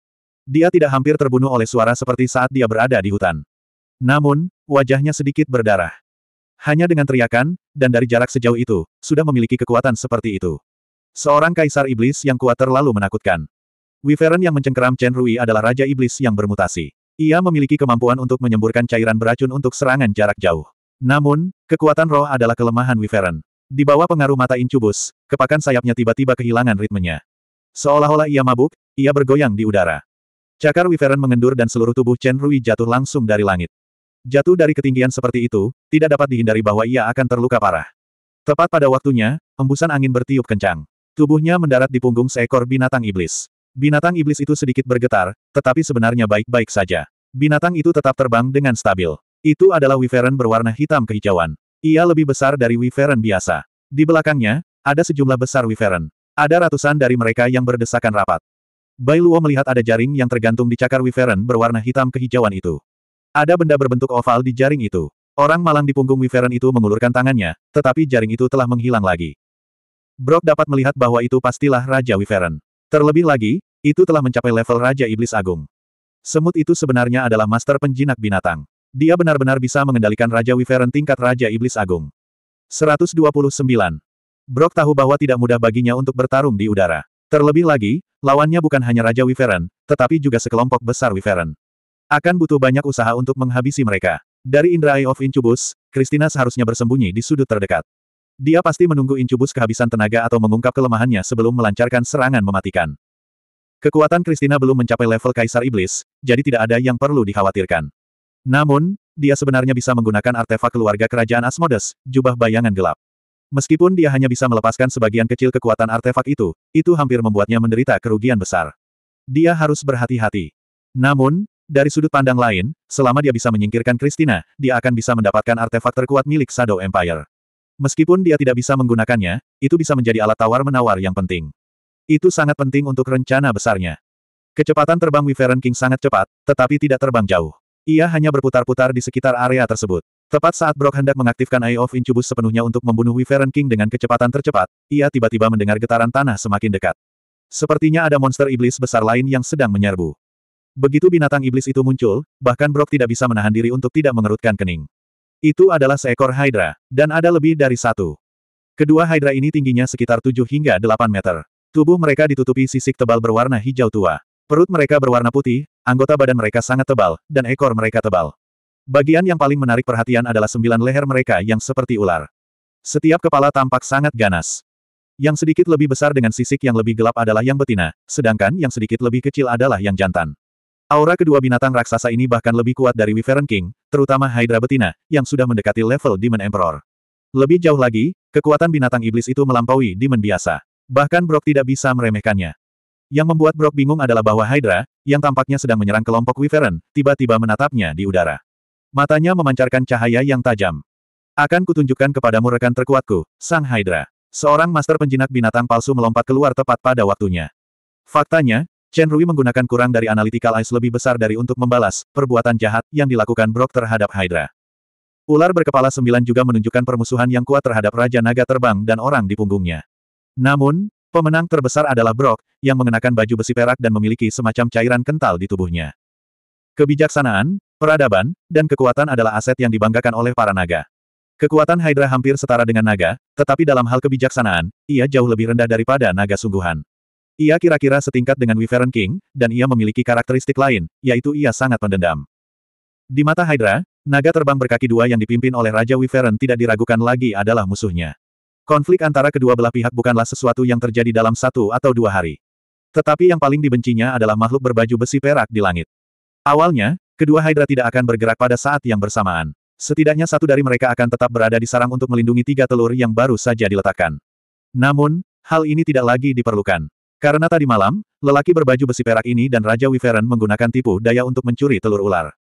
Dia tidak hampir terbunuh oleh suara seperti saat dia berada di hutan. Namun, wajahnya sedikit berdarah. Hanya dengan teriakan, dan dari jarak sejauh itu, sudah memiliki kekuatan seperti itu. Seorang kaisar iblis yang kuat terlalu menakutkan. Wyvern yang mencengkeram Chen Rui adalah Raja Iblis yang bermutasi. Ia memiliki kemampuan untuk menyemburkan cairan beracun untuk serangan jarak jauh. Namun, kekuatan roh adalah kelemahan Wyvern. Di bawah pengaruh mata incubus, kepakan sayapnya tiba-tiba kehilangan ritmenya. Seolah-olah ia mabuk, ia bergoyang di udara. Cakar Wyvern mengendur dan seluruh tubuh Chen Rui jatuh langsung dari langit. Jatuh dari ketinggian seperti itu, tidak dapat dihindari bahwa ia akan terluka parah. Tepat pada waktunya, embusan angin bertiup kencang. Tubuhnya mendarat di punggung seekor binatang iblis. Binatang iblis itu sedikit bergetar, tetapi sebenarnya baik-baik saja. Binatang itu tetap terbang dengan stabil. Itu adalah Wyvern berwarna hitam kehijauan. Ia lebih besar dari Wyvern biasa. Di belakangnya, ada sejumlah besar Wyvern. Ada ratusan dari mereka yang berdesakan rapat. Bai Luo melihat ada jaring yang tergantung di cakar Wyvern berwarna hitam kehijauan itu. Ada benda berbentuk oval di jaring itu. Orang malang di punggung Wyvern itu mengulurkan tangannya, tetapi jaring itu telah menghilang lagi. Brock dapat melihat bahwa itu pastilah Raja Wyvern. Terlebih lagi, itu telah mencapai level Raja Iblis Agung. Semut itu sebenarnya adalah master penjinak binatang. Dia benar-benar bisa mengendalikan Raja Wyvern tingkat Raja Iblis Agung. 129. Brock tahu bahwa tidak mudah baginya untuk bertarung di udara. Terlebih lagi, lawannya bukan hanya Raja Wyvern, tetapi juga sekelompok besar Wyvern. Akan butuh banyak usaha untuk menghabisi mereka. Dari Indra Eye of Incubus, Christina seharusnya bersembunyi di sudut terdekat. Dia pasti menunggu Incubus kehabisan tenaga atau mengungkap kelemahannya sebelum melancarkan serangan mematikan. Kekuatan Christina belum mencapai level Kaisar Iblis, jadi tidak ada yang perlu dikhawatirkan. Namun, dia sebenarnya bisa menggunakan artefak keluarga kerajaan Asmodes, jubah bayangan gelap. Meskipun dia hanya bisa melepaskan sebagian kecil kekuatan artefak itu, itu hampir membuatnya menderita kerugian besar. Dia harus berhati-hati. Namun, dari sudut pandang lain, selama dia bisa menyingkirkan Christina, dia akan bisa mendapatkan artefak terkuat milik Shadow Empire. Meskipun dia tidak bisa menggunakannya, itu bisa menjadi alat tawar-menawar yang penting. Itu sangat penting untuk rencana besarnya. Kecepatan terbang Wyvern King sangat cepat, tetapi tidak terbang jauh. Ia hanya berputar-putar di sekitar area tersebut. Tepat saat Brock hendak mengaktifkan Eye of Incubus sepenuhnya untuk membunuh Wyvern King dengan kecepatan tercepat, ia tiba-tiba mendengar getaran tanah semakin dekat. Sepertinya ada monster iblis besar lain yang sedang menyerbu. Begitu binatang iblis itu muncul, bahkan Brock tidak bisa menahan diri untuk tidak mengerutkan kening. Itu adalah seekor Hydra, dan ada lebih dari satu. Kedua Hydra ini tingginya sekitar 7 hingga 8 meter. Tubuh mereka ditutupi sisik tebal berwarna hijau tua. Perut mereka berwarna putih, anggota badan mereka sangat tebal, dan ekor mereka tebal. Bagian yang paling menarik perhatian adalah sembilan leher mereka yang seperti ular. Setiap kepala tampak sangat ganas. Yang sedikit lebih besar dengan sisik yang lebih gelap adalah yang betina, sedangkan yang sedikit lebih kecil adalah yang jantan. Aura kedua binatang raksasa ini bahkan lebih kuat dari Wyvern King, terutama Hydra betina, yang sudah mendekati level Demon Emperor. Lebih jauh lagi, kekuatan binatang iblis itu melampaui Demon biasa. Bahkan Brock tidak bisa meremehkannya. Yang membuat Brock bingung adalah bahwa Hydra, yang tampaknya sedang menyerang kelompok Wyvern, tiba-tiba menatapnya di udara. Matanya memancarkan cahaya yang tajam. Akan kutunjukkan kepadamu rekan terkuatku, Sang Hydra. Seorang master penjinak binatang palsu melompat keluar tepat pada waktunya. Faktanya, Chen Rui menggunakan kurang dari analytical eyes lebih besar dari untuk membalas perbuatan jahat yang dilakukan Brock terhadap Hydra. Ular berkepala sembilan juga menunjukkan permusuhan yang kuat terhadap Raja Naga Terbang dan orang di punggungnya. Namun, pemenang terbesar adalah Brock, yang mengenakan baju besi perak dan memiliki semacam cairan kental di tubuhnya. Kebijaksanaan, peradaban, dan kekuatan adalah aset yang dibanggakan oleh para naga. Kekuatan Hydra hampir setara dengan naga, tetapi dalam hal kebijaksanaan, ia jauh lebih rendah daripada naga sungguhan. Ia kira-kira setingkat dengan Wyvern King, dan ia memiliki karakteristik lain, yaitu ia sangat pendendam. Di mata Hydra, naga terbang berkaki dua yang dipimpin oleh Raja Wyvern tidak diragukan lagi adalah musuhnya. Konflik antara kedua belah pihak bukanlah sesuatu yang terjadi dalam satu atau dua hari. Tetapi yang paling dibencinya adalah makhluk berbaju besi perak di langit. Awalnya, kedua Hydra tidak akan bergerak pada saat yang bersamaan. Setidaknya satu dari mereka akan tetap berada di sarang untuk melindungi tiga telur yang baru saja diletakkan. Namun, hal ini tidak lagi diperlukan. Karena tadi malam, lelaki berbaju besi perak ini dan Raja Wyvern menggunakan tipu daya untuk mencuri telur ular.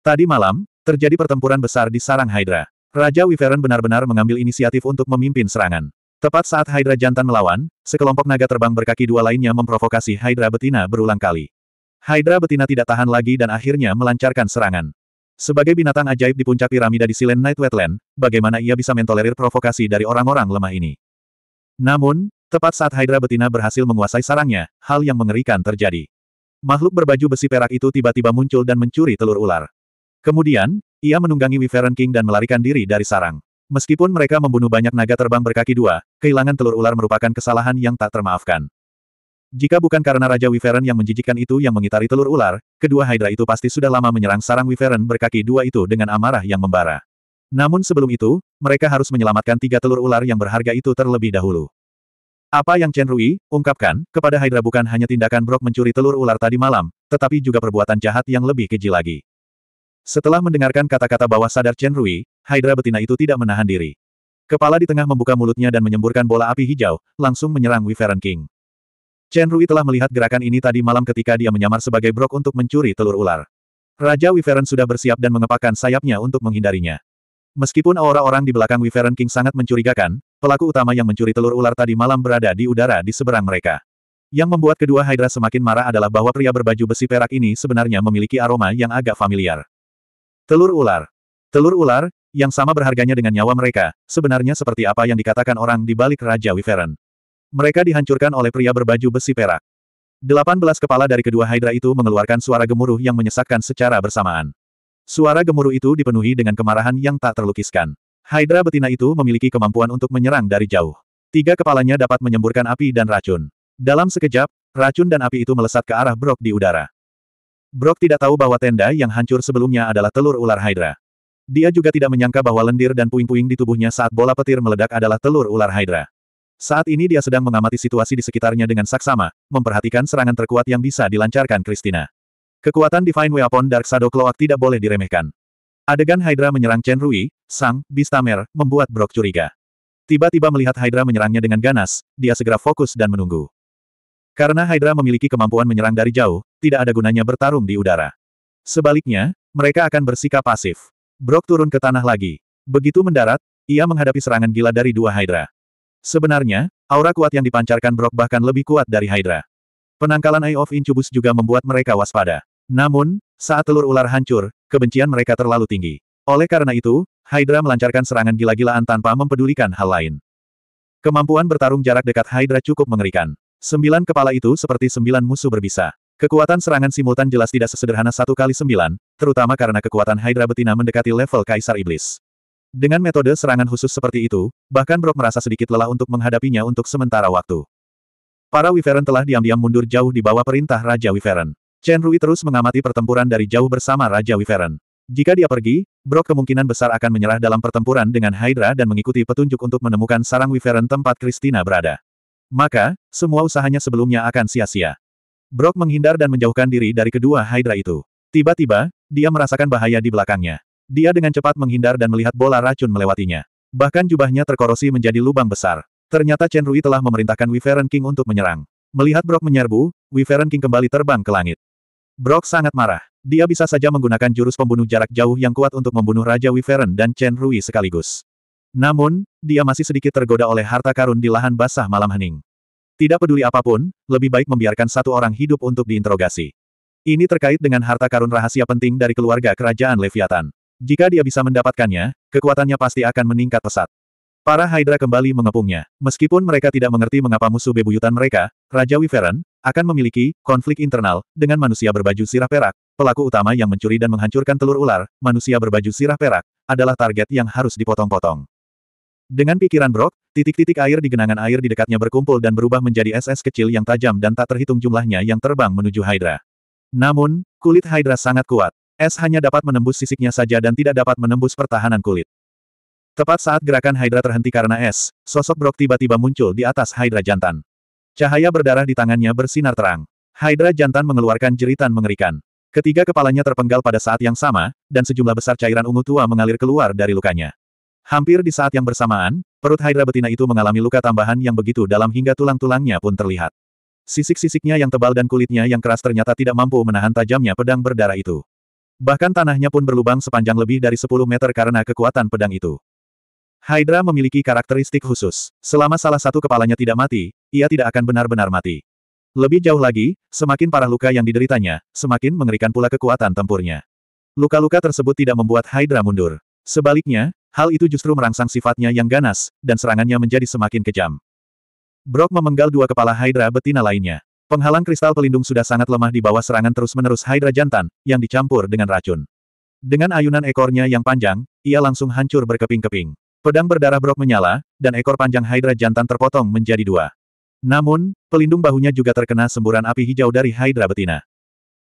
Tadi malam, terjadi pertempuran besar di sarang Hydra. Raja Wyvern benar-benar mengambil inisiatif untuk memimpin serangan. Tepat saat Hydra jantan melawan, sekelompok naga terbang berkaki dua lainnya memprovokasi Hydra betina berulang kali. Hydra betina tidak tahan lagi dan akhirnya melancarkan serangan. Sebagai binatang ajaib di puncak piramida di Silent Night Wetland, bagaimana ia bisa mentolerir provokasi dari orang-orang lemah ini? Namun, tepat saat Hydra betina berhasil menguasai sarangnya, hal yang mengerikan terjadi. Makhluk berbaju besi perak itu tiba-tiba muncul dan mencuri telur ular. Kemudian, ia menunggangi Wyvern King dan melarikan diri dari sarang. Meskipun mereka membunuh banyak naga terbang berkaki dua, kehilangan telur ular merupakan kesalahan yang tak termaafkan. Jika bukan karena Raja Wyvern yang menjijikkan itu yang mengitari telur ular, kedua Hydra itu pasti sudah lama menyerang sarang Wyvern berkaki dua itu dengan amarah yang membara. Namun sebelum itu, mereka harus menyelamatkan tiga telur ular yang berharga itu terlebih dahulu. Apa yang Chen Rui ungkapkan kepada Hydra bukan hanya tindakan Brok mencuri telur ular tadi malam, tetapi juga perbuatan jahat yang lebih keji lagi. Setelah mendengarkan kata-kata bawah sadar Chen Rui, Hydra betina itu tidak menahan diri. Kepala di tengah membuka mulutnya dan menyemburkan bola api hijau, langsung menyerang Wyvern King. Chen Rui telah melihat gerakan ini tadi malam ketika dia menyamar sebagai Brok untuk mencuri telur ular. Raja Wyvern sudah bersiap dan mengepakkan sayapnya untuk menghindarinya. Meskipun aura orang di belakang Wyvern King sangat mencurigakan, pelaku utama yang mencuri telur ular tadi malam berada di udara di seberang mereka. Yang membuat kedua Hydra semakin marah adalah bahwa pria berbaju besi perak ini sebenarnya memiliki aroma yang agak familiar. Telur ular. Telur ular, yang sama berharganya dengan nyawa mereka, sebenarnya seperti apa yang dikatakan orang di balik Raja Wyvern. Mereka dihancurkan oleh pria berbaju besi perak. Delapan belas kepala dari kedua Hydra itu mengeluarkan suara gemuruh yang menyesakkan secara bersamaan. Suara gemuruh itu dipenuhi dengan kemarahan yang tak terlukiskan. Hydra betina itu memiliki kemampuan untuk menyerang dari jauh. Tiga kepalanya dapat menyemburkan api dan racun. Dalam sekejap, racun dan api itu melesat ke arah Brok di udara. Brok tidak tahu bahwa tenda yang hancur sebelumnya adalah telur ular Hydra. Dia juga tidak menyangka bahwa lendir dan puing-puing di tubuhnya saat bola petir meledak adalah telur ular Hydra. Saat ini dia sedang mengamati situasi di sekitarnya dengan saksama, memperhatikan serangan terkuat yang bisa dilancarkan Christina. Kekuatan Divine Weapon Dark Shadow Cloak tidak boleh diremehkan. Adegan Hydra menyerang Chen Rui, sang Bistamer, membuat Brock curiga. Tiba-tiba melihat Hydra menyerangnya dengan ganas, dia segera fokus dan menunggu. Karena Hydra memiliki kemampuan menyerang dari jauh, tidak ada gunanya bertarung di udara. Sebaliknya, mereka akan bersikap pasif. Brock turun ke tanah lagi. Begitu mendarat, ia menghadapi serangan gila dari dua Hydra. Sebenarnya, aura kuat yang dipancarkan Brock bahkan lebih kuat dari Hydra. Penangkalan Eye of Incubus juga membuat mereka waspada. Namun, saat telur ular hancur, kebencian mereka terlalu tinggi. Oleh karena itu, Hydra melancarkan serangan gila-gilaan tanpa mempedulikan hal lain. Kemampuan bertarung jarak dekat Hydra cukup mengerikan. Sembilan kepala itu seperti sembilan musuh berbisa. Kekuatan serangan simultan jelas tidak sesederhana satu kali sembilan, terutama karena kekuatan Hydra betina mendekati level Kaisar Iblis. Dengan metode serangan khusus seperti itu, bahkan Brock merasa sedikit lelah untuk menghadapinya untuk sementara waktu. Para Wyvern telah diam-diam mundur jauh di bawah perintah Raja Wyvern. Chen Rui terus mengamati pertempuran dari jauh bersama Raja Wyvern. Jika dia pergi, Brock kemungkinan besar akan menyerah dalam pertempuran dengan Hydra dan mengikuti petunjuk untuk menemukan sarang Wyvern tempat Christina berada. Maka, semua usahanya sebelumnya akan sia-sia. Brock menghindar dan menjauhkan diri dari kedua Hydra itu. Tiba-tiba, dia merasakan bahaya di belakangnya. Dia dengan cepat menghindar dan melihat bola racun melewatinya. Bahkan jubahnya terkorosi menjadi lubang besar. Ternyata Chen Rui telah memerintahkan Wyvern King untuk menyerang. Melihat Brock menyerbu, Wyvern King kembali terbang ke langit. Brock sangat marah. Dia bisa saja menggunakan jurus pembunuh jarak jauh yang kuat untuk membunuh Raja Wyvern dan Chen Rui sekaligus. Namun, dia masih sedikit tergoda oleh harta karun di lahan basah malam hening. Tidak peduli apa pun, lebih baik membiarkan satu orang hidup untuk diinterogasi. Ini terkait dengan harta karun rahasia penting dari keluarga kerajaan Leviathan. Jika dia bisa mendapatkannya, kekuatannya pasti akan meningkat pesat. Para Hydra kembali mengepungnya. Meskipun mereka tidak mengerti mengapa musuh bebuyutan mereka, Raja Wyvern, akan memiliki konflik internal dengan manusia berbaju sirah perak, pelaku utama yang mencuri dan menghancurkan telur ular, manusia berbaju sirah perak, adalah target yang harus dipotong-potong. Dengan pikiran Brock, titik-titik air di genangan air di dekatnya berkumpul dan berubah menjadi SS kecil yang tajam dan tak terhitung jumlahnya yang terbang menuju Hydra. Namun, kulit Hydra sangat kuat. Es hanya dapat menembus sisiknya saja dan tidak dapat menembus pertahanan kulit. Tepat saat gerakan Hydra terhenti karena es, sosok Brock tiba-tiba muncul di atas Hydra jantan. Cahaya berdarah di tangannya bersinar terang. Hydra jantan mengeluarkan jeritan mengerikan. Ketiga kepalanya terpenggal pada saat yang sama, dan sejumlah besar cairan ungu tua mengalir keluar dari lukanya. Hampir di saat yang bersamaan, perut Hydra betina itu mengalami luka tambahan yang begitu dalam hingga tulang-tulangnya pun terlihat. Sisik-sisiknya yang tebal dan kulitnya yang keras ternyata tidak mampu menahan tajamnya pedang berdarah itu. Bahkan tanahnya pun berlubang sepanjang lebih dari 10 meter karena kekuatan pedang itu. Hydra memiliki karakteristik khusus. Selama salah satu kepalanya tidak mati, ia tidak akan benar-benar mati. Lebih jauh lagi, semakin parah luka yang dideritanya, semakin mengerikan pula kekuatan tempurnya. Luka-luka tersebut tidak membuat Hydra mundur. Sebaliknya, hal itu justru merangsang sifatnya yang ganas, dan serangannya menjadi semakin kejam. Brock memenggal dua kepala Hydra betina lainnya. Penghalang kristal pelindung sudah sangat lemah di bawah serangan terus-menerus Hydra jantan, yang dicampur dengan racun. Dengan ayunan ekornya yang panjang, ia langsung hancur berkeping-keping. Pedang berdarah Brock menyala, dan ekor panjang Hydra jantan terpotong menjadi dua. Namun, pelindung bahunya juga terkena semburan api hijau dari Hydra betina.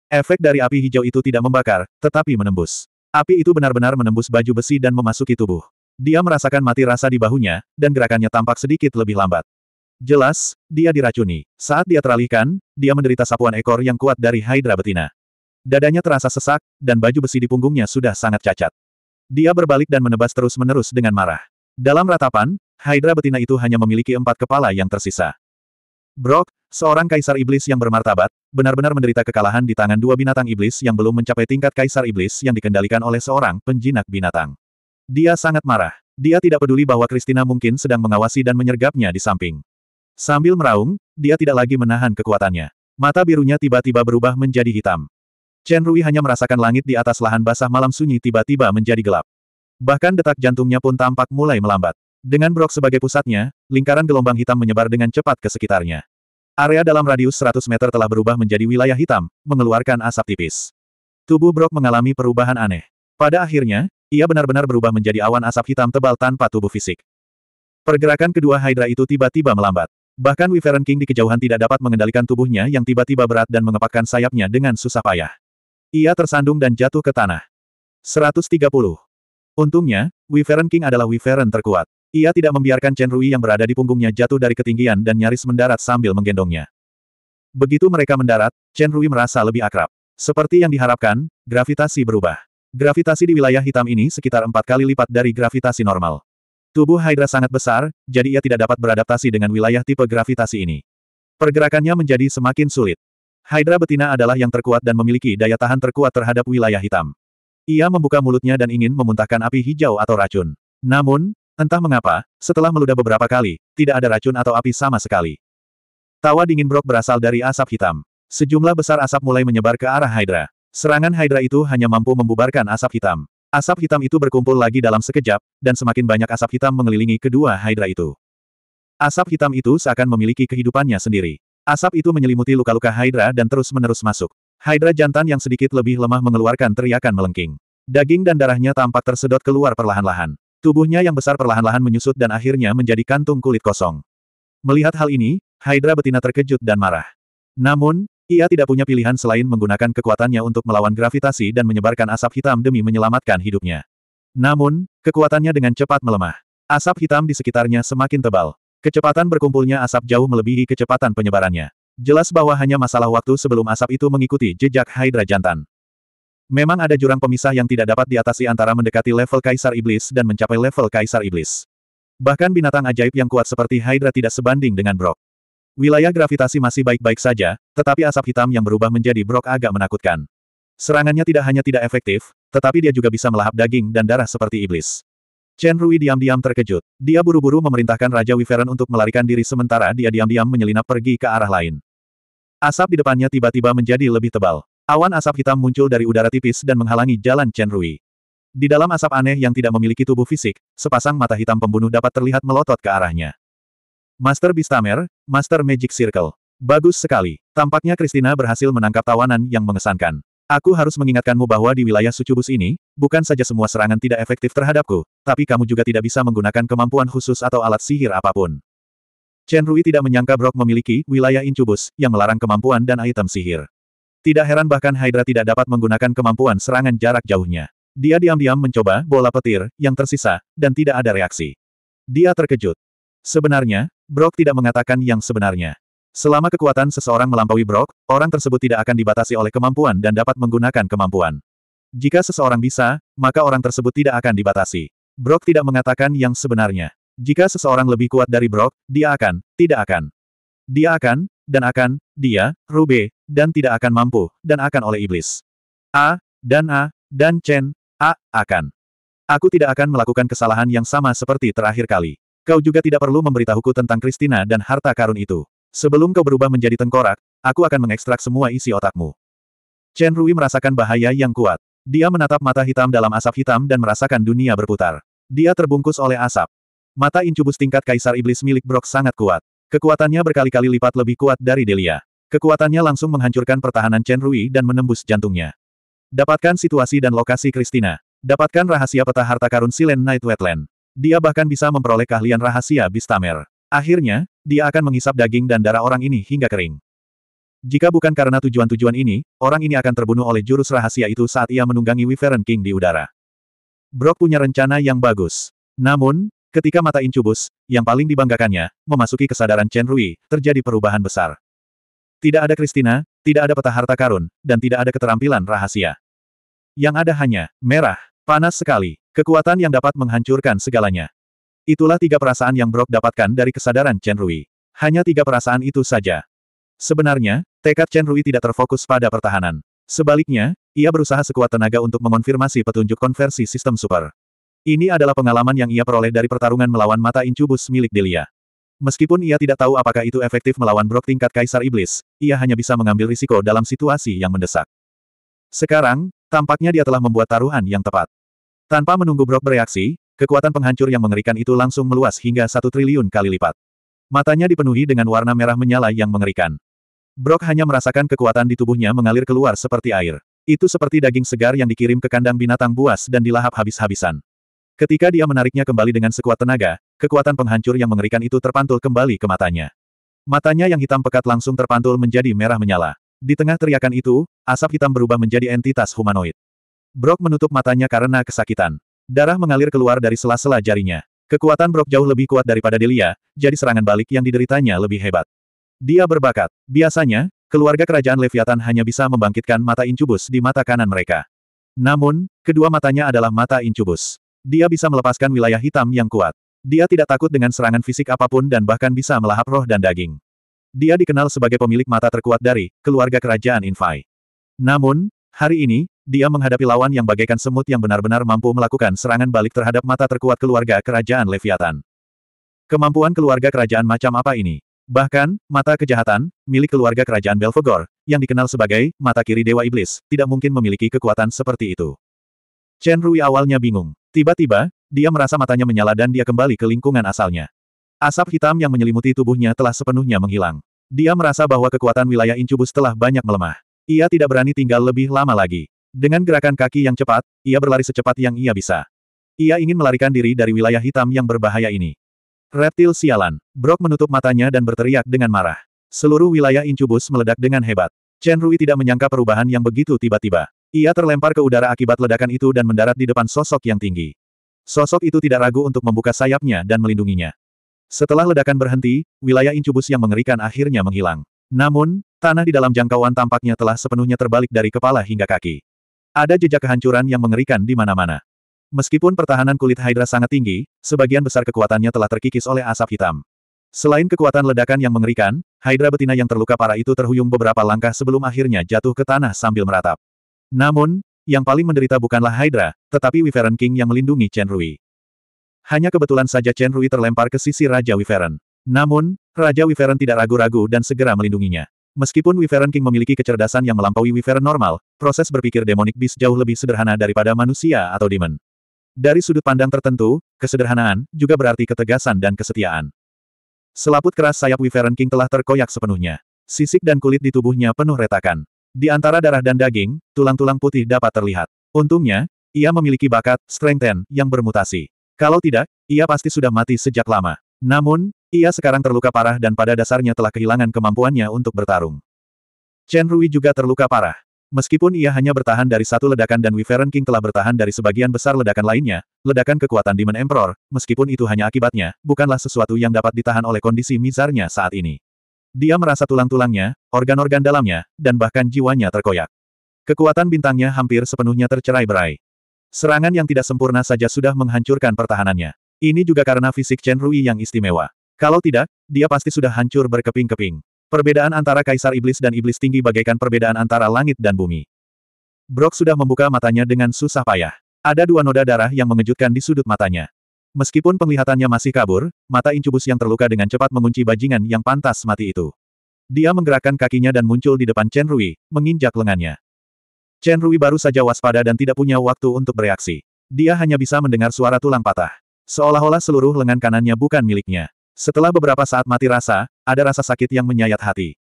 Efek dari api hijau itu tidak membakar, tetapi menembus. Api itu benar-benar menembus baju besi dan memasuki tubuh. Dia merasakan mati rasa di bahunya, dan gerakannya tampak sedikit lebih lambat. Jelas, dia diracuni. Saat dia teralihkan, dia menderita sapuan ekor yang kuat dari Hydra betina. Dadanya terasa sesak, dan baju besi di punggungnya sudah sangat cacat. Dia berbalik dan menebas terus-menerus dengan marah. Dalam ratapan, Hydra betina itu hanya memiliki empat kepala yang tersisa. Brock, seorang kaisar iblis yang bermartabat, benar-benar menderita kekalahan di tangan dua binatang iblis yang belum mencapai tingkat kaisar iblis yang dikendalikan oleh seorang penjinak binatang. Dia sangat marah. Dia tidak peduli bahwa Christina mungkin sedang mengawasi dan menyergapnya di samping. Sambil meraung, dia tidak lagi menahan kekuatannya. Mata birunya tiba-tiba berubah menjadi hitam. Chen Rui hanya merasakan langit di atas lahan basah malam sunyi tiba-tiba menjadi gelap. Bahkan detak jantungnya pun tampak mulai melambat. Dengan Brock sebagai pusatnya, lingkaran gelombang hitam menyebar dengan cepat ke sekitarnya. Area dalam radius 100 meter telah berubah menjadi wilayah hitam, mengeluarkan asap tipis. Tubuh Brock mengalami perubahan aneh. Pada akhirnya, ia benar-benar berubah menjadi awan asap hitam tebal tanpa tubuh fisik. Pergerakan kedua Hydra itu tiba-tiba melambat. Bahkan Wyvern King di kejauhan tidak dapat mengendalikan tubuhnya yang tiba-tiba berat dan mengepakkan sayapnya dengan susah payah. Ia tersandung dan jatuh ke tanah. 130. Untungnya, Wyvern King adalah Wyvern terkuat. Ia tidak membiarkan Chen Rui yang berada di punggungnya jatuh dari ketinggian dan nyaris mendarat sambil menggendongnya. Begitu mereka mendarat, Chen Rui merasa lebih akrab. Seperti yang diharapkan, gravitasi berubah. Gravitasi di wilayah hitam ini sekitar empat kali lipat dari gravitasi normal. Tubuh Hydra sangat besar, jadi ia tidak dapat beradaptasi dengan wilayah tipe gravitasi ini. Pergerakannya menjadi semakin sulit. Hydra betina adalah yang terkuat dan memiliki daya tahan terkuat terhadap wilayah hitam. Ia membuka mulutnya dan ingin memuntahkan api hijau atau racun. Namun, entah mengapa, setelah meludah beberapa kali, tidak ada racun atau api sama sekali. Tawa dingin Brock berasal dari asap hitam. Sejumlah besar asap mulai menyebar ke arah Hydra. Serangan Hydra itu hanya mampu membubarkan asap hitam. Asap hitam itu berkumpul lagi dalam sekejap, dan semakin banyak asap hitam mengelilingi kedua Hydra itu. Asap hitam itu seakan memiliki kehidupannya sendiri. Asap itu menyelimuti luka-luka Hydra dan terus-menerus masuk. Hydra jantan yang sedikit lebih lemah mengeluarkan teriakan melengking. Daging dan darahnya tampak tersedot keluar perlahan-lahan. Tubuhnya yang besar perlahan-lahan menyusut dan akhirnya menjadi kantung kulit kosong. Melihat hal ini, Hydra betina terkejut dan marah. Namun, ia tidak punya pilihan selain menggunakan kekuatannya untuk melawan gravitasi dan menyebarkan asap hitam demi menyelamatkan hidupnya. Namun, kekuatannya dengan cepat melemah. Asap hitam di sekitarnya semakin tebal. Kecepatan berkumpulnya asap jauh melebihi kecepatan penyebarannya. Jelas bahwa hanya masalah waktu sebelum asap itu mengikuti jejak Hydra jantan. Memang ada jurang pemisah yang tidak dapat diatasi antara mendekati level Kaisar Iblis dan mencapai level Kaisar Iblis. Bahkan binatang ajaib yang kuat seperti Hydra tidak sebanding dengan Brock. Wilayah gravitasi masih baik-baik saja, tetapi asap hitam yang berubah menjadi Brock agak menakutkan. Serangannya tidak hanya tidak efektif, tetapi dia juga bisa melahap daging dan darah seperti iblis. Chen Rui diam-diam terkejut. Dia buru-buru memerintahkan Raja Wyvern untuk melarikan diri sementara dia diam-diam menyelinap pergi ke arah lain. Asap di depannya tiba-tiba menjadi lebih tebal. Awan asap hitam muncul dari udara tipis dan menghalangi jalan Chen Rui. Di dalam asap aneh yang tidak memiliki tubuh fisik, sepasang mata hitam pembunuh dapat terlihat melotot ke arahnya. Master Bistamer, Master Magic Circle. Bagus sekali. Tampaknya Christina berhasil menangkap tawanan yang mengesankan. Aku harus mengingatkanmu bahwa di wilayah sucubus ini, bukan saja semua serangan tidak efektif terhadapku, tapi kamu juga tidak bisa menggunakan kemampuan khusus atau alat sihir apa pun. Chen Rui tidak menyangka Brock memiliki wilayah incubus, yang melarang kemampuan dan item sihir. Tidak heran bahkan Hydra tidak dapat menggunakan kemampuan serangan jarak jauhnya. Dia diam-diam mencoba bola petir, yang tersisa, dan tidak ada reaksi. Dia terkejut. Sebenarnya, Brock tidak mengatakan yang sebenarnya. Selama kekuatan seseorang melampaui Brock, orang tersebut tidak akan dibatasi oleh kemampuan dan dapat menggunakan kemampuan. Jika seseorang bisa, maka orang tersebut tidak akan dibatasi. Brock tidak mengatakan yang sebenarnya. Jika seseorang lebih kuat dari Brock, dia akan, tidak akan. Dia akan, dan akan, dia, Rube, dan tidak akan mampu, dan akan oleh iblis. A, dan A, dan Chen, A, akan. Aku tidak akan melakukan kesalahan yang sama seperti terakhir kali. Kau juga tidak perlu memberitahuku tentang Christina dan harta karun itu. Sebelum kau berubah menjadi tengkorak, aku akan mengekstrak semua isi otakmu. Chen Rui merasakan bahaya yang kuat. Dia menatap mata hitam dalam asap hitam dan merasakan dunia berputar. Dia terbungkus oleh asap. Mata incubus tingkat kaisar iblis milik Brock sangat kuat. Kekuatannya berkali-kali lipat lebih kuat dari Delia. Kekuatannya langsung menghancurkan pertahanan Chen Rui dan menembus jantungnya. Dapatkan situasi dan lokasi Christina. Dapatkan rahasia peta harta karun Silen Night Wetland. Dia bahkan bisa memperoleh keahlian rahasia Bistamer. Akhirnya, dia akan menghisap daging dan darah orang ini hingga kering. Jika bukan karena tujuan-tujuan ini, orang ini akan terbunuh oleh jurus rahasia itu saat ia menunggangi Wyvern King di udara. Brock punya rencana yang bagus. Namun, Ketika mata Incubus, yang paling dibanggakannya, memasuki kesadaran Chen Rui, terjadi perubahan besar. Tidak ada Christina, tidak ada peta harta karun, dan tidak ada keterampilan rahasia. Yang ada hanya, merah, panas sekali, kekuatan yang dapat menghancurkan segalanya. Itulah tiga perasaan yang Brock dapatkan dari kesadaran Chen Rui. Hanya tiga perasaan itu saja. Sebenarnya, tekad Chen Rui tidak terfokus pada pertahanan. Sebaliknya, ia berusaha sekuat tenaga untuk mengonfirmasi petunjuk konversi sistem super. Ini adalah pengalaman yang ia peroleh dari pertarungan melawan mata incubus milik Delia. Meskipun ia tidak tahu apakah itu efektif melawan Brock tingkat Kaisar Iblis, ia hanya bisa mengambil risiko dalam situasi yang mendesak. Sekarang, tampaknya dia telah membuat taruhan yang tepat. Tanpa menunggu Brock bereaksi, kekuatan penghancur yang mengerikan itu langsung meluas hingga satu triliun kali lipat. Matanya dipenuhi dengan warna merah menyala yang mengerikan. Brock hanya merasakan kekuatan di tubuhnya mengalir keluar seperti air. Itu seperti daging segar yang dikirim ke kandang binatang buas dan dilahap habis-habisan. Ketika dia menariknya kembali dengan sekuat tenaga, kekuatan penghancur yang mengerikan itu terpantul kembali ke matanya. Matanya yang hitam pekat langsung terpantul menjadi merah menyala. Di tengah teriakan itu, asap hitam berubah menjadi entitas humanoid. Brock menutup matanya karena kesakitan. Darah mengalir keluar dari sela-sela jarinya. Kekuatan Brock jauh lebih kuat daripada Delia, jadi serangan balik yang dideritanya lebih hebat. Dia berbakat. Biasanya, keluarga kerajaan Leviathan hanya bisa membangkitkan mata incubus di mata kanan mereka. Namun, kedua matanya adalah mata incubus. Dia bisa melepaskan wilayah hitam yang kuat. Dia tidak takut dengan serangan fisik apa pun dan bahkan bisa melahap roh dan daging. Dia dikenal sebagai pemilik mata terkuat dari keluarga kerajaan Infai. Namun, hari ini, dia menghadapi lawan yang bagaikan semut yang benar-benar mampu melakukan serangan balik terhadap mata terkuat keluarga kerajaan Leviathan. Kemampuan keluarga kerajaan macam apa ini? Bahkan, mata kejahatan, milik keluarga kerajaan Belfegor, yang dikenal sebagai mata kiri Dewa Iblis, tidak mungkin memiliki kekuatan seperti itu. Chen Rui awalnya bingung. Tiba-tiba, dia merasa matanya menyala dan dia kembali ke lingkungan asalnya. Asap hitam yang menyelimuti tubuhnya telah sepenuhnya menghilang. Dia merasa bahwa kekuatan wilayah incubus telah banyak melemah. Ia tidak berani tinggal lebih lama lagi. Dengan gerakan kaki yang cepat, ia berlari secepat yang ia bisa. Ia ingin melarikan diri dari wilayah hitam yang berbahaya ini. Reptil sialan. Brock menutup matanya dan berteriak dengan marah. Seluruh wilayah incubus meledak dengan hebat. Chen Rui tidak menyangka perubahan yang begitu tiba-tiba. Ia terlempar ke udara akibat ledakan itu dan mendarat di depan sosok yang tinggi. Sosok itu tidak ragu untuk membuka sayapnya dan melindunginya. Setelah ledakan berhenti, wilayah incubus yang mengerikan akhirnya menghilang. Namun, tanah di dalam jangkauan tampaknya telah sepenuhnya terbalik dari kepala hingga kaki. Ada jejak kehancuran yang mengerikan di mana-mana. Meskipun pertahanan kulit Hydra sangat tinggi, sebagian besar kekuatannya telah terkikis oleh asap hitam. Selain kekuatan ledakan yang mengerikan, Hydra betina yang terluka parah itu terhuyung beberapa langkah sebelum akhirnya jatuh ke tanah sambil meratap. Namun, yang paling menderita bukanlah Hydra, tetapi Wyvern King yang melindungi Chen Rui. Hanya kebetulan saja Chen Rui terlempar ke sisi Raja Wyvern. Namun, Raja Wyvern tidak ragu-ragu dan segera melindunginya. Meskipun Wyvern King memiliki kecerdasan yang melampaui Wyvern normal, proses berpikir demonik beast jauh lebih sederhana daripada manusia atau demon. Dari sudut pandang tertentu, kesederhanaan juga berarti ketegasan dan kesetiaan. Selaput keras sayap Wyvern King telah terkoyak sepenuhnya. Sisik dan kulit di tubuhnya penuh retakan. Di antara darah dan daging, tulang-tulang putih dapat terlihat. Untungnya, ia memiliki bakat, strengthen, yang bermutasi. Kalau tidak, ia pasti sudah mati sejak lama. Namun, ia sekarang terluka parah dan pada dasarnya telah kehilangan kemampuannya untuk bertarung. Chen Rui juga terluka parah. Meskipun ia hanya bertahan dari satu ledakan dan Wyvern King telah bertahan dari sebagian besar ledakan lainnya, ledakan kekuatan Demon Emperor, meskipun itu hanya akibatnya, bukanlah sesuatu yang dapat ditahan oleh kondisi mizarnya saat ini. Dia merasa tulang-tulangnya, organ-organ dalamnya, dan bahkan jiwanya terkoyak. Kekuatan bintangnya hampir sepenuhnya tercerai-berai. Serangan yang tidak sempurna saja sudah menghancurkan pertahanannya. Ini juga karena fisik Chen Rui yang istimewa. Kalau tidak, dia pasti sudah hancur berkeping-keping. Perbedaan antara Kaisar Iblis dan Iblis Tinggi bagaikan perbedaan antara langit dan bumi. Brock sudah membuka matanya dengan susah payah. Ada dua noda darah yang mengejutkan di sudut matanya. Meskipun penglihatannya masih kabur, mata Incubus yang terluka dengan cepat mengunci bajingan yang pantas mati itu. Dia menggerakkan kakinya dan muncul di depan Chen Rui, menginjak lengannya. Chen Rui baru saja waspada dan tidak punya waktu untuk bereaksi. Dia hanya bisa mendengar suara tulang patah. Seolah-olah seluruh lengan kanannya bukan miliknya. Setelah beberapa saat mati rasa, ada rasa sakit yang menyayat hati.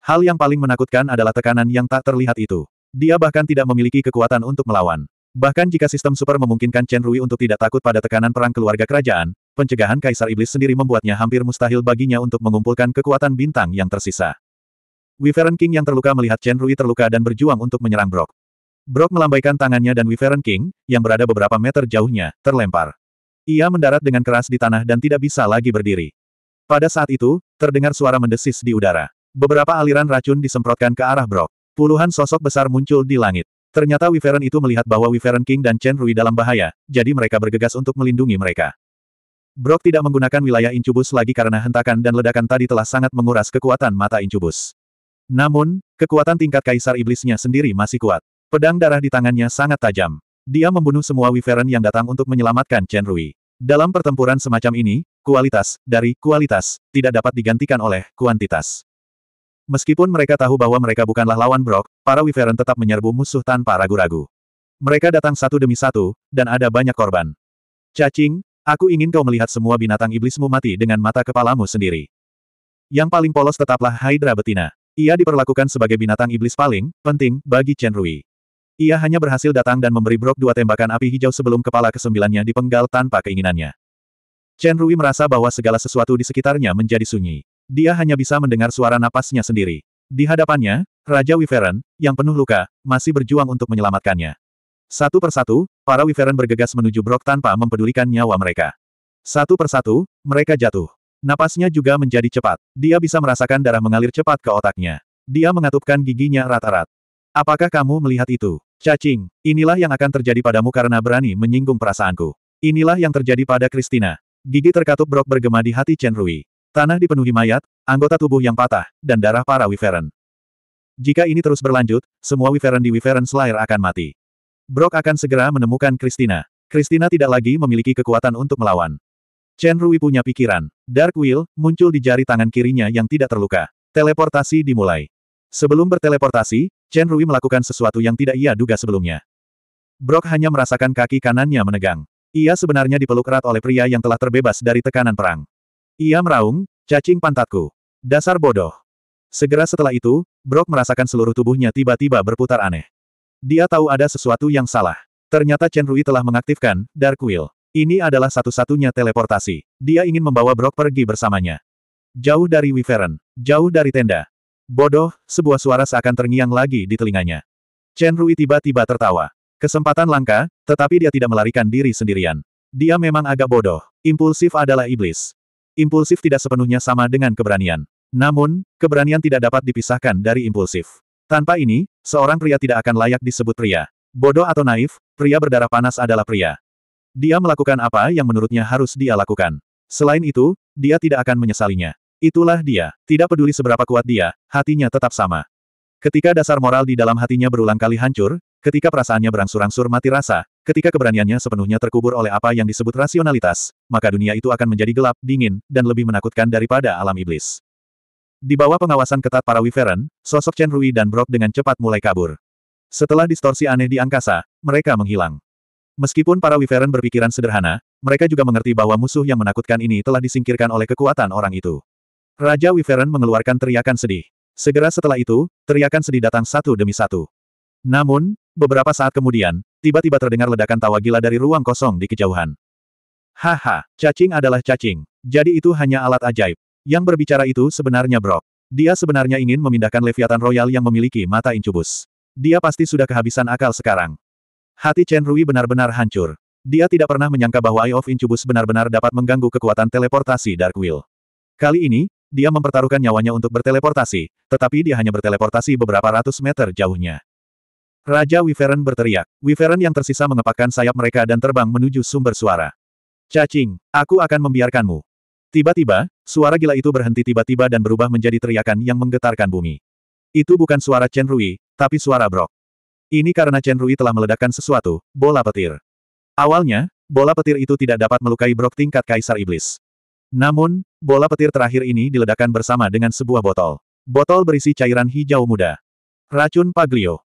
Hal yang paling menakutkan adalah tekanan yang tak terlihat itu. Dia bahkan tidak memiliki kekuatan untuk melawan. Bahkan jika sistem super memungkinkan Chen Rui untuk tidak takut pada tekanan perang keluarga kerajaan, pencegahan Kaisar Iblis sendiri membuatnya hampir mustahil baginya untuk mengumpulkan kekuatan bintang yang tersisa. Wyvern King yang terluka melihat Chen Rui terluka dan berjuang untuk menyerang Brock. Brock melambaikan tangannya dan Wyvern King, yang berada beberapa meter jauhnya, terlempar. Ia mendarat dengan keras di tanah dan tidak bisa lagi berdiri. Pada saat itu, terdengar suara mendesis di udara. Beberapa aliran racun disemprotkan ke arah Brock. Puluhan sosok besar muncul di langit. Ternyata Wyvern itu melihat bahwa Wyvern King dan Chen Rui dalam bahaya, jadi mereka bergegas untuk melindungi mereka. Brock tidak menggunakan wilayah Incubus lagi karena hentakan dan ledakan tadi telah sangat menguras kekuatan mata Incubus. Namun, kekuatan tingkat Kaisar Iblisnya sendiri masih kuat. Pedang darah di tangannya sangat tajam. Dia membunuh semua Wyvern yang datang untuk menyelamatkan Chen Rui. Dalam pertempuran semacam ini, kualitas, dari kualitas, tidak dapat digantikan oleh kuantitas. Meskipun mereka tahu bahwa mereka bukanlah lawan Brock, para Wyvern tetap menyerbu musuh tanpa ragu-ragu. Mereka datang satu demi satu, dan ada banyak korban. Cacing, aku ingin kau melihat semua binatang iblismu mati dengan mata kepalamu sendiri. Yang paling polos tetaplah Hydra betina. Ia diperlakukan sebagai binatang iblis paling penting bagi Chen Rui. Ia hanya berhasil datang dan memberi Brock dua tembakan api hijau sebelum kepala kesembilannya dipenggal tanpa keinginannya. Chen Rui merasa bahwa segala sesuatu di sekitarnya menjadi sunyi. Dia hanya bisa mendengar suara napasnya sendiri. Di hadapannya, Raja Wyvern, yang penuh luka, masih berjuang untuk menyelamatkannya. Satu persatu, para Wyvern bergegas menuju Brock tanpa mempedulikan nyawa mereka. Satu persatu, mereka jatuh. Napasnya juga menjadi cepat. Dia bisa merasakan darah mengalir cepat ke otaknya. Dia mengatupkan giginya rata-rat. Apakah kamu melihat itu? Cacing, inilah yang akan terjadi padamu karena berani menyinggung perasaanku. Inilah yang terjadi pada Christina. Gigi terkatup brok bergema di hati Chen Rui. Tanah dipenuhi mayat, anggota tubuh yang patah, dan darah para Wyvern. Jika ini terus berlanjut, semua Wyvern di Wyvern Slayer akan mati. Brock akan segera menemukan Christina. Christina tidak lagi memiliki kekuatan untuk melawan. Chen Rui punya pikiran. Dark Wheel, muncul di jari tangan kirinya yang tidak terluka. Teleportasi dimulai. Sebelum berteleportasi, Chen Rui melakukan sesuatu yang tidak ia duga sebelumnya. Brock hanya merasakan kaki kanannya menegang. Ia sebenarnya dipeluk erat oleh pria yang telah terbebas dari tekanan perang. Ia meraung, cacing pantatku. Dasar bodoh. Segera setelah itu, Brock merasakan seluruh tubuhnya tiba-tiba berputar aneh. Dia tahu ada sesuatu yang salah. Ternyata Chen Rui telah mengaktifkan Dark Wheel. Ini adalah satu-satunya teleportasi. Dia ingin membawa Brock pergi bersamanya. Jauh dari Wyvern. Jauh dari tenda. Bodoh, sebuah suara seakan terngiang lagi di telinganya. Chen Rui tiba-tiba tertawa. Kesempatan langka, tetapi dia tidak melarikan diri sendirian. Dia memang agak bodoh. Impulsif adalah iblis. Impulsif tidak sepenuhnya sama dengan keberanian. Namun, keberanian tidak dapat dipisahkan dari impulsif. Tanpa ini, seorang pria tidak akan layak disebut pria. Bodoh atau naif, pria berdarah panas adalah pria. Dia melakukan apa yang menurutnya harus dia lakukan. Selain itu, dia tidak akan menyesalinya. Itulah dia. Tidak peduli seberapa kuat dia, hatinya tetap sama. Ketika dasar moral di dalam hatinya berulang kali hancur, ketika perasaannya berangsur-angsur mati rasa, ketika keberaniannya sepenuhnya terkubur oleh apa yang disebut rasionalitas, maka dunia itu akan menjadi gelap, dingin, dan lebih menakutkan daripada alam iblis. Di bawah pengawasan ketat para Wyvern, sosok Chen Rui dan Brock dengan cepat mulai kabur. Setelah distorsi aneh di angkasa, mereka menghilang. Meskipun para Wyvern berpikiran sederhana, mereka juga mengerti bahwa musuh yang menakutkan ini telah disingkirkan oleh kekuatan orang itu. Raja Wyvern mengeluarkan teriakan sedih. Segera setelah itu, teriakan sedih datang satu demi satu. Namun, beberapa saat kemudian, tiba-tiba terdengar ledakan tawa gila dari ruang kosong di kejauhan. Haha, cacing adalah cacing. Jadi itu hanya alat ajaib. Yang berbicara itu sebenarnya Brock. Dia sebenarnya ingin memindahkan Leviathan Royal yang memiliki mata incubus. Dia pasti sudah kehabisan akal sekarang. Hati Chen Rui benar-benar hancur. Dia tidak pernah menyangka bahwa Eye of Incubus benar-benar dapat mengganggu kekuatan teleportasi Dark Will. Kali ini, dia mempertaruhkan nyawanya untuk berteleportasi, tetapi dia hanya berteleportasi beberapa ratus meter jauhnya. Raja Wyvern berteriak. Wyvern yang tersisa mengepakkan sayap mereka dan terbang menuju sumber suara. Cacing, aku akan membiarkanmu. Tiba-tiba, suara gila itu berhenti tiba-tiba dan berubah menjadi teriakan yang menggetarkan bumi. Itu bukan suara Chen Rui, tapi suara Brok. Ini karena Chen Rui telah meledakkan sesuatu, bola petir. Awalnya, bola petir itu tidak dapat melukai Brok tingkat Kaisar Iblis. Namun, bola petir terakhir ini diledakkan bersama dengan sebuah botol. Botol berisi cairan hijau muda. Racun Paglio.